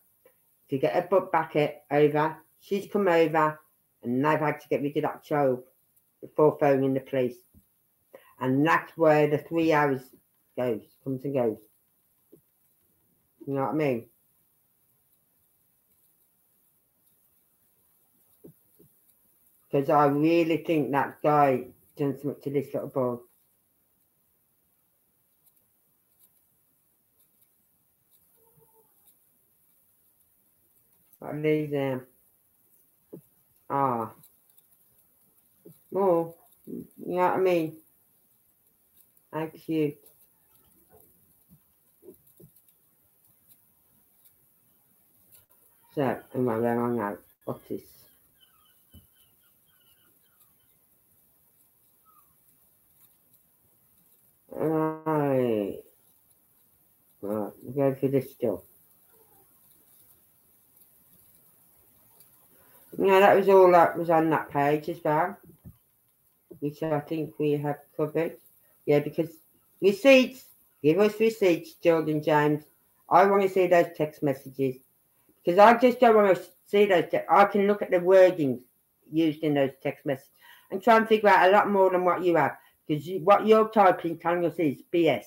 to get her butt back it over. She's come over and they've had to get rid of that child before phoning the police. And that's where the three hours goes, comes and goes. You know what I mean? Because I really think that guy done something to this little boy. I need them. Ah. More. You know what I mean? How cute. So, am I wrong out. What's this? Right. Right, we're go for this still. Yeah, that was all that was on that page as well, which I think we have covered. Yeah, because receipts, give us receipts, Jordan James. I want to see those text messages because I just don't want to see those. I can look at the wording used in those text messages and try and figure out a lot more than what you have because you, what you're typing telling us is BS.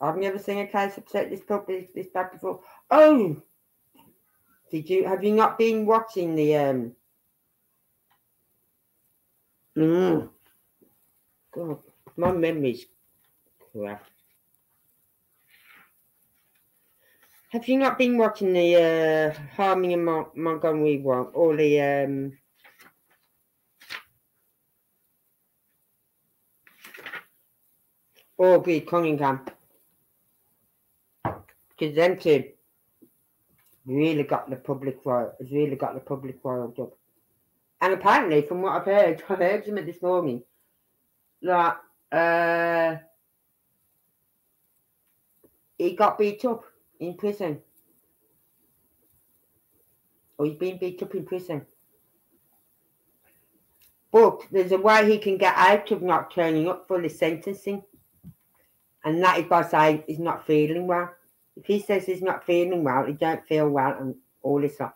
I've never seen a case upset this public this bad before. Oh, did you have you not been watching the um? Mm, God, my memory's crap. Have you not been watching the uh, Harmony and Mon- Montgomery one or the um? Aubrey Cunningham? Two really got the public riled, has really got the public riled up. And apparently, from what I've heard, I heard him this morning, that uh, he got beat up in prison. Or he's been beat up in prison. But there's a way he can get out of not turning up for the sentencing. And that is by saying he's not feeling well. If he says he's not feeling well, he don't feel well and all this stuff,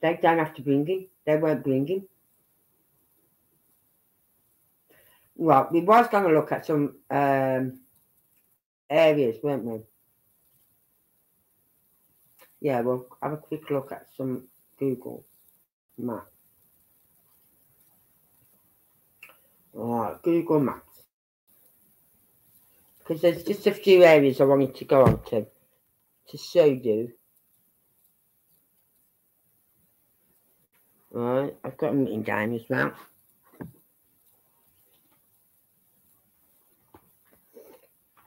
they don't have to bring him. They won't bring him. Well, we was going to look at some um, areas, weren't we? Yeah, we'll have a quick look at some Google Maps. All right, Google Maps. Because there's just a few areas I wanted to go on to to show you. Right, I've got a meeting down as well.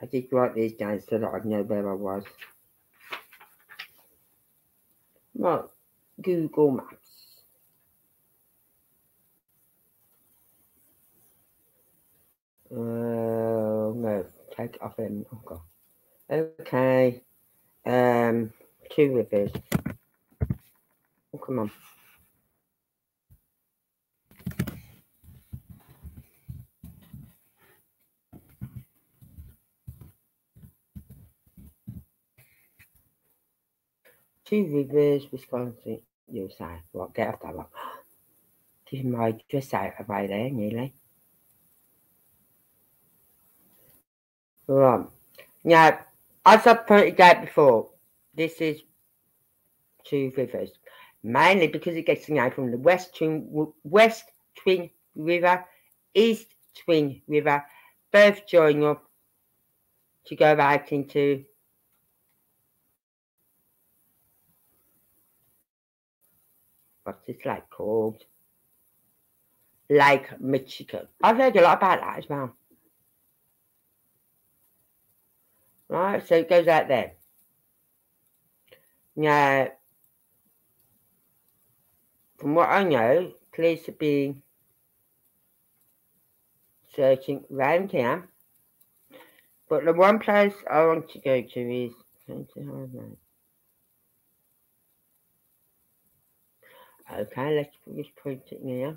I did write these down so that I'd know where I was. Right, Google Maps. Uh, no, take off him. Oh God. Okay. Um, two rivers. Oh, come on. Two rivers, Wisconsin, USA. What, get off that one. Did my dress out of right there, nearly. Right. Now, as I pointed out before, this is two rivers, mainly because it gets the name from the West Twin, West Twin River, East Twin River, both join up to go out into what's this lake called? Lake Michigan. I've heard a lot about that as well. Right, so it goes out there. Now, from what I know, police have been searching around here. But the one place I want to go to is. Okay, let's just put it here.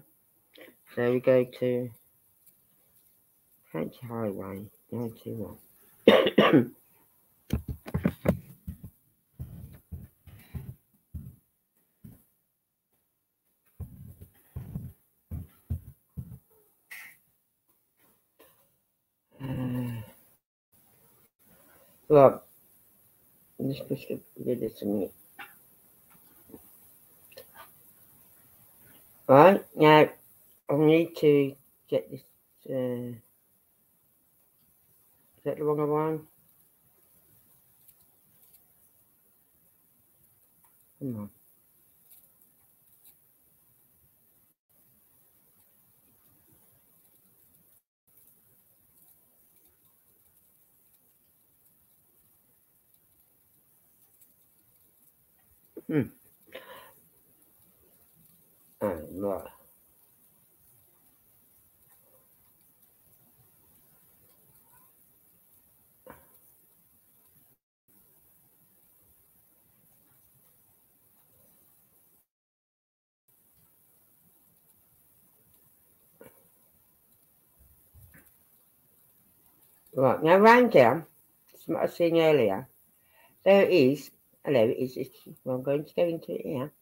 So we go to French Highway 91. Well, let's just get this a minute. Right, now I need to get this. Uh, is that the wrong one? 嗯嗯，是吧。Right. Now round down, what I've seen earlier, there is, hello, it is, well, I'm going to go into it here.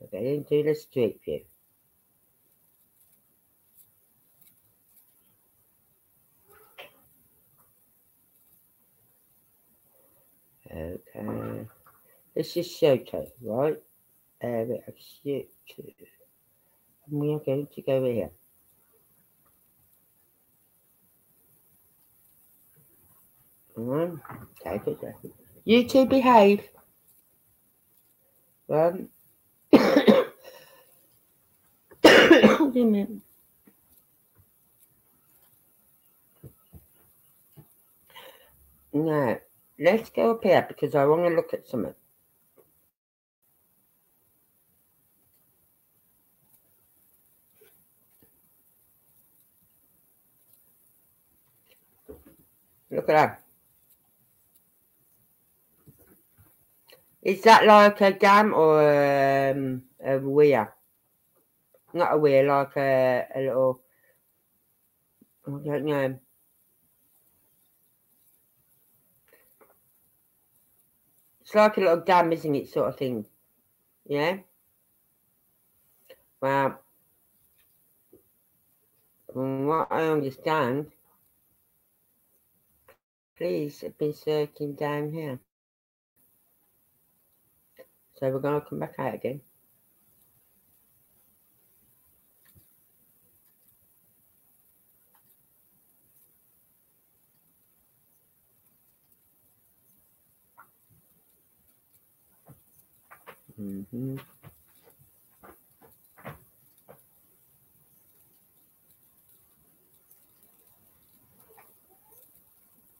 We're going into the street view. Okay, this is Shoto, right? Uh, we have Shoto. And we are going to go here. Mm-hmm. It there. You two behave. One. Hold a minute. Now, let's go up here because I want to look at something. Look at that. Is that like a dam or um, a weir? Not a weir, like a, a little. I don't know. It's like a little dam, isn't it, sort of thing? Yeah? Well, from what I understand, please have been searching down here. So we're going to come back out again. Mm-hmm.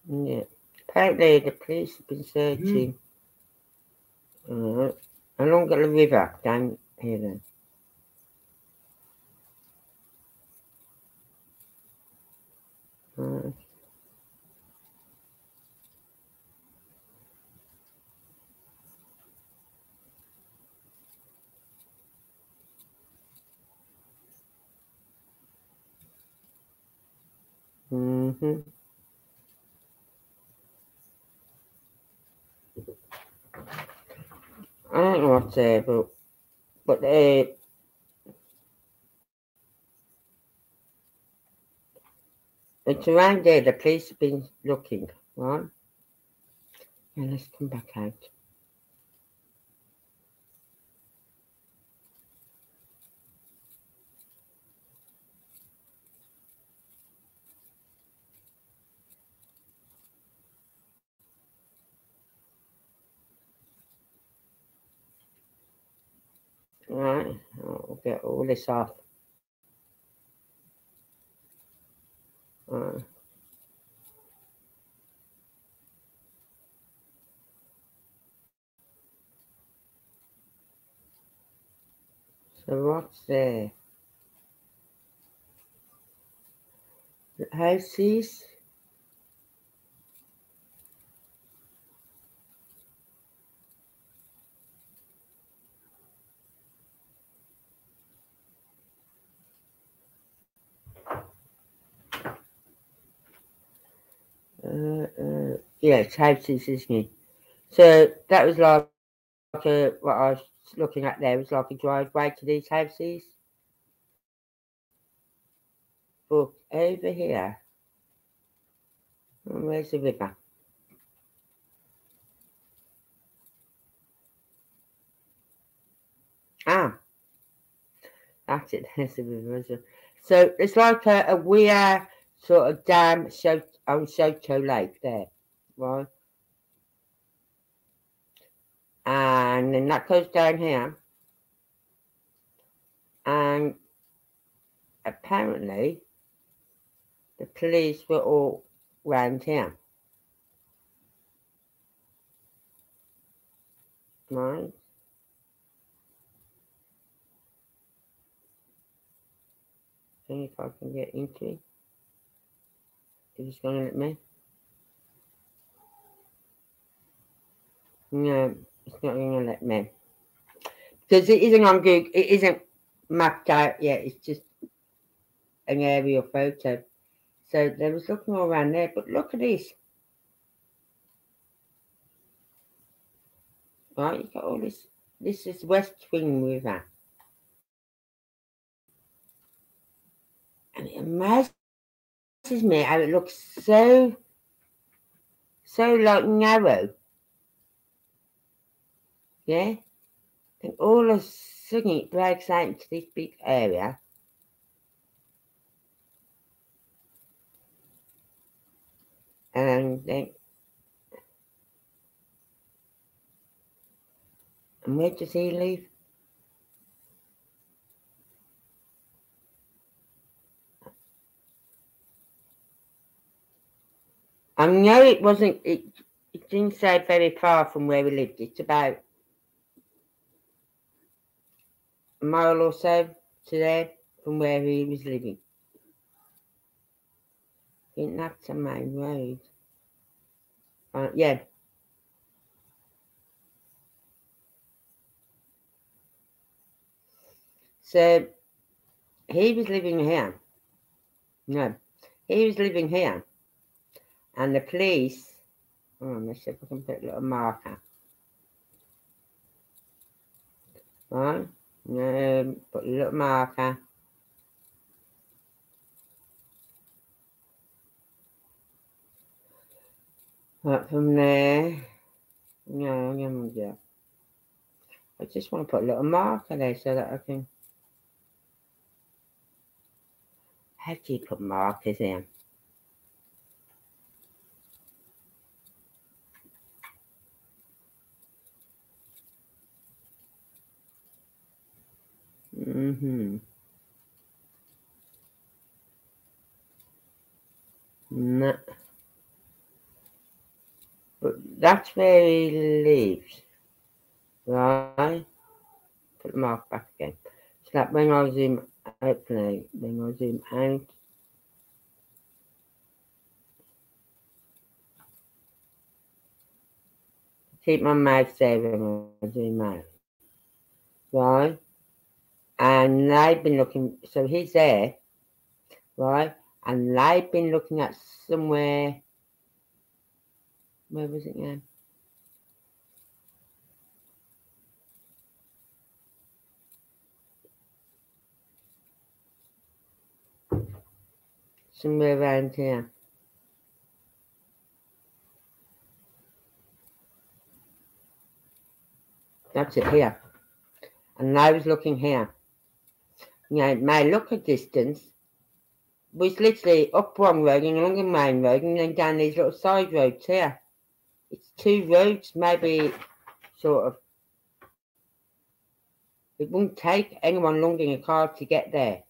Yeah. Apparently the police have been searching uh, along the river down here then. Mm-hmm. I don't know what to say, but but uh, it's around there. The police have been looking, right? Yeah, let's come back out. Right, I'll get all this off. Right. So what's there? The houses. Uh, uh, yeah, houses, isn't it? So that was like, like a, what I was looking at there was like a driveway to these houses. But over here, oh, where's the river? Ah, that's it. There's the river. So it's like a, a weir sort of dam show Oh, on Soto Lake there, right? And then that goes down here. And apparently the police were all round here. Right. See if I can get into it. If it's going let me. No, it's not going to let me. Because it isn't on Google, it isn't mapped out yet. It's just an aerial photo. So they was looking all around there, but look at this. Right, you got all this. This is West Twin River. And it amazes me how it looks so, so like narrow. Yeah? And all of a sudden it breaks out into this big area. And then and where does he live? I know it wasn't it it didn't say very far from where we lived. It's about a mile or so to there from where he was living. I think that's a main road. Uh, yeah. So he was living here. No, he was living here. And the police, oh, let's see if I can put a little marker. Right, um, put a little marker. Right from there. No, no, yeah. I just want to put a little marker there so that I can. How do you put markers in? Mm-hmm. No. But that's where he lives. Right? Put the mark back again. So that when I zoom play, when I zoom out. Keep my mouse there when I zoom out. Right? And they've been looking, so he's there, right? And they've been looking at somewhere, where was it again? Somewhere around here. That's it here. And I was looking here. You know, my look at distance was literally up one road and along the main road and then down these little side roads here. It's two roads, maybe sort of. It wouldn't take anyone longer than a car to get there.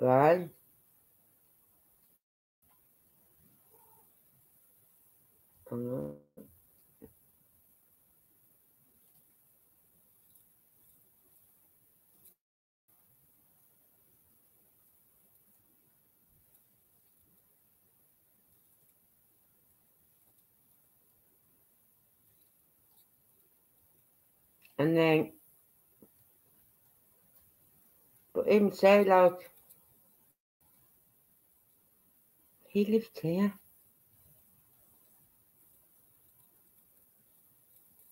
Right? Uh, And then, but him say like, he lived here.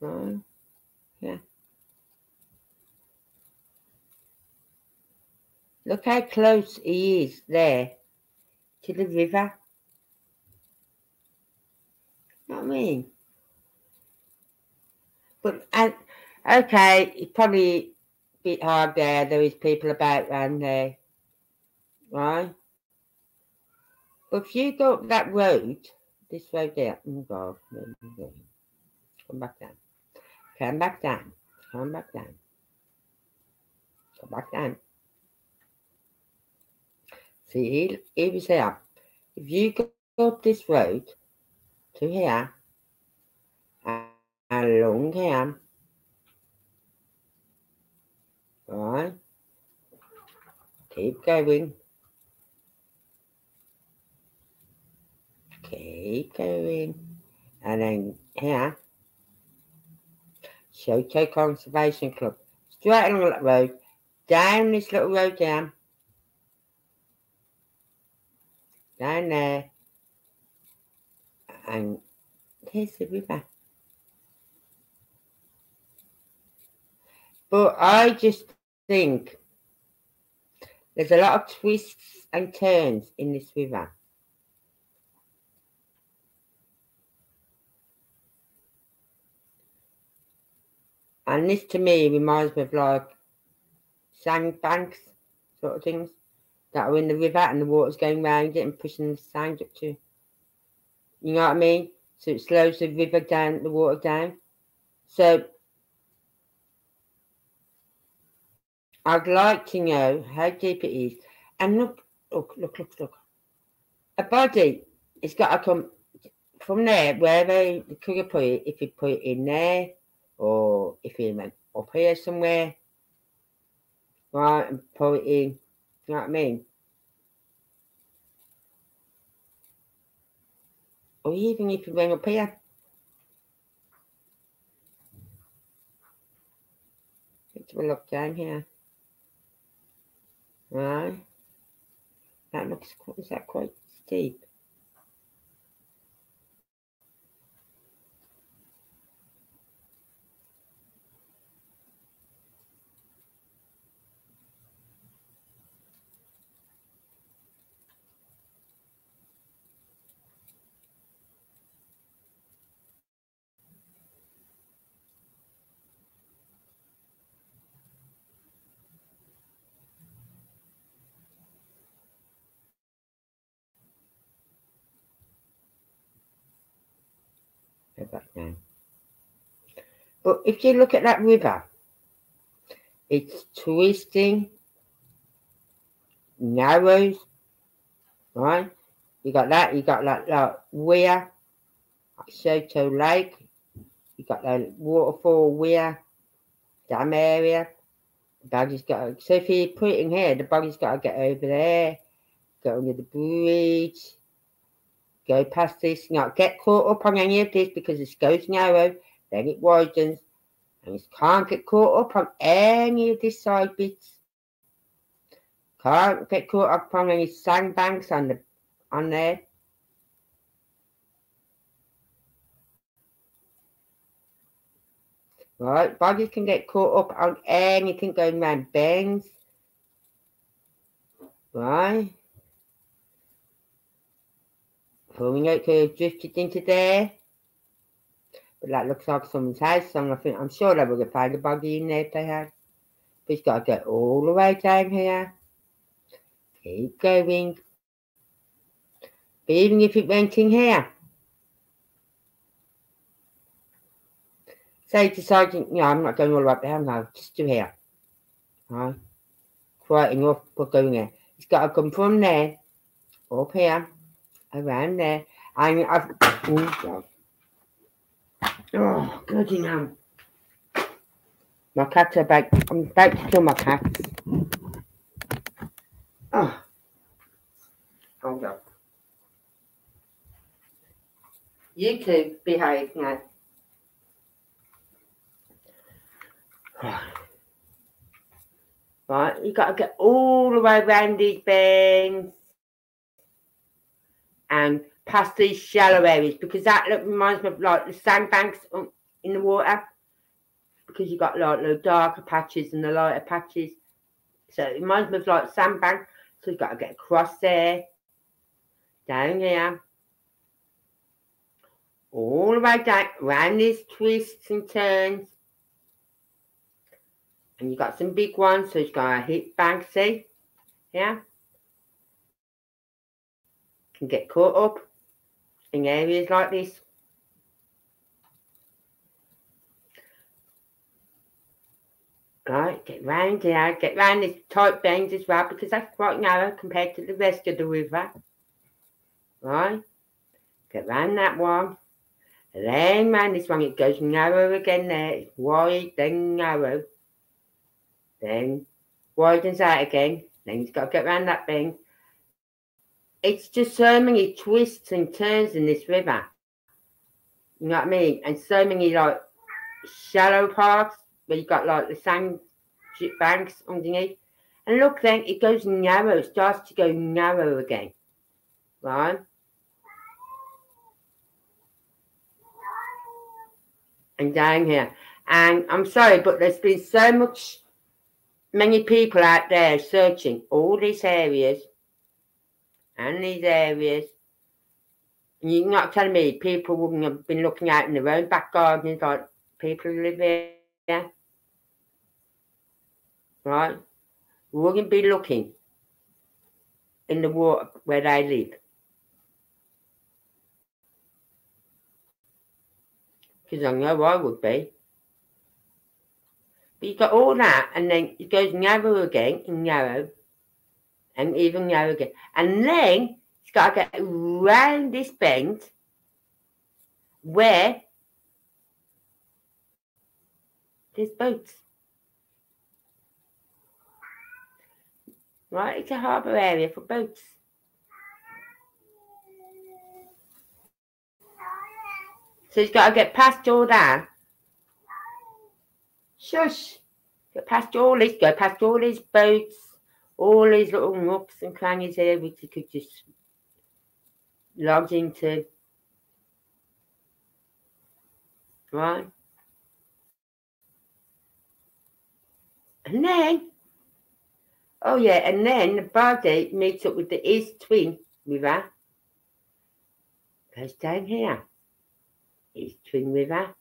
No, yeah. Look how close he is there to the river. You know what I mean? But and Okay, it's probably a bit hard there. There is people about around there, right? But if you go up that road, this road there, oh God, come back down, come back down, come back down, come back down. See, he, he was here. If you go up this road to here, along here. Right. Keep going. Keep going. And then here. Shoto Conservation Club. Straight along that road. Down this little road down. Down there. And here's the river. But I just think there's a lot of twists and turns in this river. And this to me reminds me of like sandbanks sort of things that are in the river and the water's going round it and pushing the sand up to you know what I mean? So it slows the river down, the water down. So I'd like to know how deep it is. And look, look, look, look, look. A body, it's got to come from there, wherever the could put it, if you put it in there, or if you went up here somewhere, right, and put it in. You know what I mean? Or even if you went up here. Let's have a look down here. Right. That looks is that quite steep? Go back now. But if you look at that river, it's twisting, narrows, right? You got that, you got that like weir, Soto Lake, you got that waterfall weir, dam area. The buggy's got to, so if you put it in here, the buggy's got to get over there, go under the bridge, go past this, not get caught up on any of this because it goes narrow, then it widens, and you can't get caught up on any of this side bits. Can't get caught up on any sandbanks on the on there. Right, bodies can get caught up on anything going around bends. Right. Pulling out to have drifted into there. But that looks like someone's house, so I think I'm sure they would have found a buggy in there if they had. But it's got to go all the way down here. Keep going. But even if it went in here, say to Sergeant, you know, I'm not going all the way down there, no, just to here. Right? Quite enough for going there. It's got to come from there, up here, around there. And I've, oh. Oh, bloody hell. My cats are about, I'm about to kill my cats. Oh. Hold up. You two behave now. Right, you got to get all the way around these bends and past these shallow areas because that look, reminds me of like the sandbanks in the water because you've got like the darker patches and the lighter patches. So it reminds me of like sandbank. So you've got to get across there, down here, all the way down, around these twists and turns. And you've got some big ones, so you've got a hit bank, see? Yeah. Can get caught up in areas like this. Right, get round here, get round this tight bend as well because that's quite narrow compared to the rest of the river. Right, get round that one. Then man, this one it goes narrow again there. Wide, then narrow. Then widens out again. Then you've got to get round that bend. It's just so many twists and turns in this river. You know what I mean? And so many like shallow parts where you got like the sand banks underneath. And look, then it goes narrow, it starts to go narrow again, right? And down here. And I'm sorry, but there's been so much, many people out there searching all these areas and these areas. You're not telling me people wouldn't have been looking out in their own back gardens like people who live here. Right? wouldn't be looking in the water where they live. Because I know I would be. But you got all that, and then it goes narrow again, and narrow, and even now again. And then it's got to get round this bend where there's boats. Right, it's a harbour area for boats. So he's got to get past all that. Shush. Get past all this, go past all these boats, all these little nooks and crannies here which you could just lodge into. Right? And then Oh yeah, and then the body meets up with the East Twin River. Goes down here. East Twin River.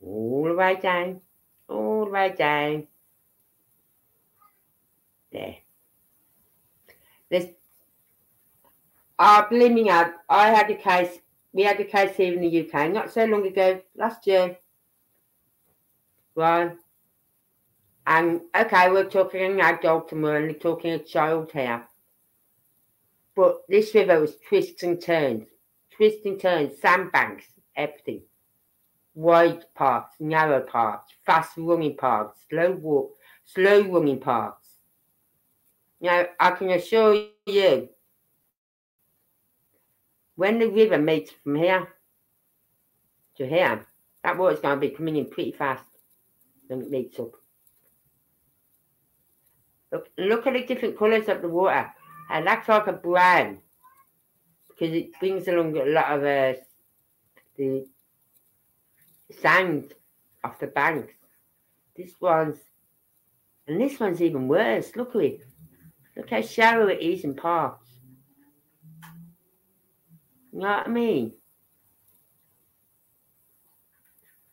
All the way down. All the way down. There. There's Ah, blimey out. I had a case, we had a case here in the UK not so long ago, last year. Right. And okay, we're talking an adult and we're only talking a child here. But this river was twists and turns, twists and turns, sandbanks, everything. Wide parts, narrow parts, fast running parts, slow walk, slow running parts. Now, I can assure you, when the river meets from here to here, that water's going to be coming in pretty fast when it meets up. Look, look at the different colours of the water. And that's like a brown. Because it brings along a lot of uh, the sand off the banks. This one's, and this one's even worse. Look at it. Look how shallow it is in parts. You know what I mean?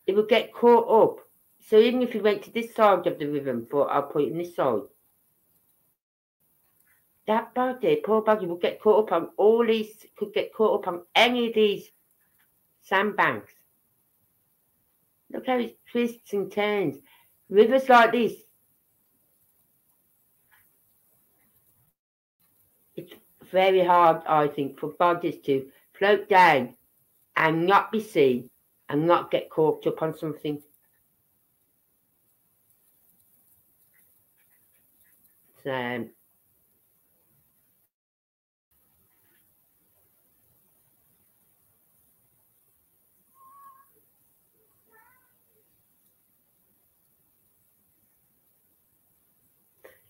It will get caught up. So even if you went to this side of the river thought, I'll put it in this side, that buggy, poor buggy, will get caught up on all these, could get caught up on any of these sandbanks. Look how it twists and turns. Rivers like this, it's very hard, I think, for bodies to float down and not be seen and not get caught up on something. So,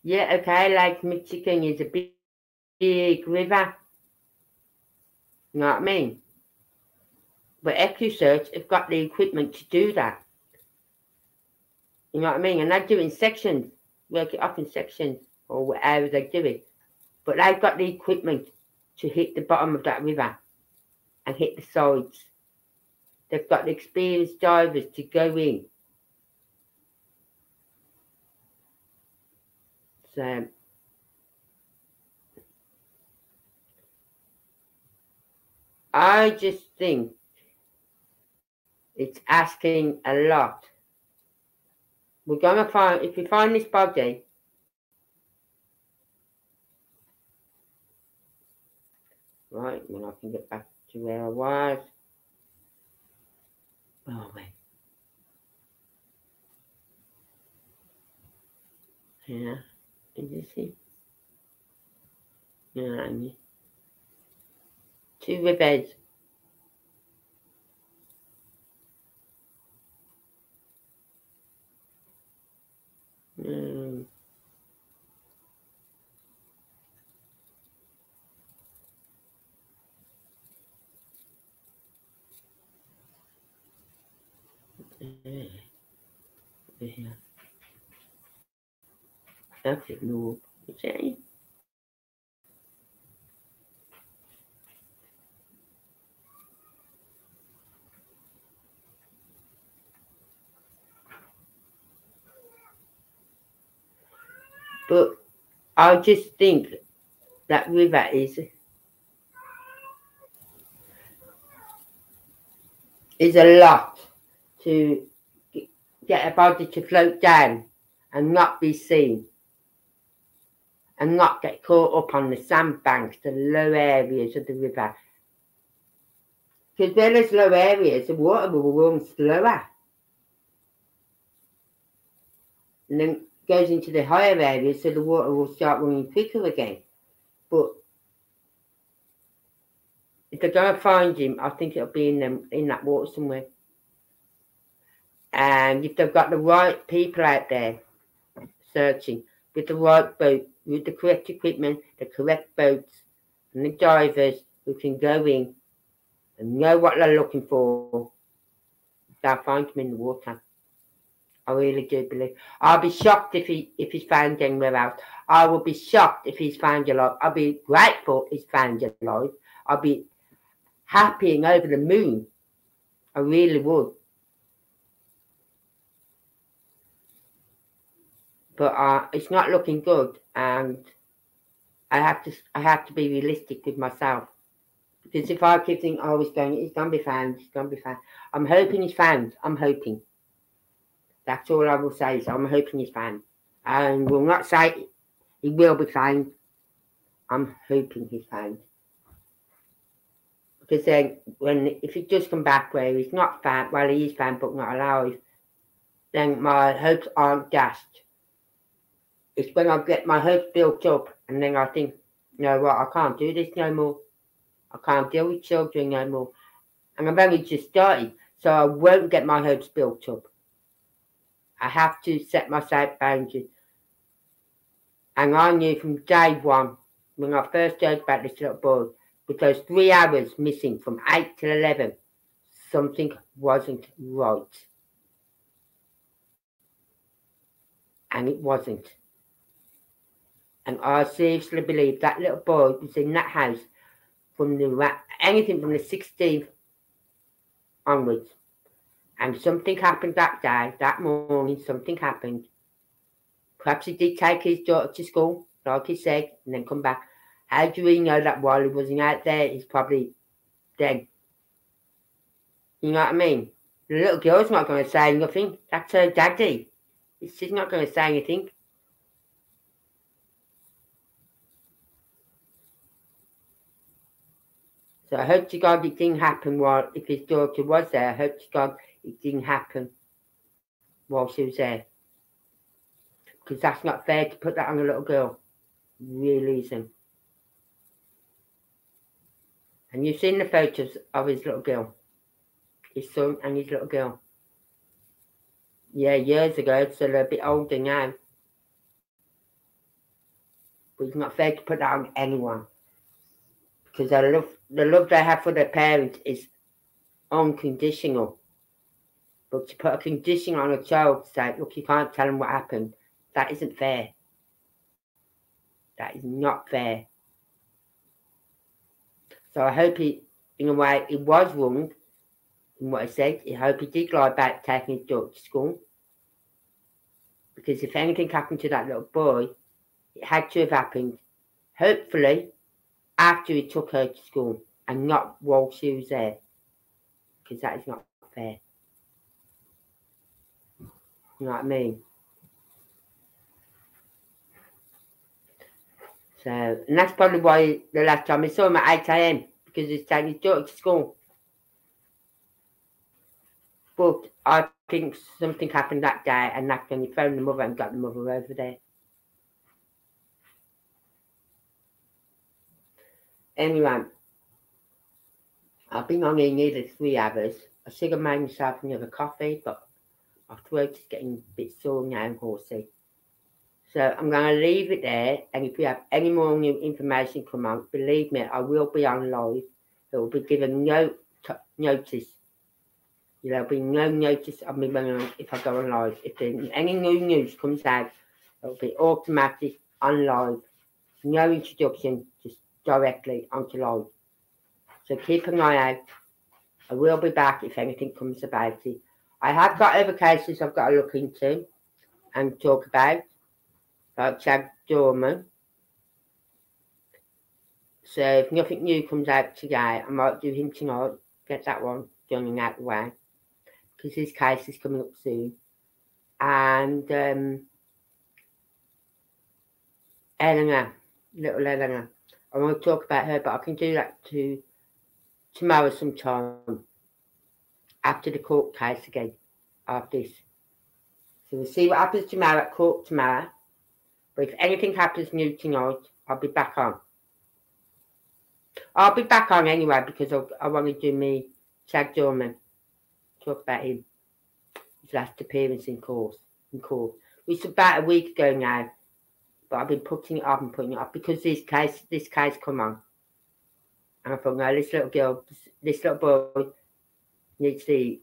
Yeah, okay, like Michigan is a big, big river. You know what I mean? But EquuSearch have got the equipment to do that. You know what I mean? And they're doing sections, work it up in sections or whatever they do it. But they've got the equipment to hit the bottom of that river and hit the sides. They've got the experienced divers to go in um, I just think it's asking a lot. We're going to find, if we find this body, right, when I can get back to where I was. Oh, wait. Yeah, did you see? Yeah, I mean, two rivers. Mm. Yeah. Yeah. That's it, no. See? But I just think that river is is a lot to get a body to float down and not be seen and not get caught up on the sandbanks, the low areas of the river. Because where there's low areas, the water will run slower. And then goes into the higher areas, so the water will start running quicker again. But if they're going to find him, I think it'll be in them in that water somewhere. And if they've got the right people out there searching with the right boat, with the correct equipment, the correct boats, and the divers who can go in and know what they're looking for, they'll find him in the water. I really do believe. I'll be shocked if he if he's found anywhere else. I will be shocked if he's found alive. I'll be grateful he's found alive. I'll be happy and over the moon. I really would. But uh, it's not looking good, and I have to I have to be realistic with myself. Because if I keep thinking, oh, he's going, he's gonna be found, he's gonna be found. I'm hoping he's found. I'm hoping. That's all I will say. So I'm hoping he's found. And will not say he will be found. I'm hoping he's found. Because then, when if he does come back where he's not found, well, he is found but not alive, then my hopes aren't dashed. It's when I get my hopes built up, and then I think, you know what, I can't do this no more. I can't deal with children no more. And I've only just started, so I won't get my hopes built up. I have to set myself boundaries. And I knew from day one, when I first heard about this little boy, those three hours missing from 8 till 11, something wasn't right. And it wasn't. And I seriously believe that little boy was in that house from the anything from the 16th onwards. And something happened that day, that morning, something happened. Perhaps he did take his daughter to school, like he said, and then come back. How do we know that while he wasn't out there, he's probably dead? You know what I mean? The little girl's not going to say nothing. That's her daddy. She's not going to say anything. So I hope to God it didn't happen while, if his daughter was there, I hope to God it didn't happen while she was there. Because that's not fair to put that on a little girl. Really isn't. And you've seen the photos of his little girl, his son and his little girl. Yeah, years ago, so they're a bit older now. But it's not fair to put that on anyone. Because the love, the love they have for their parents is unconditional. But to put a condition on a child to say, look, you can't tell them what happened, that isn't fair. That is not fair. So I hope he, in a way, it was wrong in what I said. I hope he did lie about taking his daughter to school. Because if anything happened to that little boy, it had to have happened, hopefully, after he took her to school and not while she was there. Because that is not fair. You know what I mean? So, and that's probably why the last time I saw him at 8 a.m. because he's taking his daughter to school. But I think something happened that day, and that's when he phoned the mother and got the mother over there. Anyway, I've been on here nearly three hours. I should have made myself another coffee, but my throat is getting a bit sore now and horsey. So I'm going to leave it there. And if you have any more new information come on, believe me, I will be on live. It will be given no t- notice. There'll be no notice of me running if I go on live. If any new news comes out, it'll be automatic on live. No introduction, just directly onto live. So keep an eye out. I will be back if anything comes about it. I have got other cases I've got to look into and talk about, like Chad Doerman. So if nothing new comes out today, I might do him tonight, get that one done and out the way, because his case is coming up soon. And um, Eleanor, little Eleanor, I want to talk about her, but I can do that to tomorrow sometime after the court case again, after this. So we'll see what happens tomorrow at court tomorrow. But if anything happens new tonight, I'll be back on. I'll be back on anyway because I, I want to do me Chad Doerman. Talk about him. His last appearance in court. In court. Which is about a week ago now. But I've been putting it off and putting it off because this case this case come on. And I thought, no, this little girl, this little boy needs the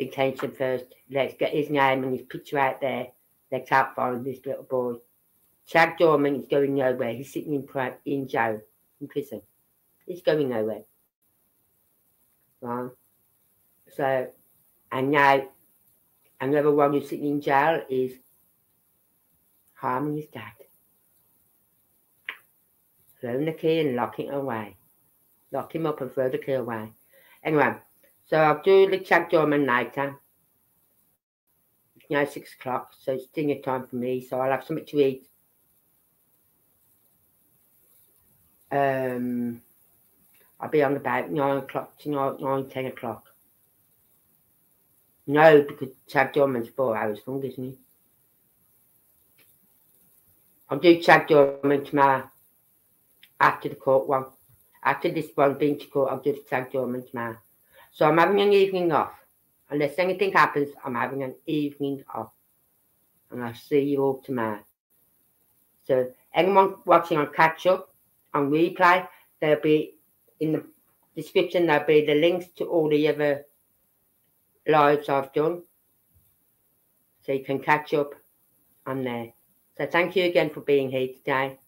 attention first. Let's get his name and his picture out there. Let's help find this little boy. Chad Doerman is going nowhere. He's sitting in, in jail, in prison. He's going nowhere. Right? So, and now another one who's sitting in jail is Harmony's dad. Throw the key and lock it away. Lock him up and throw the key away. Anyway, so I'll do the Chad Doerman later. It's now six o'clock, so it's dinner time for me, so I'll have something to eat. Um, I'll be on about nine o'clock tonight, nine, ten o'clock. No, because Chad Doerman's four hours long, isn't he? I'll do Chad Doerman tomorrow after the court one. After this one being to court, I'll do the Chad Doerman tomorrow. So I'm having an evening off. Unless anything happens, I'm having an evening off. And I'll see you all tomorrow. So anyone watching on catch up, on replay, there'll be in the description, there'll be the links to all the other lives I've done. So you can catch up on there. So thank you again for being here today.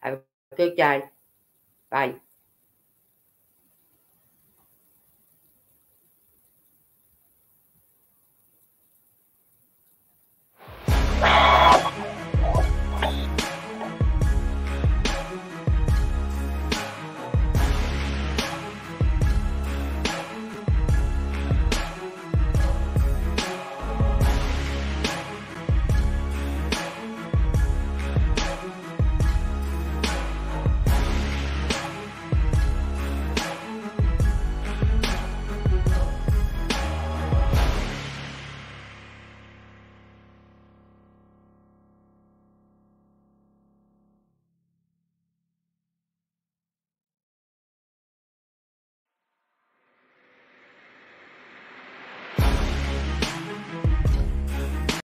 Have a good day. Bye.